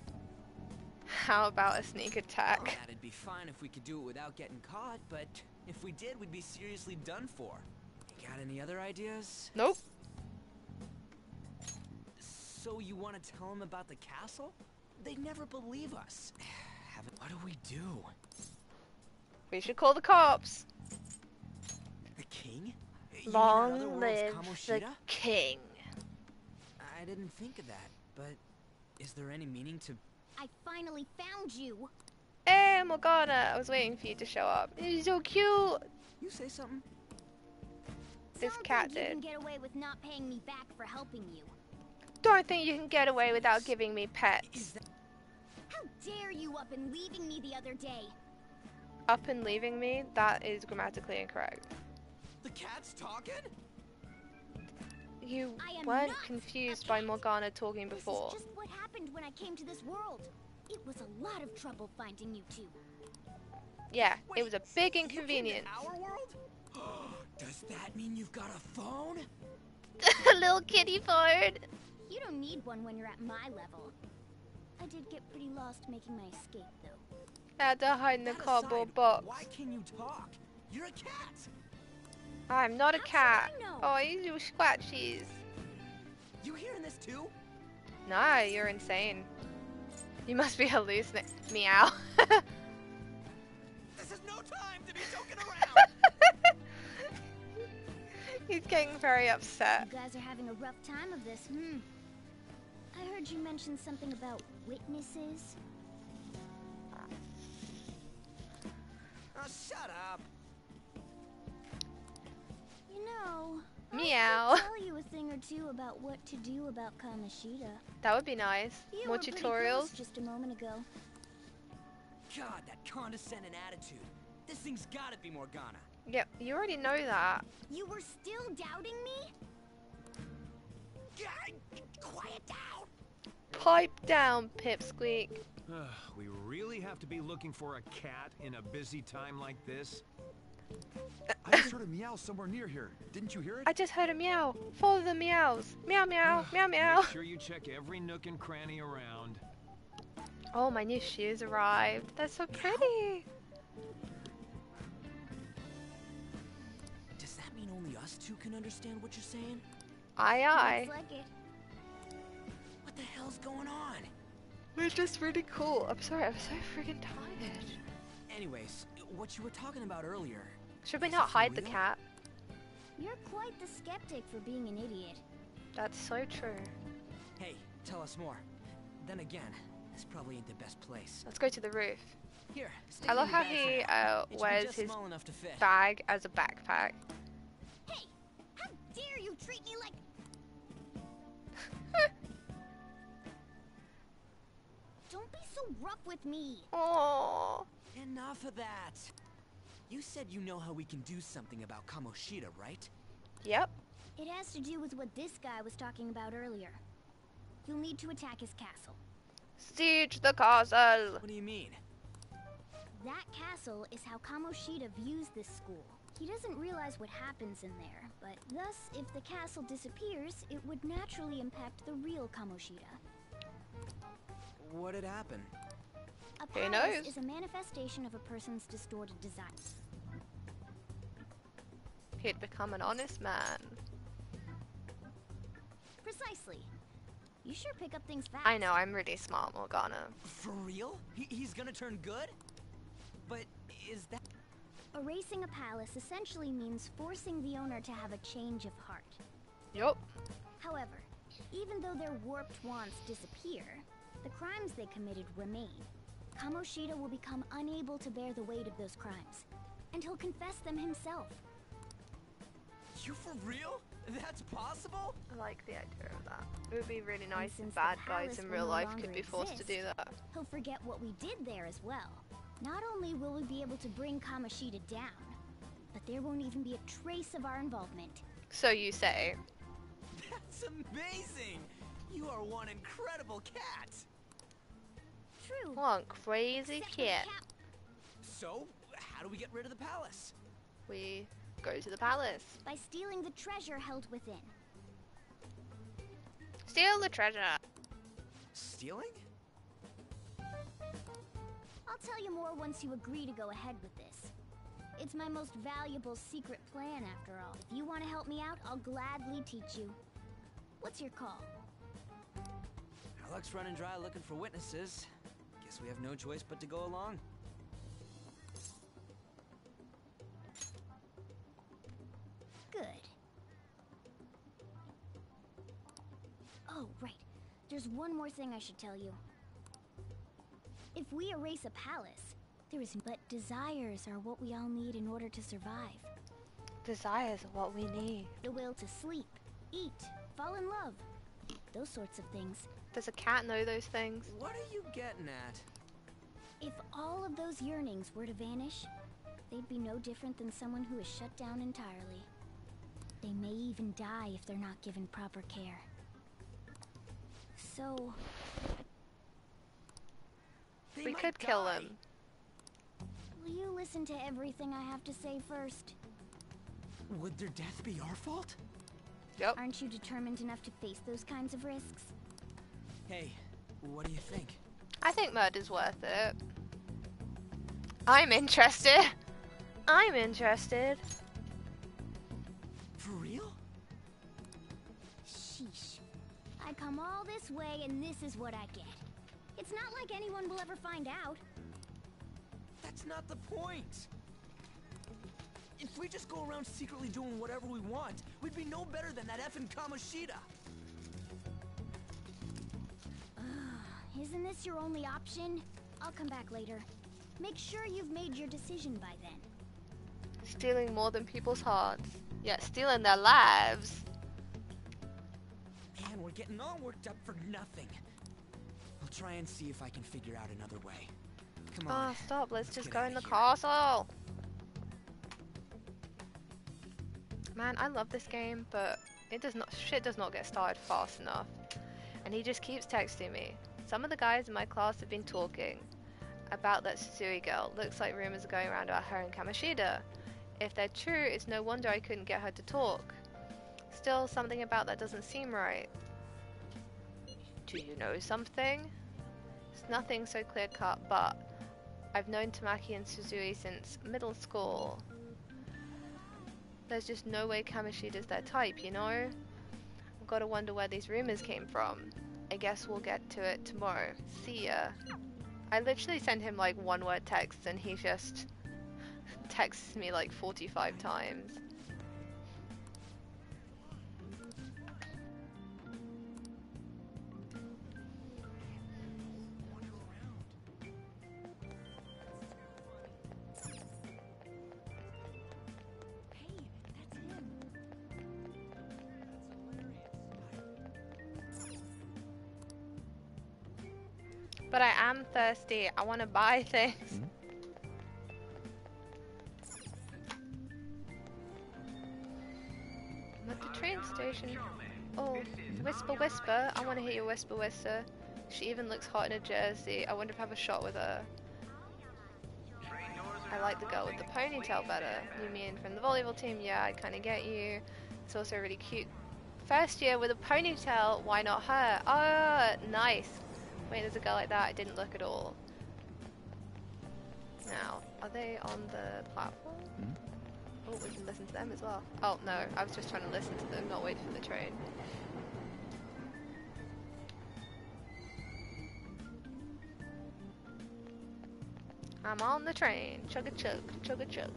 How about a sneak attack? Oh, that'd be fine if we could do it without getting caught, but if we did, we'd be seriously done for. You got any other ideas? Nope. So you want to tell them about the castle? They'd never believe us. [SIGHS] What do we do? We should call the cops. The king? You mean in Long live the king. I didn't think of that, but is there any meaning to I finally found you. Eh, oh hey, Morgana, uh, I was waiting for you to show up. You're so cute. You say something? This Don't cat think you did. can get away with not paying me back for helping you. Don't think you can get away without giving me pets. How dare you up and leaving me the other day? Up and leaving me? That is grammatically incorrect. The cat's talking? You weren't confused by Morgana talking before. This is just what happened when I came to this world. It was a lot of trouble finding you two. Yeah, it was a big inconvenience. our world? [GASPS] Does that mean you've got a phone? [LAUGHS] Little kitty phone. You don't need one when you're at my level. I did get pretty lost making my escape, though. Had to hide in the That cardboard aside, box. Why can you talk? You're a cat. I'm not a How should cat. I know? Oh, you do scratchies. You hearing this too? Nah, you're insane. You must be [LAUGHS] hallucinating. Meow. [LAUGHS] This is no time to be joking around. [LAUGHS] He's getting very upset. You guys are having a rough time of this, hmm? I heard you mention something about witnesses. Oh, shut up. You know, Meow. I could tell you a thing or two about what to do about Kamoshida. That would be nice. You More were tutorials. close just a moment ago. God, that condescending attitude. This thing's gotta be Morgana. Yep, you already know that. You were still doubting me? Quiet down. Pipe down, Pipsqueak. [SIGHS] we really have to be looking for a cat in a busy time like this? I just heard a meow somewhere near here. Didn't you hear it? I just heard a meow. Follow the meows. Meow, meow, [SIGHS] meow, meow. Make sure you check every nook and cranny around. Oh, my new shoes arrived. They're so pretty. Does that mean only us two can understand what you're saying? Aye, aye. Looks like it. What the hell's going on? We're just really cool. I'm sorry, I'm so freaking tired. Anyways, what you were talking about earlier. Should we not it for hide the cat? You're quite the skeptic for being an idiot. That's so true. Hey, tell us more. Then again, this probably ain't the best place. Let's go to the roof. Here, stick I love how the bag for he uh, It should be wears his small enough to fit. bag as a backpack. Hey, how dare you treat me like... [LAUGHS] Don't be so rough with me. Oh. Enough of that. You said you know how we can do something about Kamoshida, right? Yep. It has to do with what this guy was talking about earlier. You'll need to attack his castle. Siege the castle. What do you mean? That castle is how Kamoshida views this school. He doesn't realize what happens in there, but thus, if the castle disappears, it would naturally impact the real Kamoshida. What'd happen? A Who palace knows? is a manifestation of a person's distorted desires. He'd become an honest man. Precisely. You sure pick up things fast. I know, I'm really smart, Morgana. For real? He he's gonna turn good? But is that... Erasing a palace essentially means forcing the owner to have a change of heart. Yup. However, even though their warped wants disappear, the crimes they committed remain. Kamoshida will become unable to bear the weight of those crimes, and he'll confess them himself. You for real? That's possible? I like the idea of that. It would be really And nice if bad guys in real no life could be forced to do that. He'll forget what we did there as well. Not only will we be able to bring Kamoshida down, but there won't even be a trace of our involvement. So you say. That's amazing! You are one incredible cat! True. One crazy Except kid. So, how do we get rid of the palace? We go to the palace. By stealing the treasure held within. Steal the treasure. Stealing? I'll tell you more once you agree to go ahead with this. It's my most valuable secret plan, after all. If you want to help me out, I'll gladly teach you. What's your call? Our luck's running dry looking for witnesses. Guess we have no choice but to go along. Good. Oh, right. There's one more thing I should tell you. If we erase a palace, there is but desires are what we all need in order to survive. Desires are what we need. The will to sleep, eat, fall in love. Those sorts of things. Does a cat know those things? What are you getting at? If all of those yearnings were to vanish, they'd be no different than someone who is shut down entirely. They may even die if they're not given proper care. So, They we might could kill die. him. will you listen to everything I have to say first? Would their death be our fault? Yep. Aren't you determined enough to face those kinds of risks? Hey, what do you think? I think murder's worth it. I'm interested. I'm interested. For real? Sheesh. I come all this way and this is what I get. It's not like anyone will ever find out. That's not the point. If we just go around secretly doing whatever we want, we'd be no better than that effing Kamoshida. Isn't this your only option? I'll come back later. Make sure you've made your decision by then. Stealing more than people's hearts. Yeah, stealing their lives. Man, we're getting all worked up for nothing. I'll try and see if I can figure out another way. Come on. Oh, stop. Let's, just go in the of here. castle. Man, I love this game, but it does not shit does not get started fast enough. And he just keeps texting me. Some of the guys in my class have been talking about that Suzui girl. Looks like rumors are going around about her and Kamoshida. If they're true, it's no wonder I couldn't get her to talk. Still, something about that doesn't seem right. Do you know something? It's nothing so clear cut, but I've known Tamaki and Suzui since middle school. There's just no way Kamoshida's their type, you know? I've gotta wonder where these rumors came from. I guess we'll get to it tomorrow. See ya. I literally send him like one word texts and he just [LAUGHS] texts me like 45 times. But I am thirsty. I want to buy things. Mm-hmm. I'm at the train station. Oh, whisper, whisper. I want to hear your whisper, whisper. She even looks hot in a jersey. I wonder if I have a shot with her. I like the girl with the ponytail better. You mean from the volleyball team? Yeah, I kind of get you. It's also really cute. First year with a ponytail. Why not her? Oh, nice. Wait, there's a girl like that. I didn't look at all. Now, are they on the platform? Hmm? Oh, we can listen to them as well. Oh, no. I was just trying to listen to them, not wait for the train. I'm on the train. Chug a chug, chug a chug.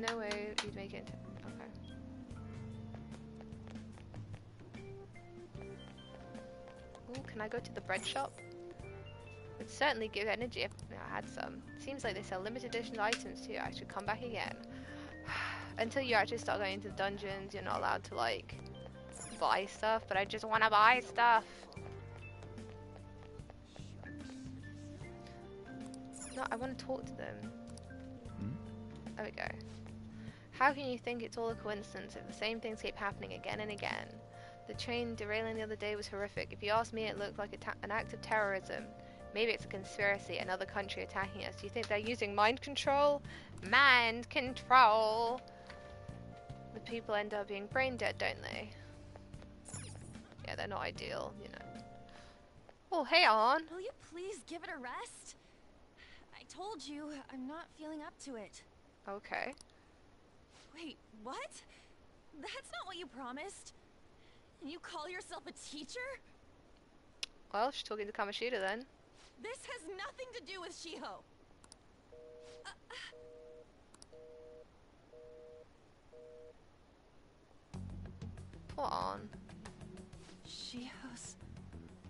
No way you'd make it. Okay. Ooh, can I go to the bread shop? It'd certainly give energy if I had some. Seems like they sell limited edition items too. I should come back again. [SIGHS] Until you actually start going into the dungeons, you're not allowed to like buy stuff, but I just want to buy stuff. No, I want to talk to them. Hmm? There we go. How can you think it's all a coincidence if the same things keep happening again and again? The train derailing the other day was horrific. If you ask me, it looked like a ta- an act of terrorism. Maybe it's a conspiracy, another country attacking us. Do you think they're using mind control? Mind control! The people end up being brain dead, don't they? Yeah, they're not ideal, you know. Oh, hey, on. Will you please give it a rest? I told you I'm not feeling up to it. Okay. Wait, what? That's not what you promised. And you call yourself a teacher? Well, she's talking to Kamoshida then. This has nothing to do with Shiho. Uh, uh. Put on. Shiho's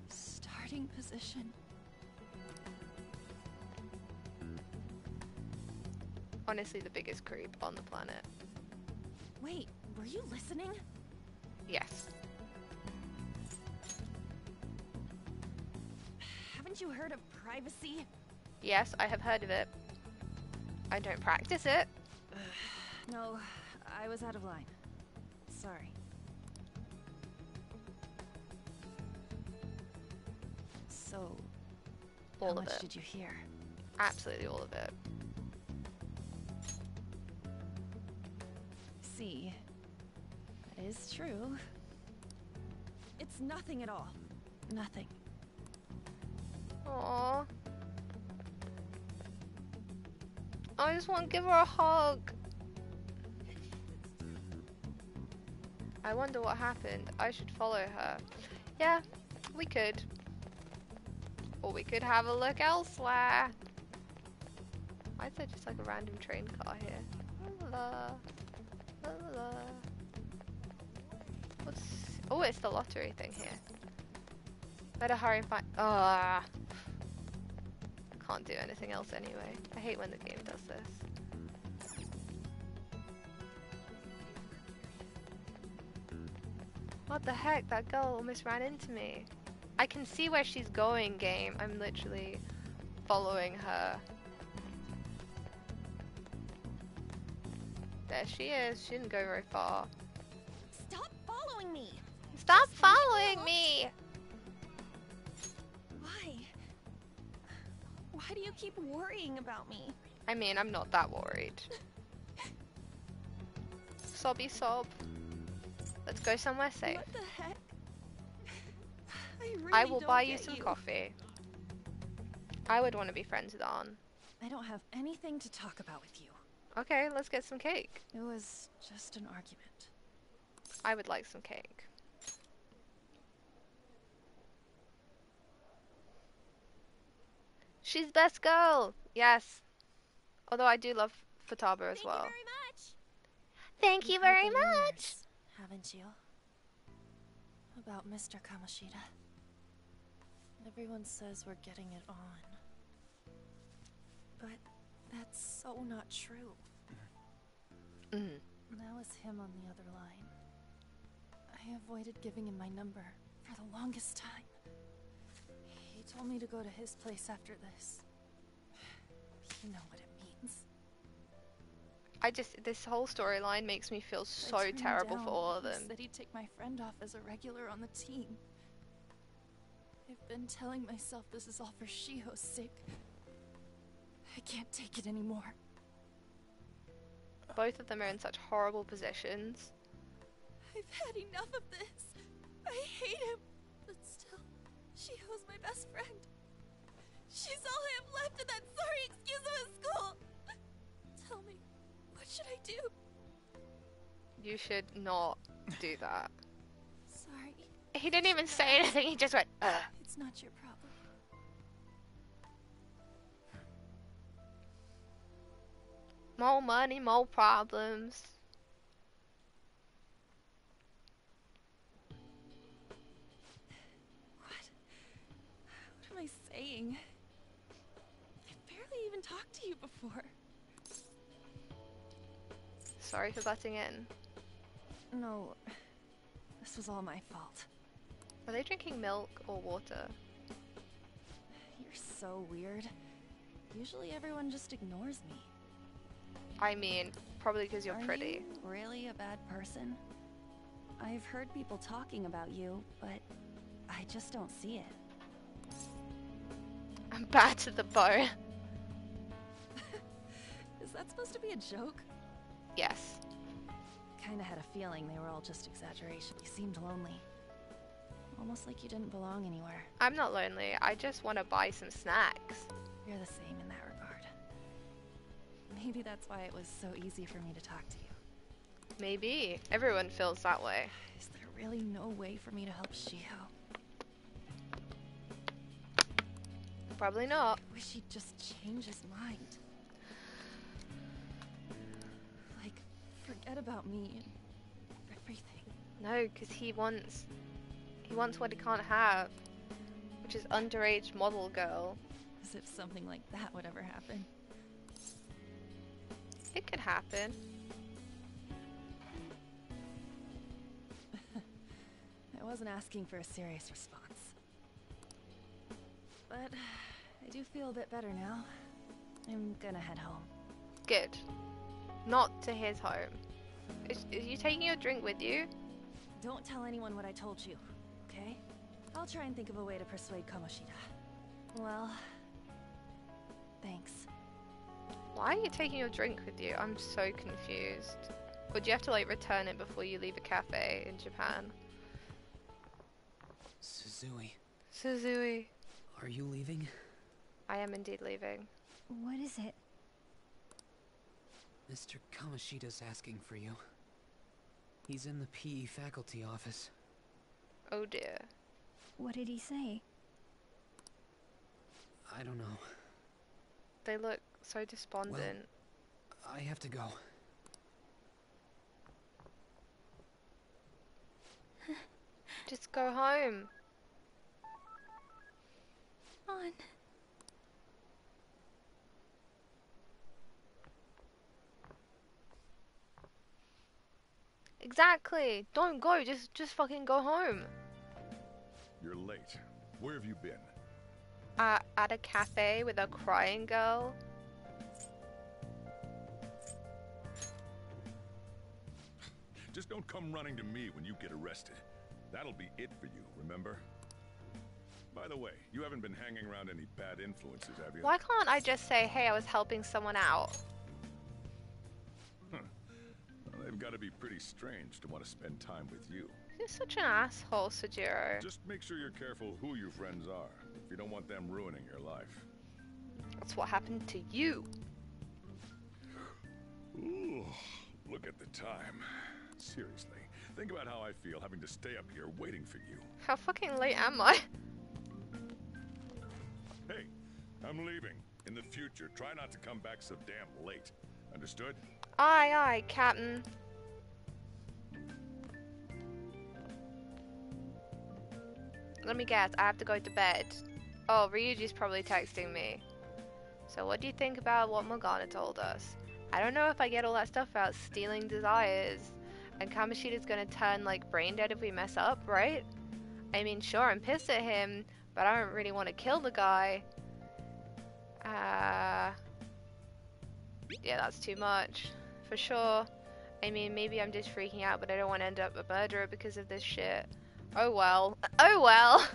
starting position. Honestly, the biggest creep on the planet. Wait, were you listening? Yes. Haven't you heard of privacy? Yes, I have heard of it. I don't practice it. [SIGHS] No, I was out of line. Sorry. So, All how of much it. did you hear? Absolutely all of it. See, that is true. It's nothing at all. Nothing. Aww. I just want to give her a hug. I wonder what happened. I should follow her. Yeah, We could. Or we could have a look elsewhere. Why is there just like a random train car here? La la la la. What's oh it's the lottery thing here. Better hurry and find Ah Can't do anything else anyway. I hate when the game does this. What the heck? That girl almost ran into me. I can see where she's going, game. I'm literally following her. There she is. She didn't go very far. Stop following me! Stop following me! Why? Why do you keep worrying about me? I mean, I'm not that worried. Sobby sob. Let's go somewhere safe. What the heck? I really I will buy you some you. coffee. I would want to be friends with Ann. I don't have anything to talk about with you. Okay, let's get some cake. It was just an argument. I would like some cake. She's best girl. Yes. Although I do love Futaba as well. Thank you very You've heard very much. Haven't you? About Mr. Kamoshida. Everyone says we're getting it on. But that's so not true. Mm. That was him on the other line. I avoided giving him my number for the longest time. He told me to go to his place after this. You know what it means. I just this whole storyline makes me feel so terrible for all of He them. said he'd take my friend off as a regular on the team. I've been telling myself this is all for Shiho's sake. I can't take it anymore. Both of them are in such horrible positions. I've had enough of this. I hate him. But still, she was my best friend. She's all I have left in that sorry excuse of a school. Tell me, what should I do? You should not do that. Sorry, He didn't even say anything. He just went, Ugh. it's not your More money, more problems. What What am I saying? I barely even talked to you before. Sorry for butting in. No, this was all my fault. Are they drinking milk or water? You're so weird. Usually everyone just ignores me. I mean, probably because you're Are pretty. you really a bad person? I've heard people talking about you, but I just don't see it. [LAUGHS] I'm bad to the bone. [LAUGHS] Is that supposed to be a joke? Yes. Kinda had a feeling they were all just exaggeration. You seemed lonely. Almost like you didn't belong anywhere. I'm not lonely. I just want to buy some snacks. You're the same in that regard. Maybe that's why it was so easy for me to talk to you. Maybe. Everyone feels that way. Is there really no way for me to help Shiho? Probably not. I wish he'd just change his mind. Like, forget about me and everything. No, because he wants... He wants what he can't have. Which is underage model girl. As if something like that would ever happen. It could happen. [LAUGHS] I wasn't asking for a serious response. But I do feel a bit better now. I'm gonna head home. Good. Not to his home. Is, is you taking your drink with you? Don't tell anyone what I told you, okay? I'll try and think of a way to persuade Kamoshida. Well, thanks. Why are you taking your drink with you? I'm so confused. Would you have to like return it before you leave a cafe in Japan? Suzui, Suzui. are you leaving? I am indeed leaving. What is it? Mr. Kamoshida's asking for you. He's in the PE faculty office. Oh dear. What did he say? I don't know. They look so despondent. I have to go. [LAUGHS] Just go home. On. Exactly. Don't go. Just just fucking go home. You're late. Where have you been? Uh, at a cafe with a crying girl. Just don't come running to me when you get arrested. That'll be it for you, remember? By the way, you haven't been hanging around any bad influences, have you? Why can't I just say, hey, I was helping someone out? Well, they've got to be pretty strange to want to spend time with you. You're such an asshole, Sojiro. Just make sure you're careful who your friends are, if you don't want them ruining your life. That's what happened to you. Ooh, look at the time. Seriously, think about how I feel having to stay up here waiting for you. How fucking late am I? Hey, I'm leaving. In the future, try not to come back so damn late. Understood? Aye, aye, Captain. Let me guess, I have to go to bed. Oh, Ryuji's probably texting me. So what do you think about what Morgana told us? I don't know if I get all that stuff about stealing desires. And Kamoshida's gonna turn like brain dead if we mess up, right? I mean, sure, I'm pissed at him, but I don't really want to kill the guy. Uh, yeah, that's too much, for sure. I mean, maybe I'm just freaking out, but I don't want to end up a murderer because of this shit. Oh well. Oh well!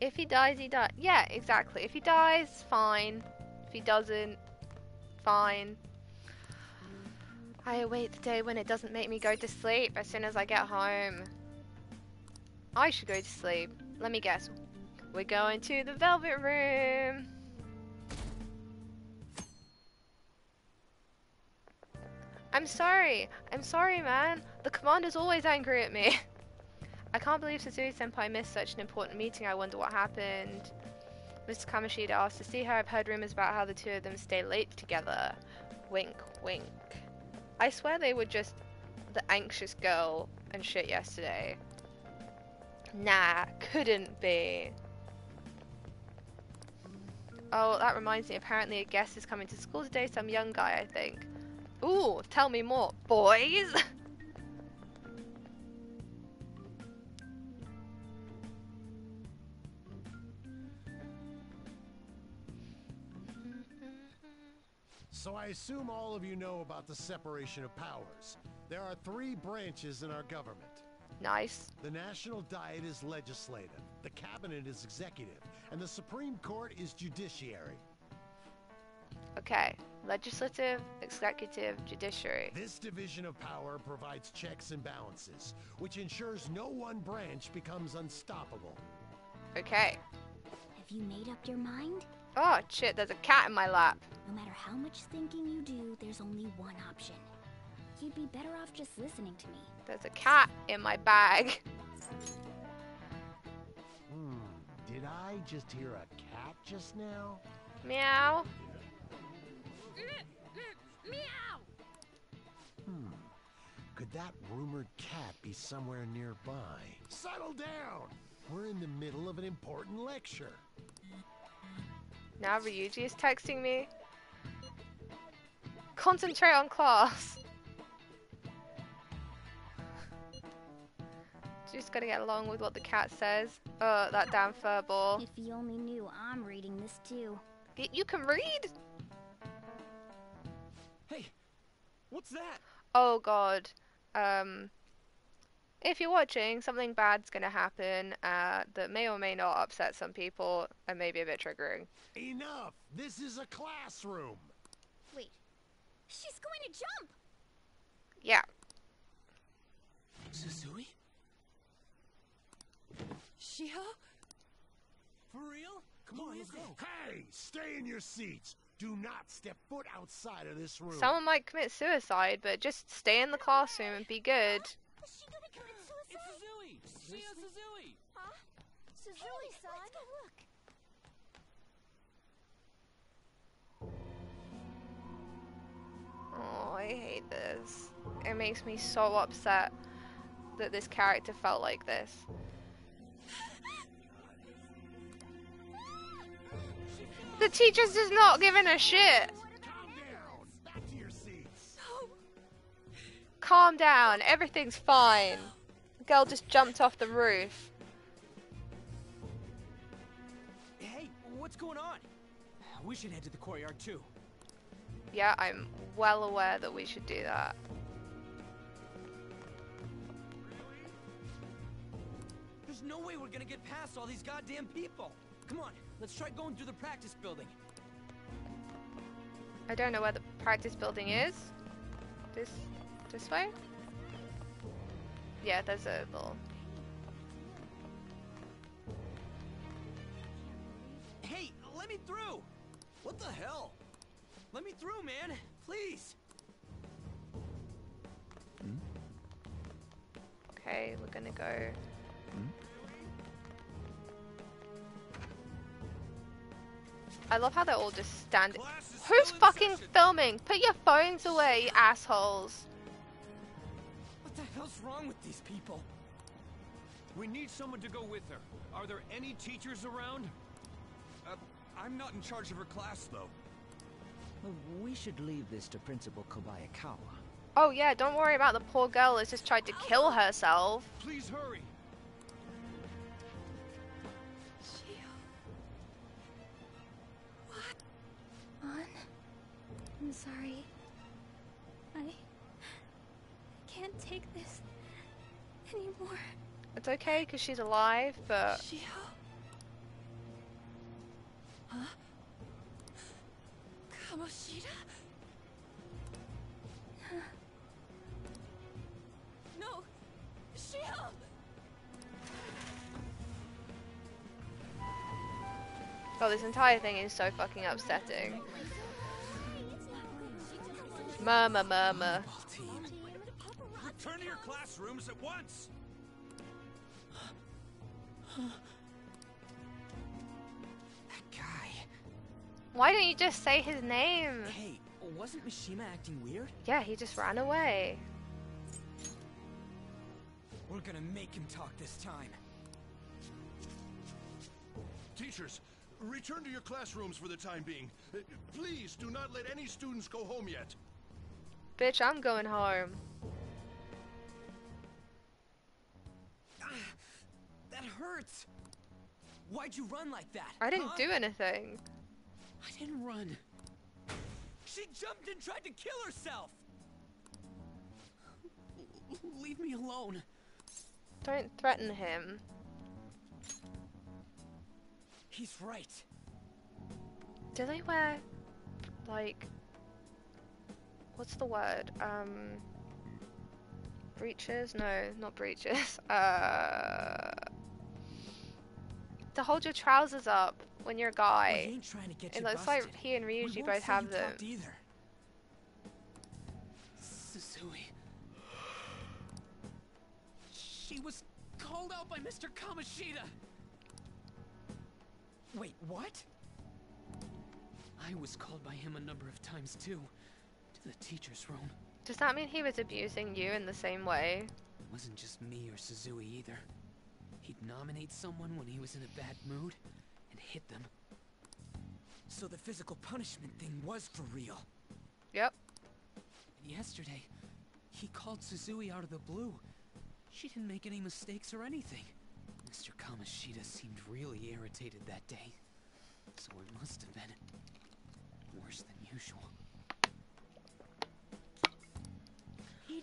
if he dies, he dies. Yeah, exactly. If he dies, fine. If he doesn't, fine. I await the day when it doesn't make me go to sleep as soon as I get home. I should go to sleep. Let me guess. We're going to the Velvet Room. I'm sorry. I'm sorry, man. The commander's always angry at me. [LAUGHS] I can't believe Suzui Senpai missed such an important meeting. I wonder what happened. Mr. Kamoshida asked to see her. I've heard rumors about how the two of them stay late together. Wink, wink. I swear they were just the anxious girl and shit yesterday. Nah, couldn't be. Oh, that reminds me. Apparently a guest is coming to school today. Some young guy, I think. Ooh, tell me more, boys! [LAUGHS] So I assume all of you know about the separation of powers. There are three branches in our government. Nice. The National Diet is legislative, the Cabinet is executive, and the Supreme Court is judiciary. Okay. Legislative, executive, judiciary. This division of power provides checks and balances, which ensures no one branch becomes unstoppable. Okay. Have you made up your mind? Oh, shit, there's a cat in my lap. No matter how much thinking you do, there's only one option. You'd be better off just listening to me. There's a cat in my bag. Hmm, did I just hear a cat just now? Meow. Meow! Hmm, could that rumored cat be somewhere nearby? Settle down! We're in the middle of an important lecture. Now Ryuji is texting me. Concentrate on class. [LAUGHS] Just gotta get along with what the cat says. Oh, that damn furball. If you only knew I'm reading this too. Y- You can read? Hey, what's that? Oh god. Um, if you're watching, something bad's gonna happen uh, that may or may not upset some people and may be a bit triggering. Enough! This is a classroom! Wait, she's going to jump! Yeah. Suzui? Shiho? For real? Come on, let's go. Hey, stay in your seats! Do not step foot outside of this room. Someone might commit suicide, but just stay in the classroom and be good. Is she gonna commit suicide? It's Suzui! Huh? Suzui-san? let's go look. Oh, I hate this. It makes me so upset that this character felt like this. The teacher's just not giving a shit. Calm down, everything's fine. The girl just jumped off the roof. Hey, what's going on? We should head to the courtyard too. Yeah, I'm well aware that we should do that. There's no way we're gonna get past all these goddamn people. Come on, let's try going through the practice building. I don't know where the practice building is. This, this way? Yeah, there's a little... Hey, let me through! What the hell? Let me through, man! Please! Hmm? Okay, we're gonna go... Hmm? I love how they're all just standing. Who's fucking filming? Put your phones away, you assholes. What the hell's wrong with these people? We need someone to go with her. Are there any teachers around? Uh, I'm not in charge of her class, though. We should leave this to Principal Kobayakawa. Oh yeah, don't worry about the poor girl who's just tried to kill herself. Please hurry. I'm sorry. I... I can't take this anymore. It's okay because she's alive, but Shiho? Huh? Kamoshida? No! Shiho! oh, this entire thing is so fucking upsetting. Murmur, murmur. Return to your classrooms at once! Why don't you just say his name? Hey, wasn't Mishima acting weird? Yeah, he just ran away. We're gonna make him talk this time. Teachers, return to your classrooms for the time being. Uh, Please do not let any students go home yet. Bitch, I'm going home. [SIGHS] That hurts! Why'd you run like that? I didn't huh? do anything. I didn't run. She jumped and tried to kill herself! [LAUGHS] Leave me alone. Don't threaten him. He's right. Do they wear, like, what's the word? Um, breeches? No, not breeches. [LAUGHS] Uh, to hold your trousers up when you're a guy. he ain't trying to get it looks like he and Ryuji both have them. Either. Suzui. She was called out by Mr. Kamoshida. Wait, what? I was called by him a number of times too. The teacher's room. Does that mean he was abusing you in the same way? It wasn't just me or Suzui either. He'd nominate someone when he was in a bad mood and hit them. So the physical punishment thing was for real. Yep. And yesterday, he called Suzui out of the blue. She didn't make any mistakes or anything. Mr. Kamoshida seemed really irritated that day. So it must have been worse than usual.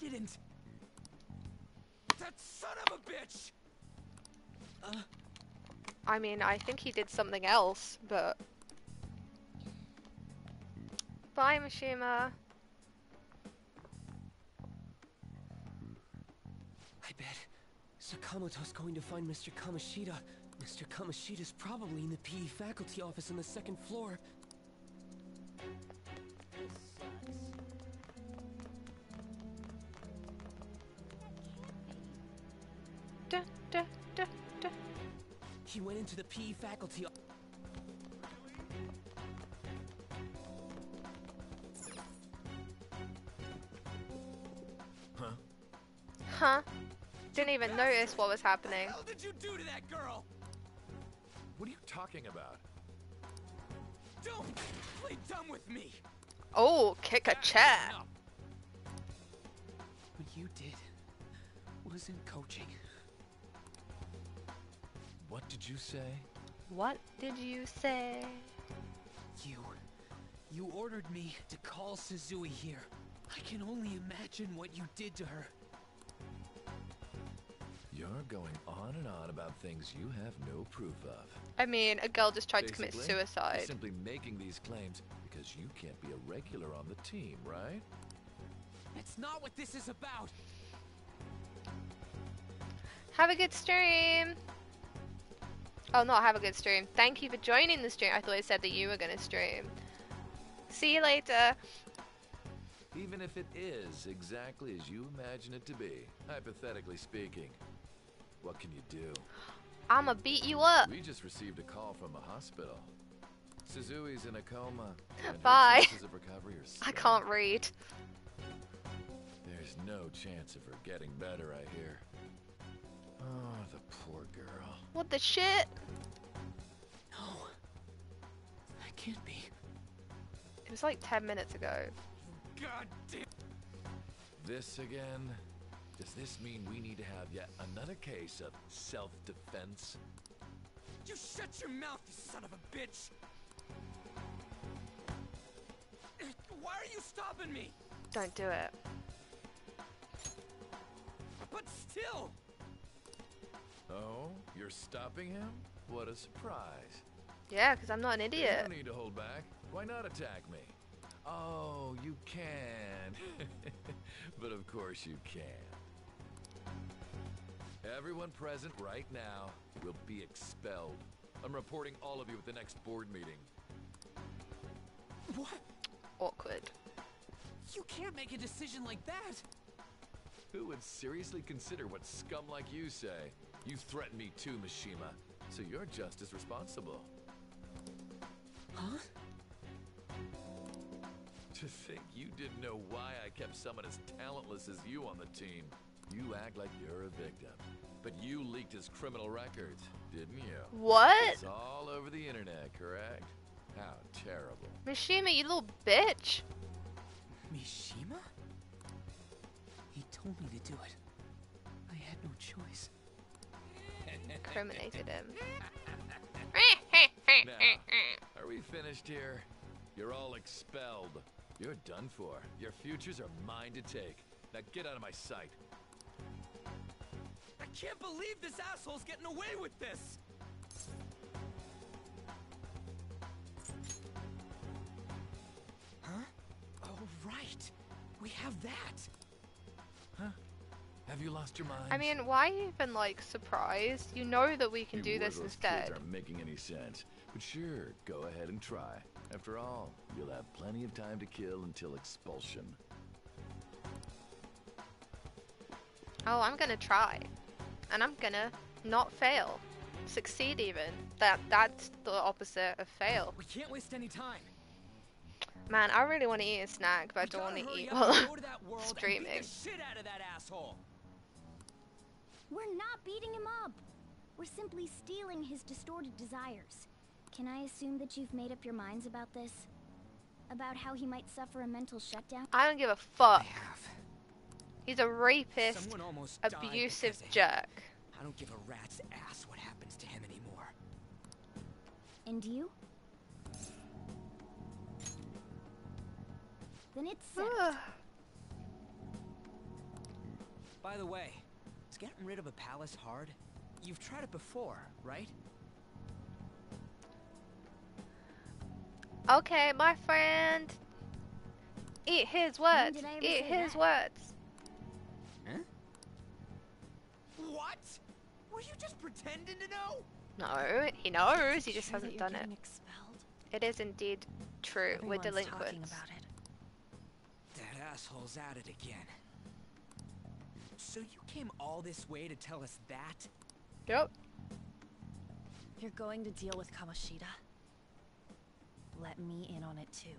Didn't. That son of a bitch! Uh, I mean, I think he did something else, but... Bye, Mishima. I bet Sakamoto's going to find Mr. Kamoshida. Mr. Kamoshida's probably in the PE faculty office on the second floor. Da, da, rude. He went into the PE faculty. Huh? Huh? Didn't even notice what was happening. What did you do to that girl? What are you talking about? Don't play dumb with me. Oh, kick a chair. What you did wasn't coaching. What did you say? What did you say? You, you ordered me to call Suzui here. I can only imagine what you did to her. You're going on and on about things you have no proof of. I mean, a girl just tried to commit Basically, you're suicide. simply making these claims because you can't be a regular on the team, right? That's not what this is about. Have a good stream. Oh, not have a good stream. Thank you for joining the stream. I thought it said that you were gonna stream. See you later. Even if it is exactly as you imagine it to be, hypothetically speaking, what can you do? I'ma beat you up. We just received a call from a hospital. Suzui's in a coma. Bye. chances of recovery are [LAUGHS] I can't read. There's no chance of her getting better, I hear. Oh, the poor girl. What the shit? No. That can't be. It was like 10 minutes ago. God damn. This again? Does this mean we need to have yet another case of self-defense? You shut your mouth, you son of a bitch! Why are you stopping me? Don't do it. But still! Oh, you're stopping him? What a surprise. Yeah, because I'm not an You idiot. don't need to hold back. Why not attack me? Oh, you can. [LAUGHS] but of course you can. Everyone present right now will be expelled. I'm reporting all of you at the next board meeting. What? Awkward. You can't make a decision like that! Who would seriously consider what scum like you say? You threatened me too, Mishima, so you're just as responsible. Huh? To think you didn't know why I kept someone as talentless as you on the team. You act like you're a victim. But you leaked his criminal records, didn't you? What? It's all over the internet, correct? How terrible. Mishima, you little bitch. Mishima? He told me to do it. I had no choice. Incriminated him. Now, are we finished here? You're all expelled. You're done for. Your futures are mine to take. Now get out of my sight. I can't believe this asshole's getting away with this! Huh? Oh, right. We have that. Huh? Have you lost your mind? I mean, why are you even like surprised? You know that we can You do this worthless instead. Kids aren't making any sense. But sure, go ahead and try. After all, you'll have plenty of time to kill until expulsion. Oh, I'm gonna try. And I'm gonna not fail. Succeed even. That that's the opposite of fail. We can't waste any time. Man, I really want to eat a snack, but I don't want to eat up while and I'm go to that world and beat streaming. the shit out of that asshole. We're not beating him up. We're simply stealing his distorted desires. Can I assume that you've made up your minds about this? About how he might suffer a mental shutdown? I don't give a fuck. He's a rapist, almost abusive because of him. jerk. I don't give a rat's ass what happens to him anymore. And you? Then it's settled. By the way, is getting rid of a palace hard? You've tried it before, right? Okay, my friend. Eat his words. did I ever Eat his that? words. Huh? What? Were you just pretending to know? No, he knows. He just Sure hasn't done it. expelled? It is indeed true. We're Everyone's talking delinquents. about it. That asshole's at it again. So you came all this way to tell us that? Yep. You're going to deal with Kamoshida? Let me in on it too.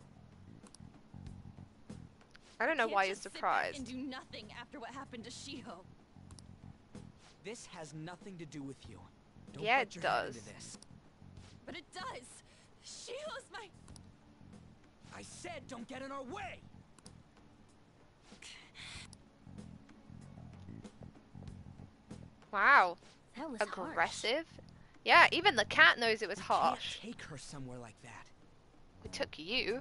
I don't know Can't why you're just sit back surprised. and do nothing after what happened to Shiho. This has nothing to do with you. Don't Yeah, put it your head does. into this. But it does. Shiho's my. I said don't get in our way! Wow. That was Aggressive. Yeah, even the cat knows it was Can't harsh. take her somewhere like that. We took you.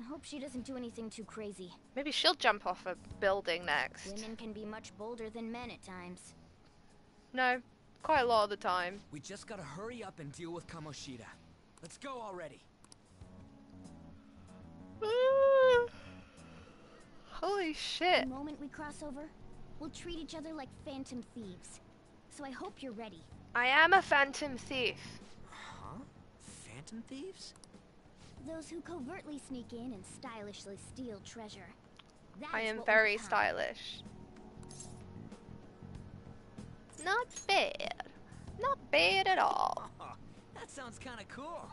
I hope she doesn't do anything too crazy. Maybe she'll jump off a building next. Women can be much bolder than men at times. No, quite a lot of the time. We just gotta hurry up and deal with Kamoshida. Let's go already. Ah. Holy shit. The moment we cross over, we'll treat each other like phantom thieves. So I hope you're ready. I am a phantom thief. Huh? Phantom thieves? Those who covertly sneak in and stylishly steal treasure. That I am very stylish. Not bad. Not bad at all. [LAUGHS] that sounds kinda cool.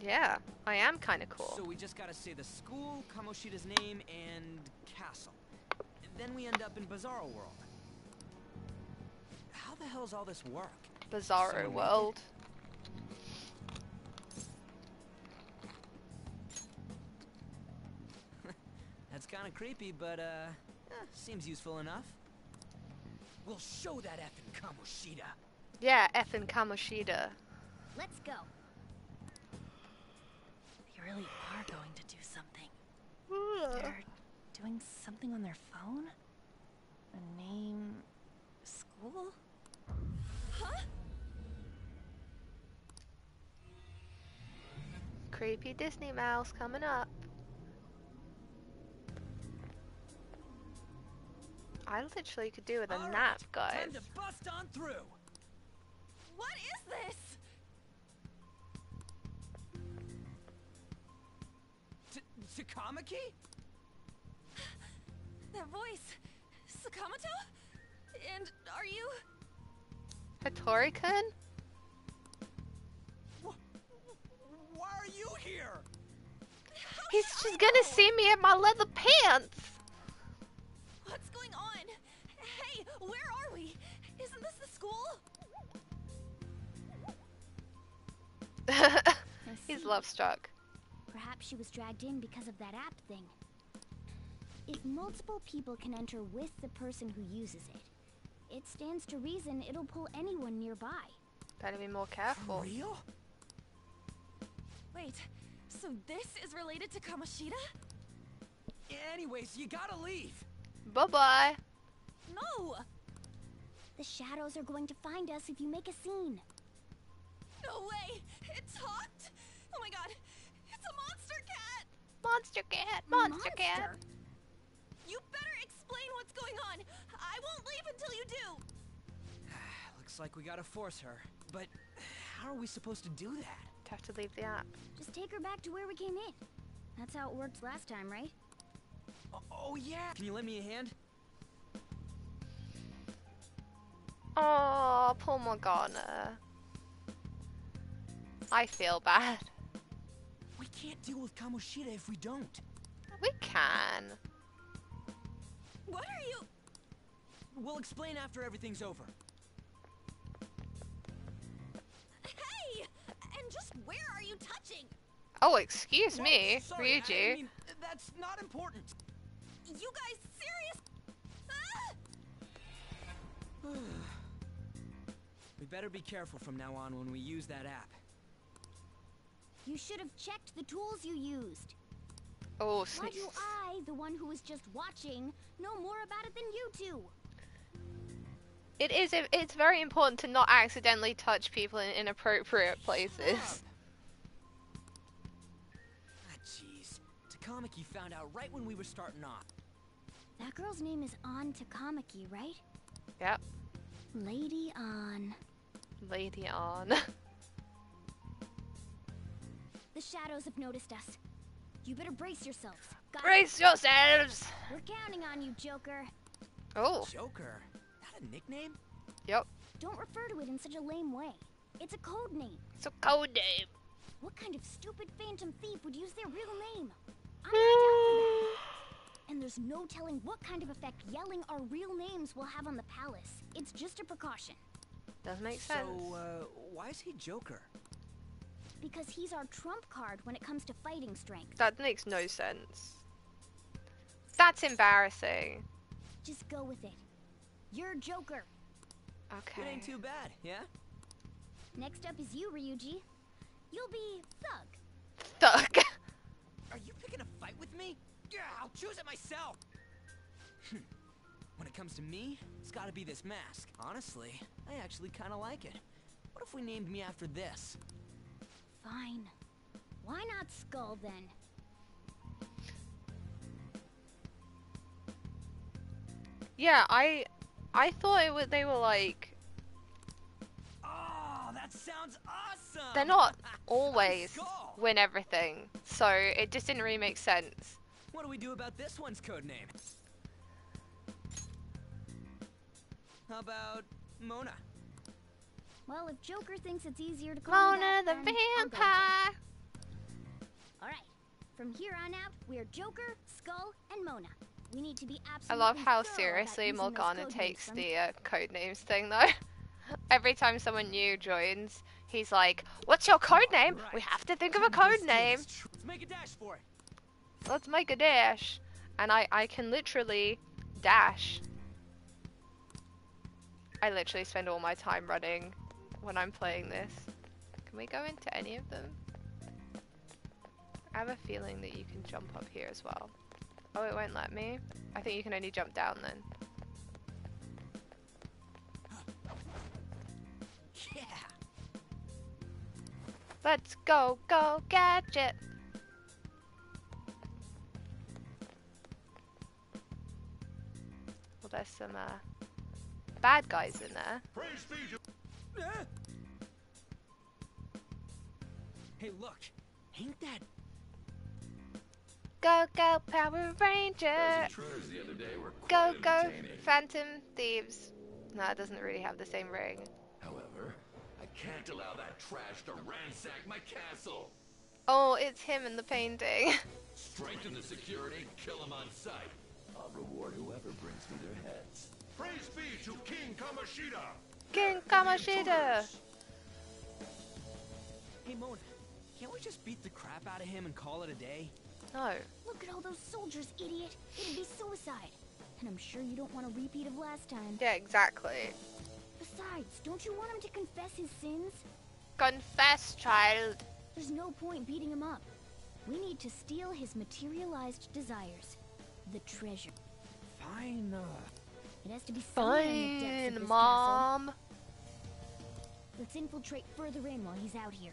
Yeah, I am kind of cool. So we just gotta say the school, Kamoshida's name, and castle. Then we end up in Bizarro World. How the hell's all this work? Bizarro Someone make world. [LAUGHS] That's kinda creepy, but uh, eh, seems useful enough. We'll show that effing Kamoshida. Yeah, effing Kamoshida. Let's go. They really are going to do something. They're doing something on their phone? A name. School? Huh? Creepy Disney mouse coming up. I literally could do with a nap, guys. Time to bust on through. What is this? T- Takamaki? That voice. Sakamoto? And are you. Hattori-kun? Why are you here? He's just gonna see me in my leather pants. What's going on? Hey, where are we? Isn't this the school? [LAUGHS] He's love struck. Perhaps she was dragged in because of that app thing. If multiple people can enter with the person who uses it, it stands to reason it'll pull anyone nearby. Better be more careful. real? Wait, so this is related to Kamoshida? Anyways, you gotta leave. Bye bye. No! The shadows are going to find us if you make a scene. No way! It talked? Oh my god! It's a monster cat! Monster cat! Monster, cat! You better explain what's going on! I won't leave until you do! [SIGHS] Looks like we gotta force her. But how are we supposed to do that? Have to leave the app. Just take her back to where we came in. That's how it worked last time, right? Oh, oh yeah. Can you lend me a hand? Oh, poor Morgana. I feel bad. We can't deal with Kamoshida if we don't. We can. What are you? We'll explain after everything's over. Hey! And just where are you touching? Oh, excuse Whoa, me, sorry, Ryuji. I mean, that's not important. You guys serious? Ah! [SIGHS] we better be careful from now on when we use that app. You should have checked the tools you used. Oh, Why do I, the one who was just watching, know more about it than you two? It is. It's very important to not accidentally touch people in inappropriate places. Ah, jeez. Takamaki found out right when we were starting off. That girl's name is Ann Takamaki, right? Yep. Lady Ann. Lady on. [LAUGHS] The shadows have noticed us. You better brace yourselves. Got it? Brace yourselves. We're counting on you, Joker. Oh. Joker? That a nickname? Yep. Don't refer to it in such a lame way. It's a code name. It's a code name. What kind of stupid phantom thief would use their real name? I'm not down for that. And there's no telling what kind of effect yelling our real names will have on the palace. It's just a precaution. Does make sense. So, uh, why is he Joker? Because he's our trump card when it comes to fighting strength. That makes no sense. That's embarrassing. Just go with it. You're Joker. Okay. It ain't too bad, yeah? Next up is you, Ryuji. You'll be Thug. Thug. [LAUGHS] Are you picking a fight with me? Yeah, I'll choose it myself. Hmm. when it comes to me, it's gotta be this mask. Honestly, I actually kinda like it. What if we named me after this? Fine. Why not Skull then? Yeah, I I thought it was, they were like Oh, that sounds awesome! they're not [LAUGHS] always win everything. So it just didn't really make sense. What do we do about this one's code name? How about Mona? Well, if Joker thinks it's easier to call me Mona the then I'll go with vampire. All right. From here on out, we're Joker, Skull, and Mona. We need to be absolutely. I love how seriously Morgana takes the uh, code names thing though. [LAUGHS] Every time someone new joins, he's like, "What's your code name? We have to think of a code name. Let's make a dash for it. Let's make a dash." And I I can literally dash. I literally spend all my time running when I'm playing this. Can we go into any of them? I have a feeling that you can jump up here as well. Oh, it won't let me. I think you can only jump down then. Yeah. Let's go, go, gadget! Well, there's some uh, bad guys in there. Praise be to! Hey, look. Ain't that Go, go, Power Ranger! Those the other day were Go, go. Phantom Thieves. No, it doesn't really have the same ring. However, I can't allow that trash to ransack my castle. Oh, it's him in the painting. [LAUGHS] Strengthen the security, kill him on sight. I'll reward whoever brings me their heads. Praise be to King Kamoshida. King Kamoshida! Hey, Mona. Can't we just beat the crap out of him and call it a day? No. Look at all those soldiers, idiot. It'd be suicide. And I'm sure you don't want a repeat of last time. Yeah, exactly. Besides, don't you want him to confess his sins? Confess, child. There's no point beating him up. We need to steal his materialized desires. The treasure. Fine. Uh, It has to be somewhere in the depths of Fine, Mom. castle. Let's infiltrate further in while he's out here.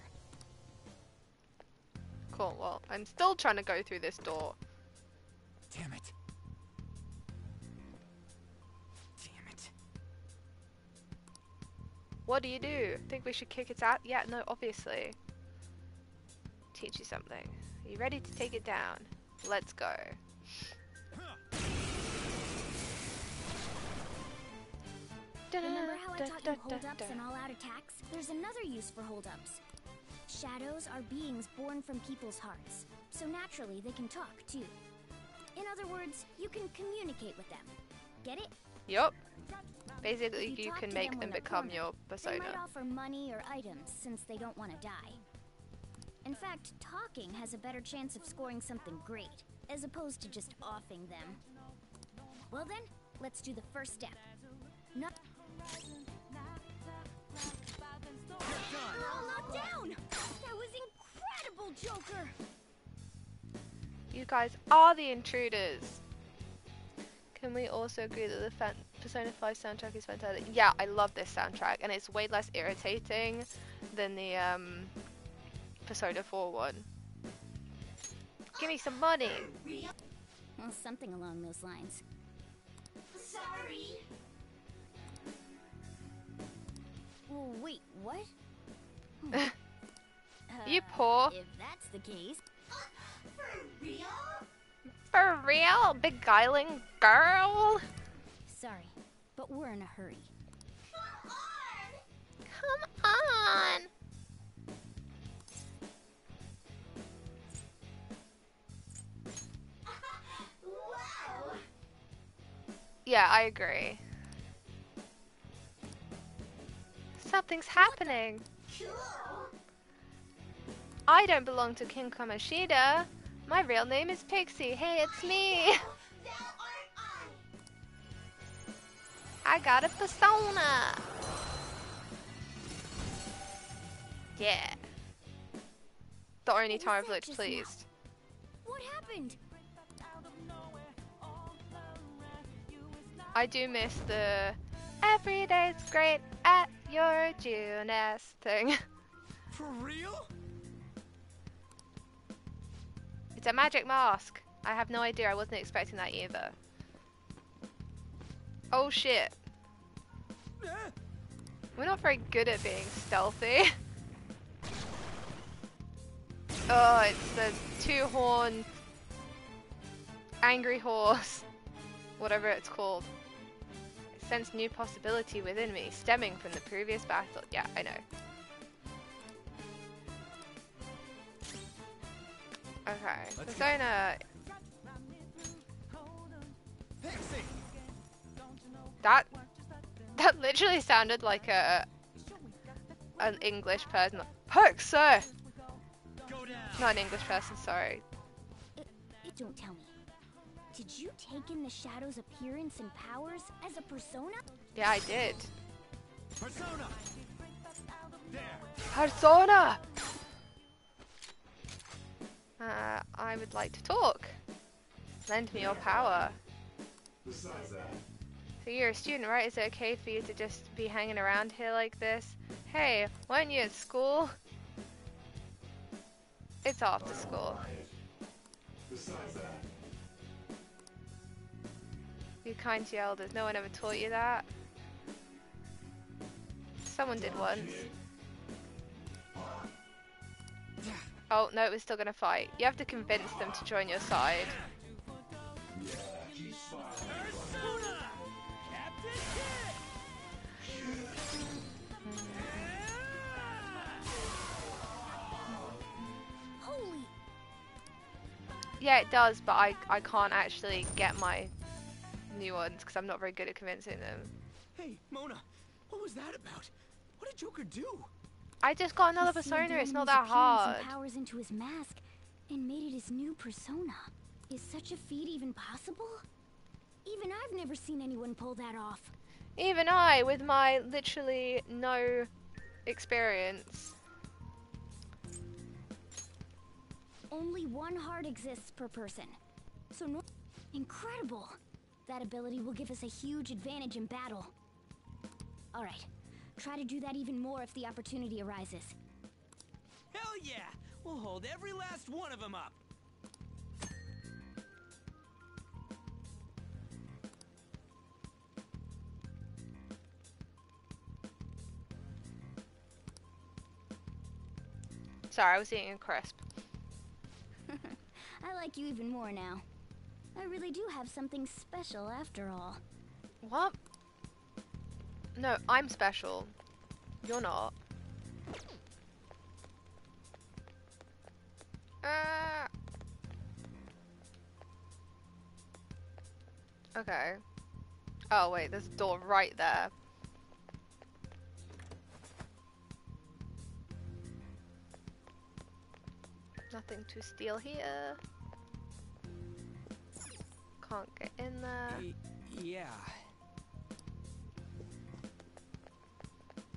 Cool, well, I'm still trying to go through this door. damn it. Damn it. What do you do? Think we should kick it out? Yeah, no, obviously. Teach you something. Are you ready to take it down? Let's go. Remember how I taught you hold-ups and all-out attacks? There's another use for hold-ups. Shadows are beings born from people's hearts, so naturally they can talk too. In other words, you can communicate with them. Get it? Yup. Basically, you you can make them them become cornered, your They might offer money or items since they don't want to die. In fact, talking has a better chance of scoring something great, as opposed to just offing them. Well then, let's do the first step. No- We're all down! That was incredible, Joker! You guys are the intruders. Can we also agree that the fan- Persona 5 soundtrack is fantastic? Yeah, I love this soundtrack, and it's way less irritating than the um, Persona 4 one. Give me some money. Well, something along those lines. Sorry. Wait, what? [LAUGHS] you uh, poor. If that's the case. For real? For real, beguiling girl? Sorry, but we're in a hurry. Come on! [LAUGHS] Come on! Yeah, I agree. Something's happening. I don't belong to King Kamoshida. My real name is Pixie. Hey, it's me. I got a persona. Yeah. The only time I've looked pleased. What happened? I do miss the every day's great at your Junes thing. [LAUGHS] For real? It's a magic mask. I have no idea. I wasn't expecting that either. Oh shit. Eh. We're not very good at being stealthy. [LAUGHS] Oh, it's the two-horn angry horse. [LAUGHS] Whatever it's called. It sense new possibility within me, stemming from the previous battle. Yeah, I know. Okay, Let's go. Persona. Pixie! Uh, that that literally sounded like a an English person. Perk, sir. Not an English person. Sorry. it Don't tell me. Did you take in the Shadow's appearance and powers as a persona? Yeah, I did. Persona! There! Persona. Uh, I would like to talk. Lend me your power. Besides that, So you're a student, right? Is it okay for you to just be hanging around here like this? Hey, weren't you at school? It's after school. besides that, Be kind to your elders. No one ever taught you that. Someone did once. Oh, no, we're still gonna fight. You have to convince them to join your side. Yeah, it does, but I, I can't actually get my new ones because I'm not very good at convincing them. Hey, Mona, what was that about? What did Joker do? I just got another He persona, it's not enemy's that appearance hard. And powers into his mask and made it his new persona. Is such a feat even possible? Even I've never seen anyone pull that off. Even I, with my literally no experience. Only one heart exists per person. So no incredible. That ability will give us a huge advantage in battle. All right. Try to do that even more if the opportunity arises. Hell yeah! We'll hold every last one of them up. Sorry, I was eating a crisp. [LAUGHS] I like you even more now. I really do have something special after all. What? No, I'm special. You're not. Uh... Okay. Oh wait, there's a door right there. Nothing to steal here. Can't get in there. Yeah.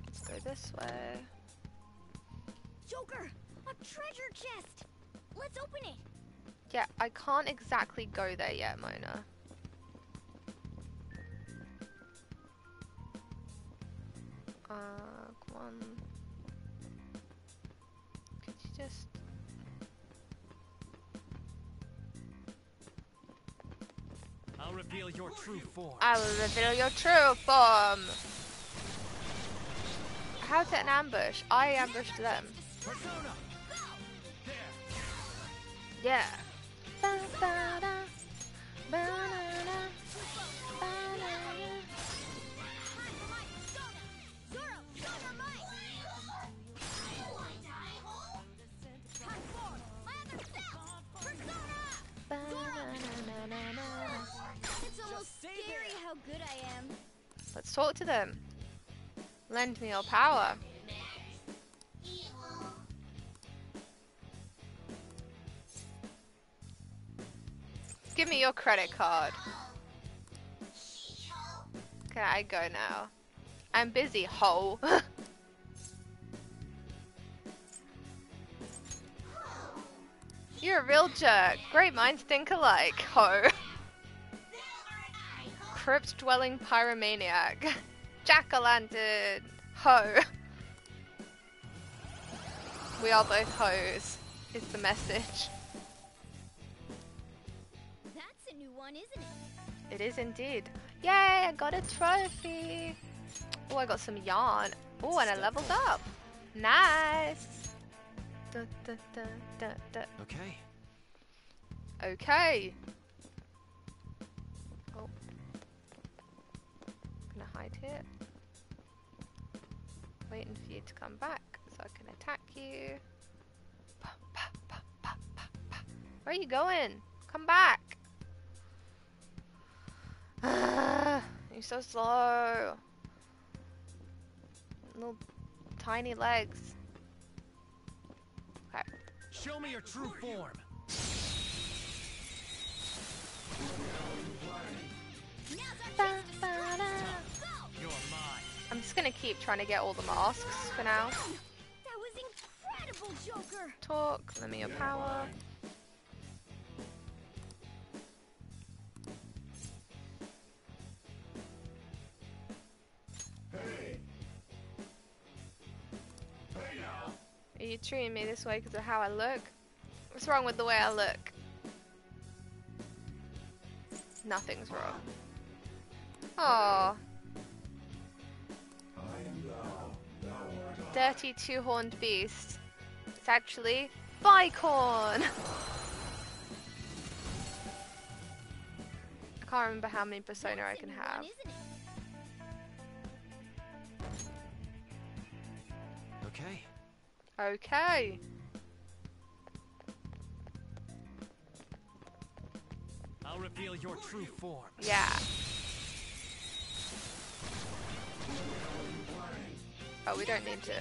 Let's go this way. Joker! A treasure chest! Let's open it! Yeah, I can't exactly go there yet, Mona. Uh, come on. Could you just... I'll reveal your true form. I will reveal your true form! How's it an ambush? I ambushed them. Persona! Yeah. Ba-ba-da, ba-da-da, ba-da-da. Talk to them. Lend me your power. Give me your credit card. Can I go now? I'm busy, ho. [LAUGHS] You're a real jerk. Great minds think alike, ho. [LAUGHS] Crypt dwelling pyromaniac. [LAUGHS] Jack-o'-lantern, ho. We are both hoes, is the message. That's a new one, isn't it? It is indeed. Yay, I got a trophy. Oh, I got some yarn. Oh, and I leveled up. Nice. Da, da, da, da, da. Okay. Okay. Hide here. Waiting for you to come back so I can attack you. Where are you going? Come back. [SIGHS] You're so slow. Little tiny legs. Okay. Show me your true form. You're mine. I'm just gonna keep trying to get all the masks for now. That was incredible, Joker! Talk, let me your power. Are you treating me this way because of how I look? What's wrong with the way I look? Nothing's wrong. Aww. Dirty two-horned beast. It's actually Bicorn! I can't remember how many persona I can have. Okay. Okay. I'll reveal your true form. Yeah. Oh, we don't need to.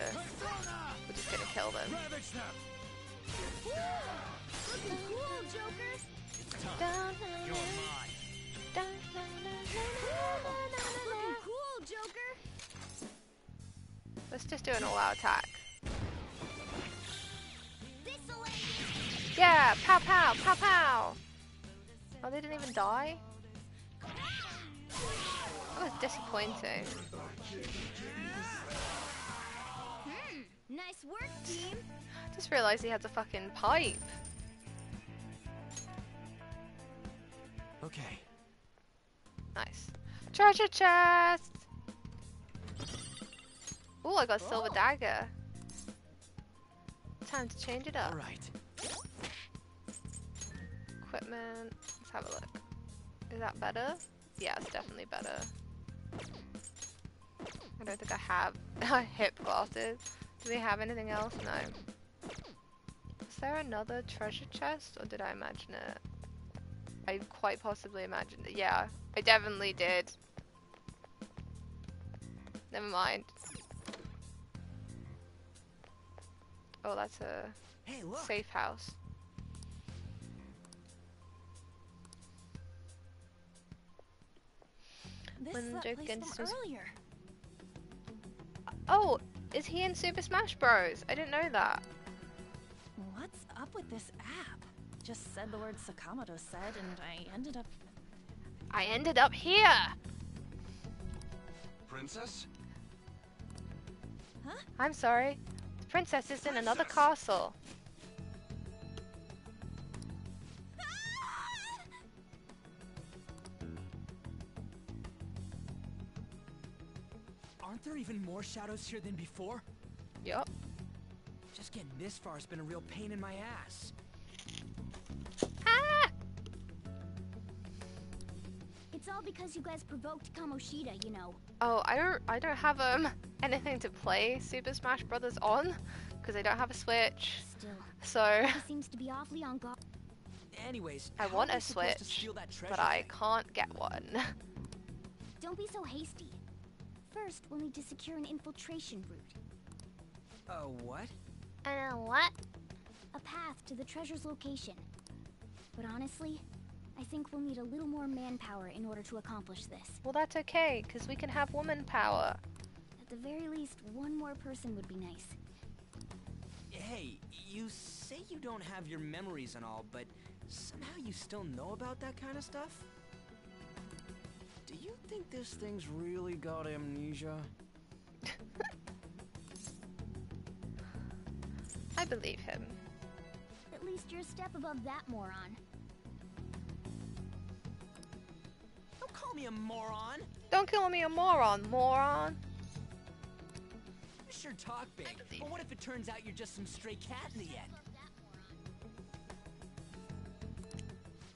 We're just gonna kill them. Let's just do an all-out attack. Yeah! Pow pow! Pow pow! Oh, they didn't even die? That was disappointing. Nice work, team! Just realised he has a fucking pipe. Okay. Nice. Treasure chest! Ooh, I got a silver oh. dagger. Time to change it up. Alright. Equipment. Let's have a look. Is that better? Yeah, it's definitely better. I don't think I have [LAUGHS] hip glasses. Do we have anything else? No. Is there another treasure chest or did I imagine it? I quite possibly imagined it. Yeah, I definitely did. Never mind. Oh, that's a Hey, safe house. This When is that place from earlier. Oh, is he in Super Smash Bros? I didn't know that. What's up with this app? Just said the word Sakamoto said, and I ended up. I ended up here. Princess? Huh? I'm sorry. The princess is in another castle. Aren't there even more shadows here than before? Yup. Just getting this far has been a real pain in my ass. Ah! It's all because you guys provoked Kamoshida, you know. Oh, I don't I don't have um [LAUGHS] anything to play Super Smash Brothers on because I don't have a Switch. Still, So he [LAUGHS] seems to be awfully on guard. Anyways, I want a we supposed to Switch, steal that treasure but I can't get one. [LAUGHS] Don't be so hasty. First, we'll need to secure an infiltration route. Uh, what? Uh, what? A path to the treasure's location. But honestly, I think we'll need a little more manpower in order to accomplish this. Well, that's okay, because we can have woman power. At the very least, one more person would be nice. Hey, you say you don't have your memories and all, but somehow you still know about that kind of stuff? Do think this thing's really got amnesia? [LAUGHS] I believe him. At least you're a step above that moron. Don't call me a moron! Don't call me a moron, moron. You sure talk big, but what if it turns out you're just some stray cat in the end?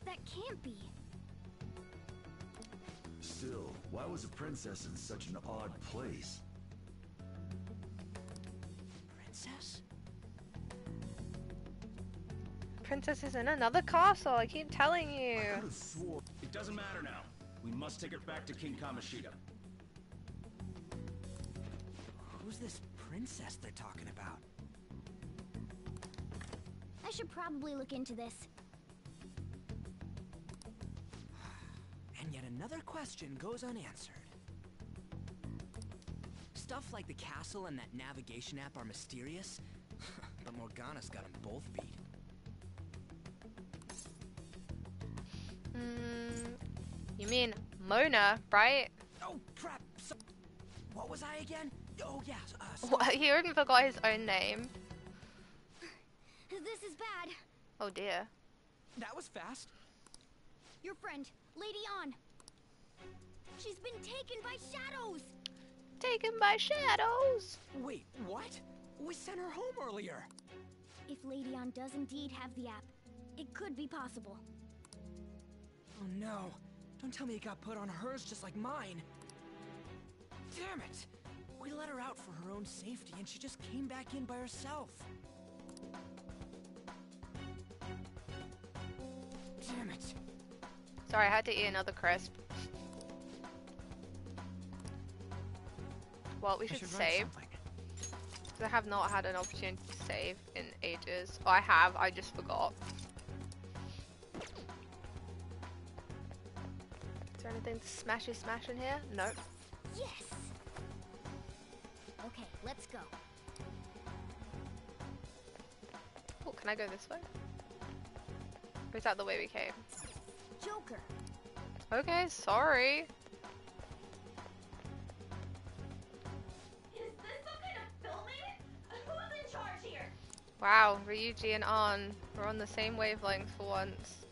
That can't be. Still, why was a princess in such an odd place? Princess? Princess is in another castle, I keep telling you. It doesn't matter now. We must take her back to King Kamoshida. Who's this princess they're talking about? I should probably look into this. Another question goes unanswered. Stuff like the castle and that navigation app are mysterious, [LAUGHS] but Morgana's got them both beat. Mm, you mean Mona, right? Oh, crap! So what was I again? Oh, yeah, uh, so What, he even forgot his own name. This is bad. Oh dear. That was fast. Your friend, Lady Ann. She's been taken by shadows. Taken by shadows. Wait, what? We sent her home earlier. If Lady Ann does indeed have the app, it could be possible. Oh no. Don't tell me it got put on hers just like mine. Damn it! We let her out for her own safety and she just came back in by herself. Damn it. Sorry, I had to eat another crisp. Well, we should, should save. I have not had an opportunity to save in ages. Oh, I have, I just forgot. Is there anything to smashy smash in here? No. Yes. Okay, let's go. Oh, can I go this way? Or is that the way we came? Joker. Okay, sorry. Wow, Ryuji and Ann, we're on the same wavelength for once.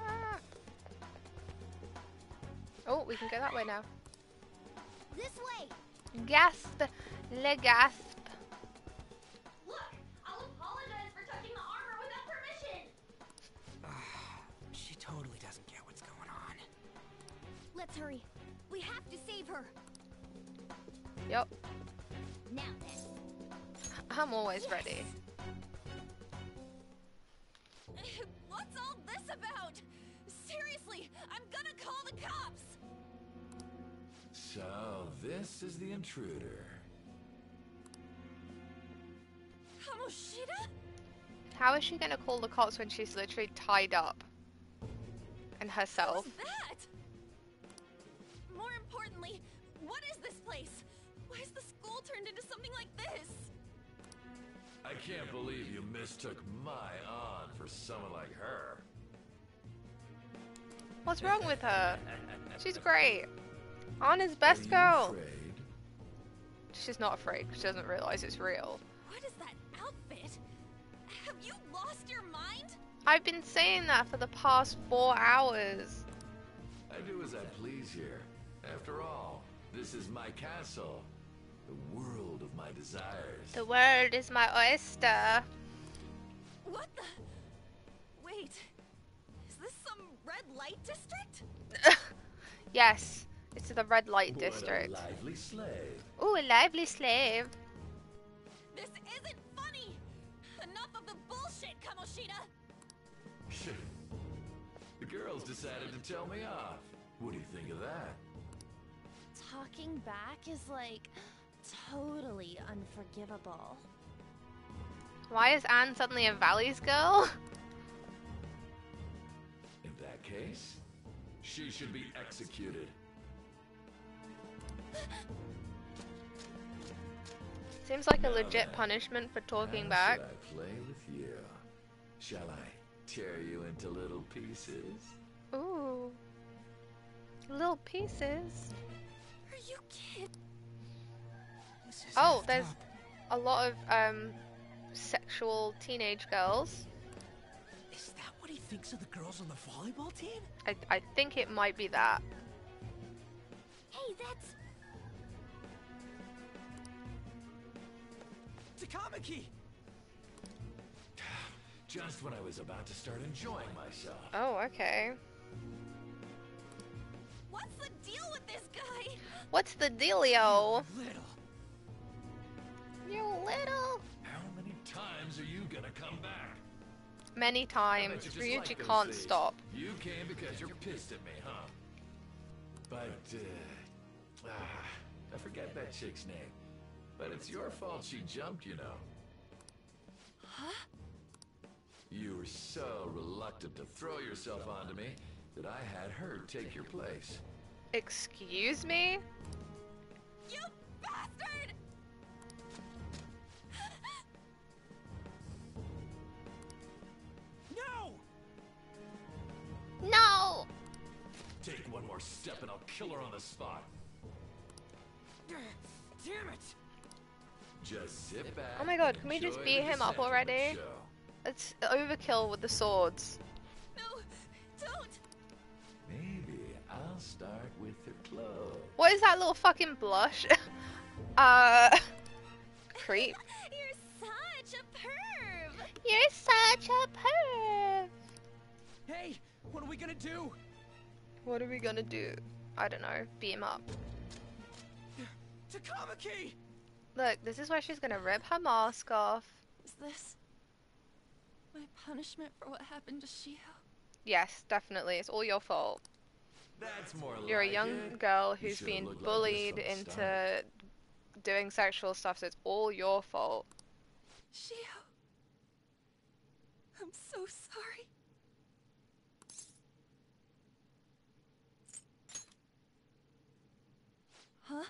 Ah. Oh, we can go that way now. This way. Gasp! Le gasp! Look, I'll apologize for touching the armor without permission. [SIGHS] She totally doesn't get what's going on. Let's hurry. We have to save her. Yup, Now then. I'm always ready. [LAUGHS] What's all this about? Seriously, I'm gonna call the cops. So, this is the intruder. Kamoshida? How is she gonna call the cops when she's literally tied up? And herself? What's that? Turned into something like this? I can't believe you mistook my aunt for someone like her. What's wrong with her? She's great. Anna's best girl. afraid? She's not afraid. She doesn't realize it's real. What is that outfit? Have you lost your mind? I've been saying that for the past four hours. I do as I please here. After all, this is my castle. The world of my desires. The world is my oyster. What the? Wait. Is this some red light district? [LAUGHS] Yes, it's the red light What district. a lively slave. Ooh, a lively slave. This isn't funny! Enough of the bullshit, Kamoshida! the girls decided to tell me off. What do you think of that? talking back is like totally unforgivable. Why is Ann suddenly a Valley's girl? In that case, she should be executed. Seems like a legit punishment for talking back. Should I play with you? Shall I tear you into little pieces? Ooh. Little pieces. Are you kidding? Oh, there's a lot of um sexual teenage girls. Is that what he thinks of the girls on the volleyball team? I I think it might be that. Hey, that's Takamaki! [SIGHS] Just when I was about to start enjoying myself. Oh, okay. what's the deal with this guy? What's the dealio? Little. You little. How many times are you gonna come back? Many times. you Ryuji like can't days. stop. You came because you're pissed at me, huh? But, uh, ah, I forget that chick's name. But it's your fault she jumped, you know. Huh? You were so reluctant to throw yourself onto me that I had her take your place. Excuse me? You bastard! No! Take one more step and I'll kill her on the spot. Damn it! Just sit back. Oh my god, can we just beat him up descent of the already? show. It's overkill with the swords. No, don't! Maybe I'll start with the clothes. What is that little fucking blush? [LAUGHS] uh. Creep. [LAUGHS] You're such a perv! You're such a perv. Hey, what are we gonna do? What are we gonna do? I don't know. Beat him up. Takamaki! Look, this is where she's gonna rip her mask off. Is this my punishment for what happened to Shiho? Yes, definitely. It's all your fault. That's more You're a young it. girl You who's should've been looked like bullied into start. doing sexual stuff, so it's all your fault. Shiho, I'm so sorry. Huh?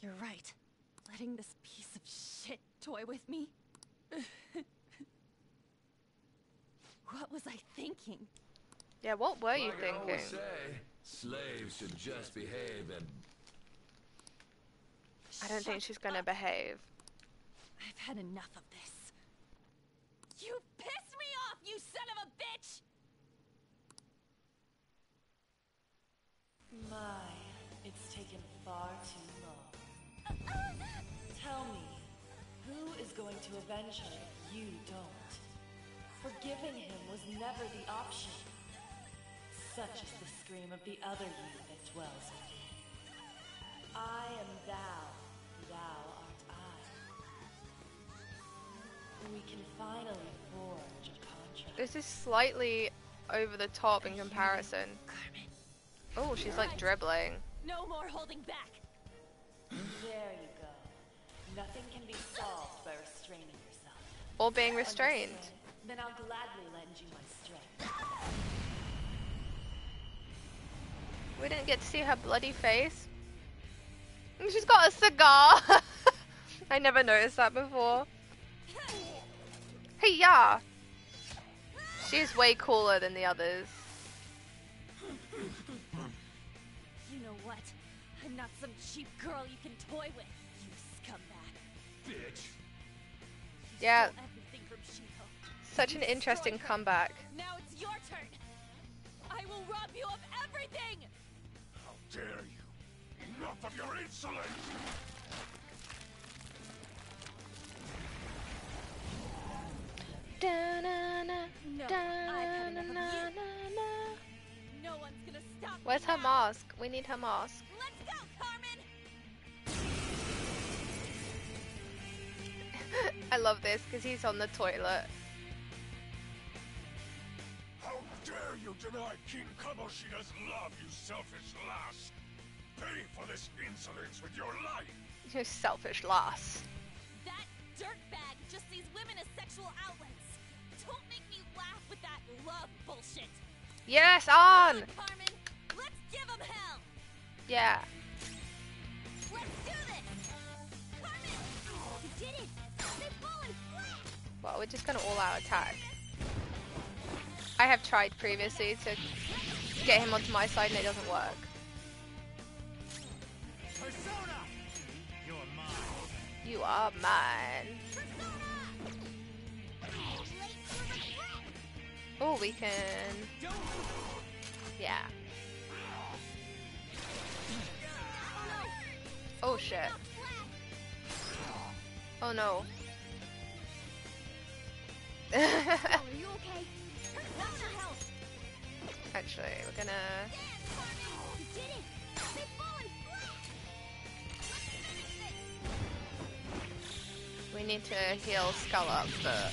You're right. Letting this piece of shit toy with me? [LAUGHS] what was I thinking? Yeah, what were you like I thinking? always say, slaves should just behave and I don't think she's gonna behave. I've had enough of this. You pissed me off, you son of a bitch! My, it's taken far too long. Tell me, who is going to avenge her if you don't? Forgiving him was never the option. Such is the scream of the other you that dwells within. I am thou, thou art I. We can finally forge a contract. This is slightly over the top in comparison. Oh, she's like dribbling. No more holding back! There you go. Nothing can be solved by restraining yourself. Or being restrained. Understand? Then I'll gladly lend you my strength. We didn't get to see her bloody face. And She's got a cigar. [LAUGHS] I never noticed that before. Hey, yeah. She's way cooler than the others. I'm not some cheap girl you can toy with, you scumbag. bitch. Yeah, everything from Shiho. such an interesting comeback. Now it's your turn. I will rob you of everything! How dare you! Enough of your insolence! Da-na-na, No, da-na-na-na-na. enough of you. No one's gonna stop Where's her now. mask? We need her mask. Let's go, Carmen! [LAUGHS] I love this because he's on the toilet. How dare you deny King Kamoshida's love, you selfish lass! pay for this insolence with your life. You selfish lass. That dirtbag just sees women as sexual outlets. Don't make me laugh with that love bullshit. Yes, on! Carmen, let's give him hell. Yeah. Well, we're just gonna all out attack. I have tried previously to get him onto my side and it doesn't work. Persona! You're mine. You are mine. Oh, we can. Yeah. Oh shit. Oh no. [LAUGHS] Are you okay? Actually, we're gonna. You did it! They've fallen flat! We need to heal Skull up, but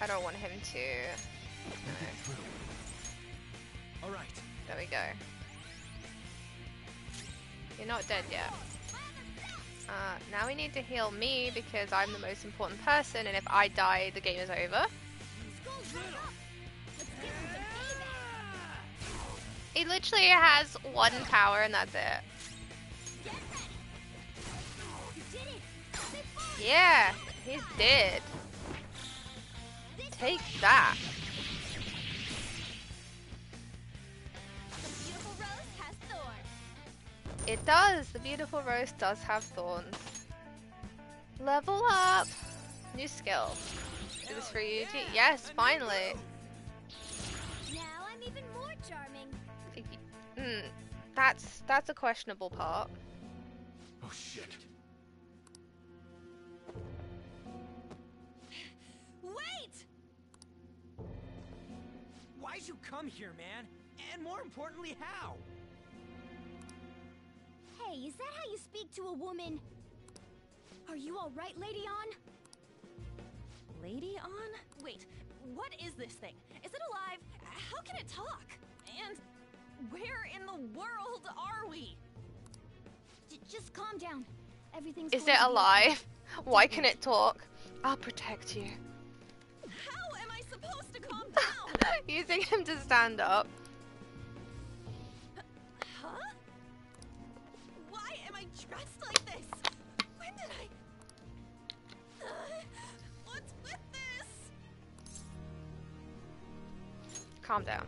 I don't want him to. All right. There we go. You're not dead yet. Uh, now we need to heal me because I'm the most important person, and if I die, the game is over. He literally has one power, and that's it. Yeah, he's dead. Take that. It does. The beautiful rose does have thorns. Level up. New skill. Is this for you? G? Yes, finally. Now I'm even more charming. Hmm. That's that's a questionable part. Oh shit. Wait! Why'd you come here, man? And more importantly, how? Hey, is that how you speak to a woman? Are you alright, Lady Ann? Lady Ann? Wait, what is this thing? Is it alive? How can it talk? And where in the world are we? J- just calm down. Everything's Is going it alive? Why can it talk? I'll protect you. How am I supposed to calm [LAUGHS] down? Using him to stand up. Calm down.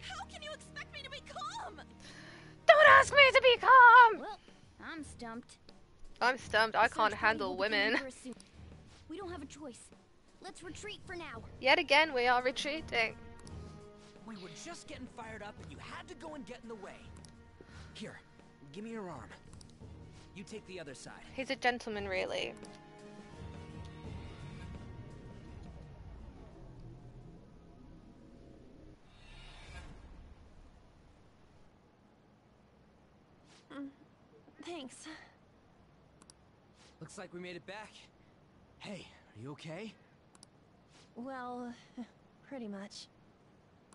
How can you expect me to be calm? Don't ask me to be calm! Well, I'm stumped. I'm stumped. I can't handle women. We don't have a choice. Let's retreat for now. Yet again, we are retreating. We were just getting fired up and you had to go and get in the way. Here, give me your arm. You take the other side. He's a gentleman, really. Thanks. Looks like we made it back. Hey, are you okay? Well, [LAUGHS] pretty much.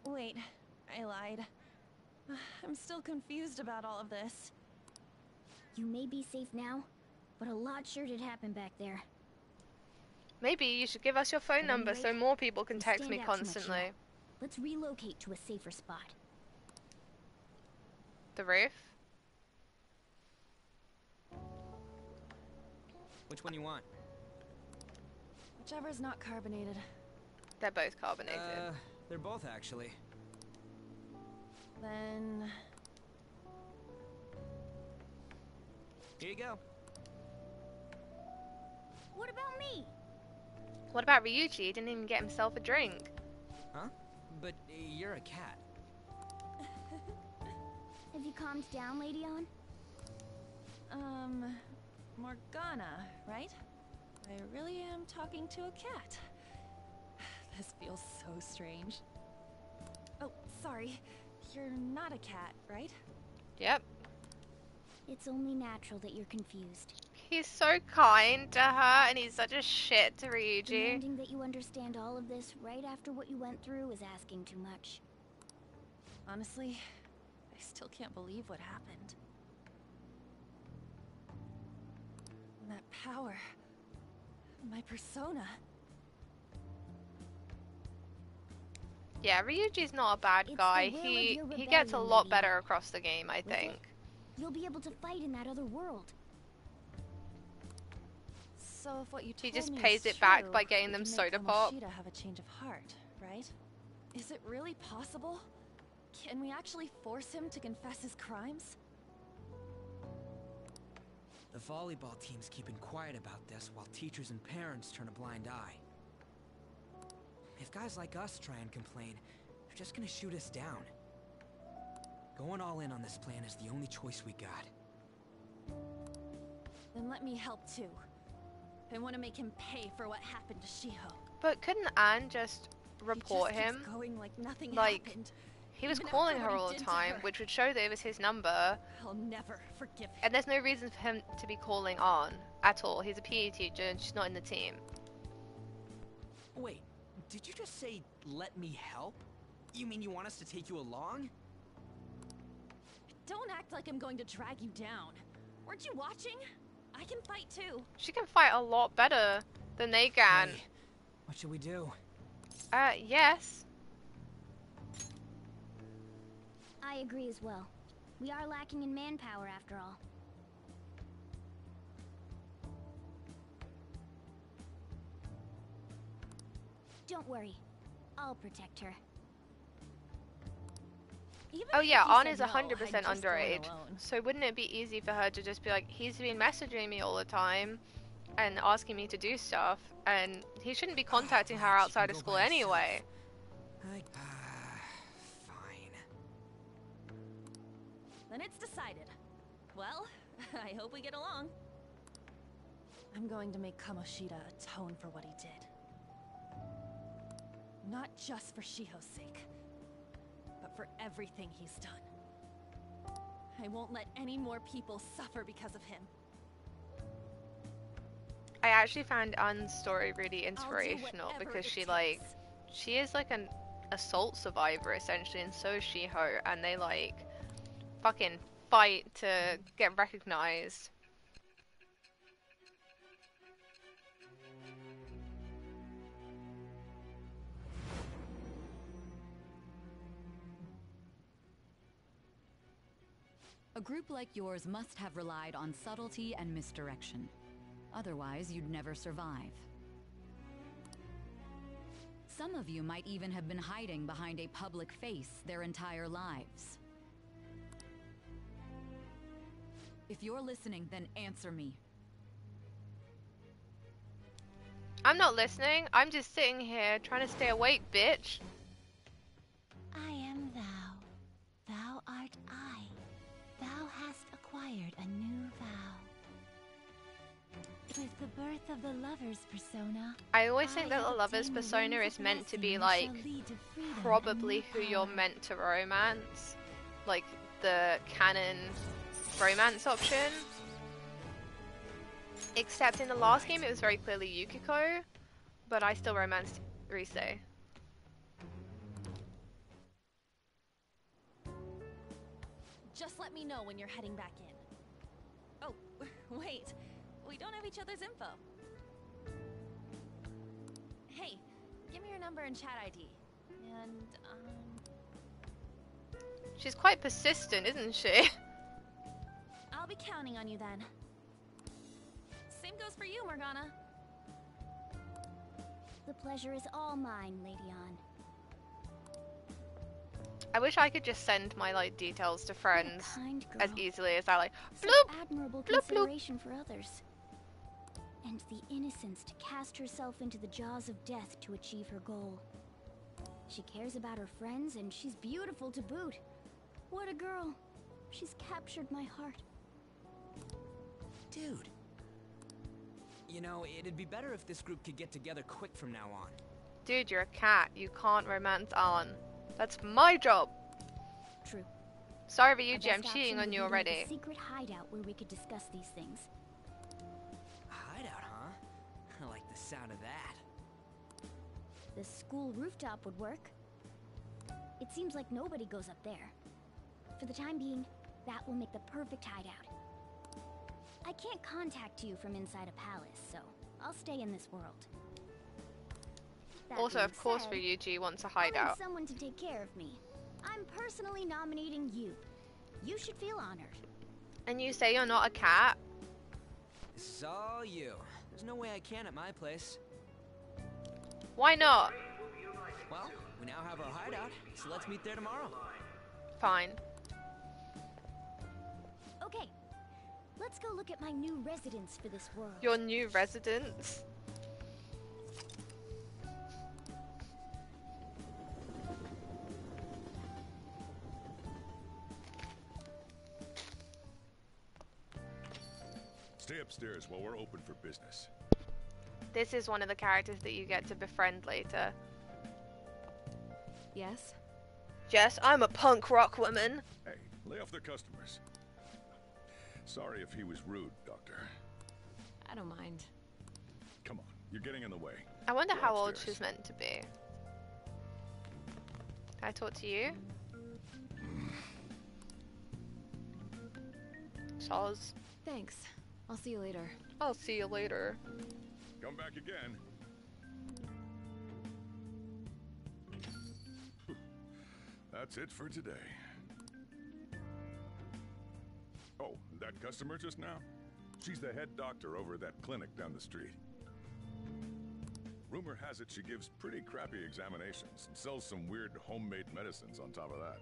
Wait, I lied. [SIGHS] I'm still confused about all of this. You may be safe now, but a lot sure did happen back there. Maybe you should give us your phone number any so more people can text me out too much constantly. Let's relocate to a safer spot. The roof? Which one you want? Whichever's not carbonated. They're both carbonated. Uh, they're both actually. Then... Here you go. What about me? What about Ryuji? He didn't even get himself a drink. Huh? But uh, you're a cat. [LAUGHS] Have you calmed down, Lady Ann? Um, Morgana, right? I really am talking to a cat. [SIGHS] This feels so strange. Oh, sorry. You're not a cat, right? Yep. It's only natural that you're confused. He's so kind to her, and he's such a shit to Ryuji. Demanding that you understand all of this right after what you went through is asking too much. Honestly, I I still can't believe what happened. That power. My persona. Yeah, Ryuji's not a bad It's guy. He he gets a lot better across the game, I With it, think. You'll be able to fight in that other world. So if what you He just pays it back by getting them soda pop. Have a change of heart, right? Is it really possible? Can we actually force him to confess his crimes? The volleyball team's keeping quiet about this while teachers and parents turn a blind eye. If guys like us try and complain, they're just gonna shoot us down. Going all in on this plan is the only choice we got. Then let me help too. I want to make him pay for what happened to Shiho. But couldn't Ann just report keeps him? going like nothing like happened. He was even calling her all the time, which would show that it was his number. I'll never forgive him. And there's no reason for him to be calling on at all. He's a PE teacher and she's not in the team. Wait, did you just say, let me help? You mean you want us to take you along? Don't act like I'm going to drag you down. Weren't you watching? I can fight too. She can fight a lot better than they can. Hey, what should we do? Uh, yes. I agree as well. We are lacking in manpower after all. Don't worry. I'll protect her. Even Oh yeah, you Ann is no, 100% I'd just go in underage. So wouldn't it be easy for her to just be like, he's been messaging me all the time and asking me to do stuff, and he shouldn't be contacting [SIGHS] her outside of school anyway. I... Then it's decided. Well, [LAUGHS] I hope we get along. I'm going to make Kamoshida atone for what he did. Not just for Shiho's sake, but for everything he's done. I won't let any more people suffer because of him. I actually found Ann's story really inspirational because she like she is like an assault survivor essentially and so is Shiho and they like fucking fight to get recognized. A group like yours must have relied on subtlety and misdirection. Otherwise, you'd never survive. Some of you might even have been hiding behind a public face their entire lives. If you're listening, then answer me. I'm not listening. I'm just sitting here trying to stay awake, bitch. I am thou. Thou art I. Thou hast acquired a new vow. With the birth of the lover's persona, I always think I that the lover's persona is meant to be like that shall lead to probably who you're meant to romance, like the canon romance option. Except in the last game, it was very clearly Yukiko, but I still romanced Rise. Just let me know when you're heading back in. Oh, [LAUGHS] wait. We don't have each other's info. Hey, give me your number and chat ID. And, um, She's quite persistent, isn't she? [LAUGHS] I'll be counting on you then. Same goes for you, Morgana. The pleasure is all mine, Lady Ann. I wish I could just send my like details to friends as easily as I like. Such Bloop. admirable bloop, bloop. consideration for others. And the innocence to cast herself into the jaws of death to achieve her goal. She cares about her friends, and she's beautiful to boot. What a girl. She's captured my heart. Dude. You know, it'd be better if this group could get together quick from now on. Dude, you're a cat. You can't romance Ann. That's my job. True. Sorry, Our Ryuji, I'm cheating on you be to make already. A secret hideout where we could discuss these things. Hideout, huh? [LAUGHS] I like the sound of that. The school rooftop would work. It seems like nobody goes up there. For the time being, that will make the perfect hideout. I can't contact you from inside a palace, so I'll stay in this world. That also, of course, said, Ryuji wants a I'll need hideout. someone to take care of me. I'm personally nominating you. You should feel honored. And you say you're not a cat? This is all you. There's no way I can at my place. Why not? Well, we now have our hideout, so let's meet there tomorrow. Fine. Okay, let's go look at my new residence for this world. Your new residence? Stay upstairs while we're open for business. This is one of the characters that you get to befriend later. Yes? Yes, I'm a punk rock woman. Hey, lay off the customers. Sorry if he was rude, Doctor. I don't mind. Come on, you're getting in the way. I wonder Go how old she's meant to be. Can I talk to you? Hmm. Charles. Thanks. I'll see you later. I'll see you later. Come back again. That's it for today. Oh, that customer just now? She's the head doctor over at that clinic down the street. Rumor has it she gives pretty crappy examinations and sells some weird homemade medicines on top of that.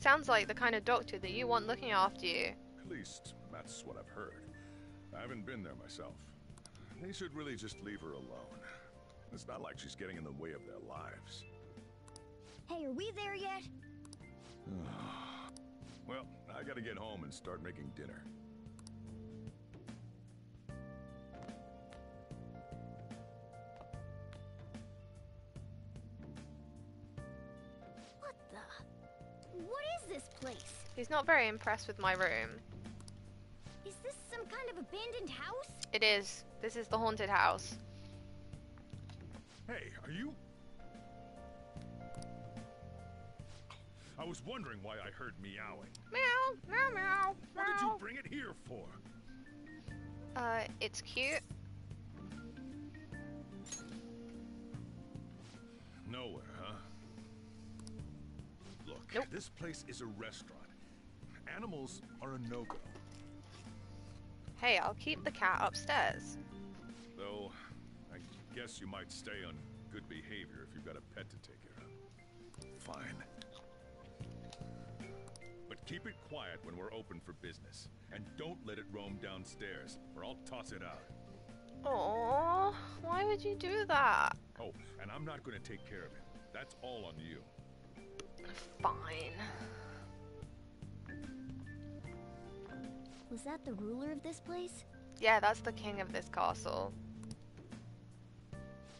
Sounds like the kind of doctor that you want looking after you. At least, that's what I've heard. I haven't been there myself. They should really just leave her alone. It's not like she's getting in the way of their lives. Hey, are we there yet? [SIGHS] well, I gotta get home and start making dinner. What the? What is this place? He's not very impressed with my room. Is this some kind of abandoned house? It is. This is the haunted house. Hey, are you? I was wondering why I heard meowing. Meow, meow, meow, What did you bring it here for? Uh, it's cute. Nowhere, huh? Look, this place is a restaurant. Animals are a no-go. Hey, I'll keep the cat upstairs. Though, I guess you might stay on good behavior if you've got a pet to take care of. Fine. But keep it quiet when we're open for business. And don't let it roam downstairs, or I'll toss it out. Aww, why would you do that? Oh, and I'm not going to take care of it. That's all on you. Fine. Was that the ruler of this place? Yeah, that's the king of this castle.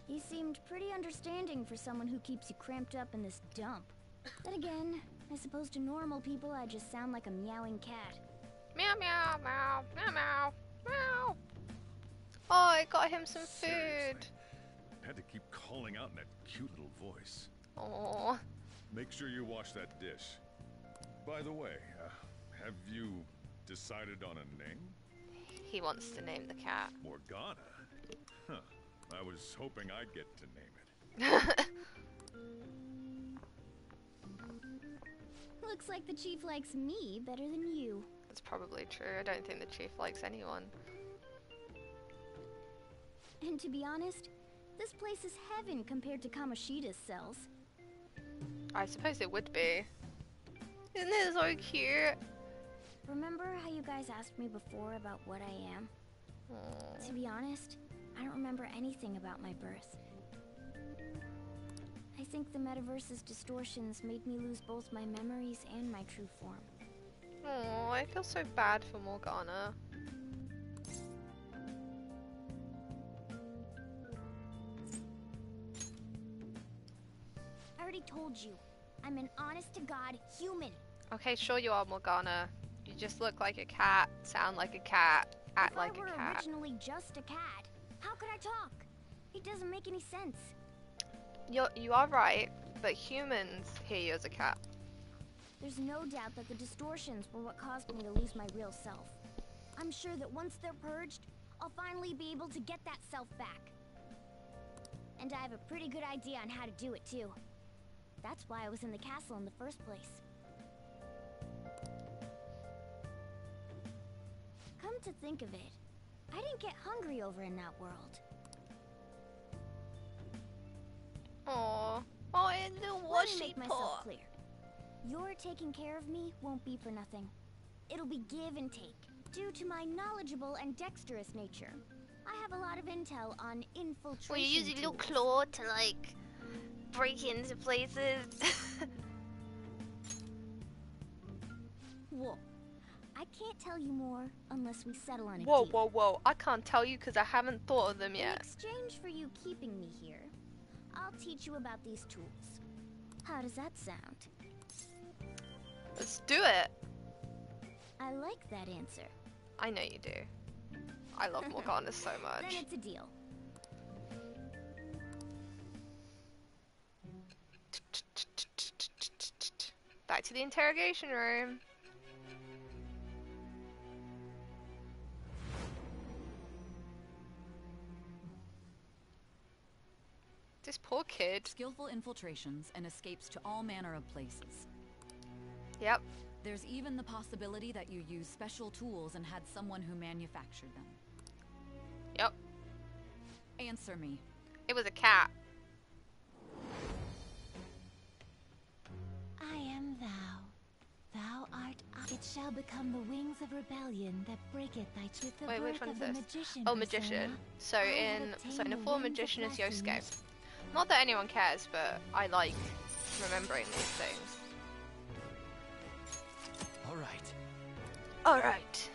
He seemed pretty understanding for someone who keeps you cramped up in this dump. Then again, I suppose to normal people I just sound like a meowing cat. Meow, meow, meow, meow, meow, meow. Oh, I got him some food. Had to keep calling out in that cute little voice. Aww. Make sure you wash that dish. By the way, uh, have you decided on a name? He wants to name the cat. Morgana? Huh. I was hoping I'd get to name it. [LAUGHS] Looks like the chief likes me better than you. That's probably true. I don't think the chief likes anyone. And to be honest, this place is heaven compared to Kamoshida's cells. I suppose it would be. Isn't it so cute? Remember how you guys asked me before about what I am? To be honest, I don't remember anything about my birth. I think the metaverse's distortions made me lose both my memories and my true form. Oh, I feel so bad for Morgana. I already told you, I'm an honest to God human. Okay, sure you are, Morgana. You just look like a cat, sound like a cat, act if like I were a cat. originally just a cat, how could I talk? It doesn't make any sense. You're, you are right, but humans hear you as a cat. There's no doubt that the distortions were what caused me to lose my real self. I'm sure that once they're purged, I'll finally be able to get that self back. And I have a pretty good idea on how to do it too. That's why I was in the castle in the first place. Come to think of it, I didn't get hungry over in that world. Aww. Oh, and the Let me washy make myself clear. Your taking care of me won't be for nothing. It'll be give and take, due to my knowledgeable and dexterous nature. I have a lot of intel on infiltration. Well, you use your little claw to like break into places. Whoa. I can't tell you more unless we settle on a whoa, deal. whoa, whoa! I can't tell you because I haven't thought of them yet. In exchange for you keeping me here, I'll teach you about these tools. How does that sound? Let's do it. I like that answer. I know you do. I love [LAUGHS] Morgana so Then much. it's a deal. Back to the interrogation room. Poor kid. Skillful infiltrations and escapes to all manner of places. Yep. There's even the possibility that you used special tools and had someone who manufactured them. Yep. Answer me. It was a cat. I am thou. Thou art I. It shall become the wings of rebellion that breaketh thy with the Wait, which one is this? magician. Oh, persona. magician. So I in so obtained in a the form magician is Yosuke. Blessings. Not that anyone cares, but I like remembering these things. All right. All right.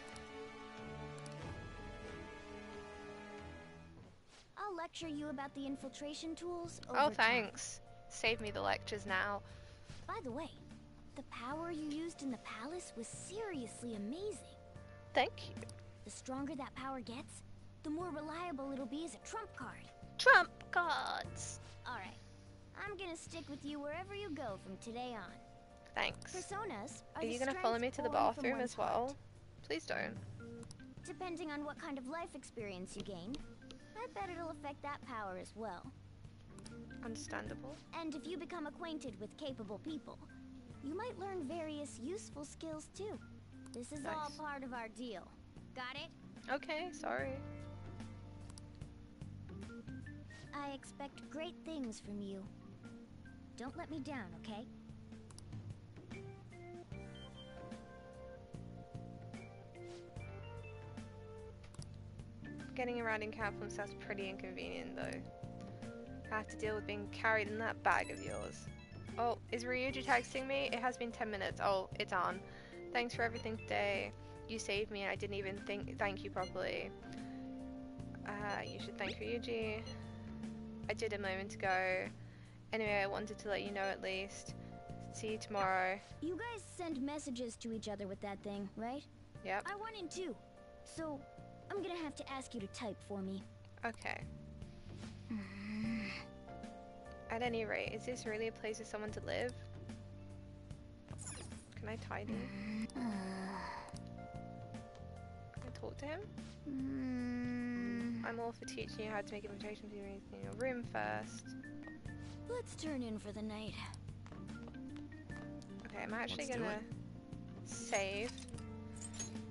I'll lecture you about the infiltration tools over Oh, time. thanks. Save me the lectures now. By the way, the power you used in the palace was seriously amazing. Thank you. The stronger that power gets, the more reliable it'll be as a trump card. Trump cards. Alright. I'm gonna stick with you wherever you go from today on. Thanks. Personas are, Are you gonna follow me to the bathroom as well? Please don't. Depending on what kind of life experience you gain, I bet it'll affect that power as well. Understandable. And if you become acquainted with capable people, you might learn various useful skills too. This is all part of our deal. Got it? Okay, sorry. I expect great things from you. Don't let me down, okay? Getting around in Capcom sounds pretty inconvenient though. I have to deal with being carried in that bag of yours. Oh, is Ryuji texting me? It has been 10 minutes. Oh, it's on. Thanks for everything today. You saved me and I didn't even think thank you properly. Uh, you should thank Ryuji. I did a moment ago. Anyway, I wanted to let you know at least. See you tomorrow. You guys send messages to each other with that thing, right? Yep. I want in too. So, I'm gonna have to ask you to type for me. Okay. At any rate, is this really a place for someone to live? Can I tidy? Can I talk to him? Mm. I'm all for teaching you how to make invitations to in your room first. Let's turn in for the night. Okay, I'm actually Let's gonna save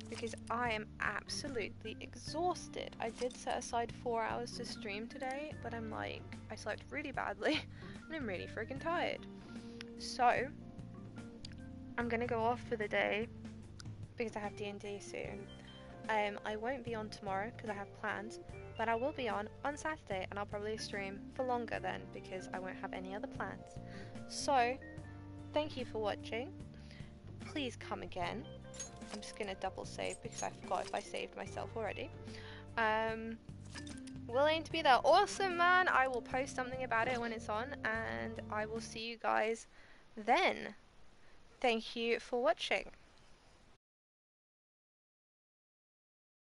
because I am absolutely exhausted. I did set aside four hours to stream today, but I'm like, I slept really badly [LAUGHS] and I'm really freaking tired. So, I'm gonna go off for the day because I have D&D soon. Um, I won't be on tomorrow because I have plans, I will be on on Saturday and I'll probably stream for longer then because I won't have any other plans. So, thank you for watching. Please come again. I'm just gonna double save because I forgot if I saved myself already. Um, willing to be there. Awesome, man. I will post something about it when it's on, and I will see you guys then. Thank you for watching.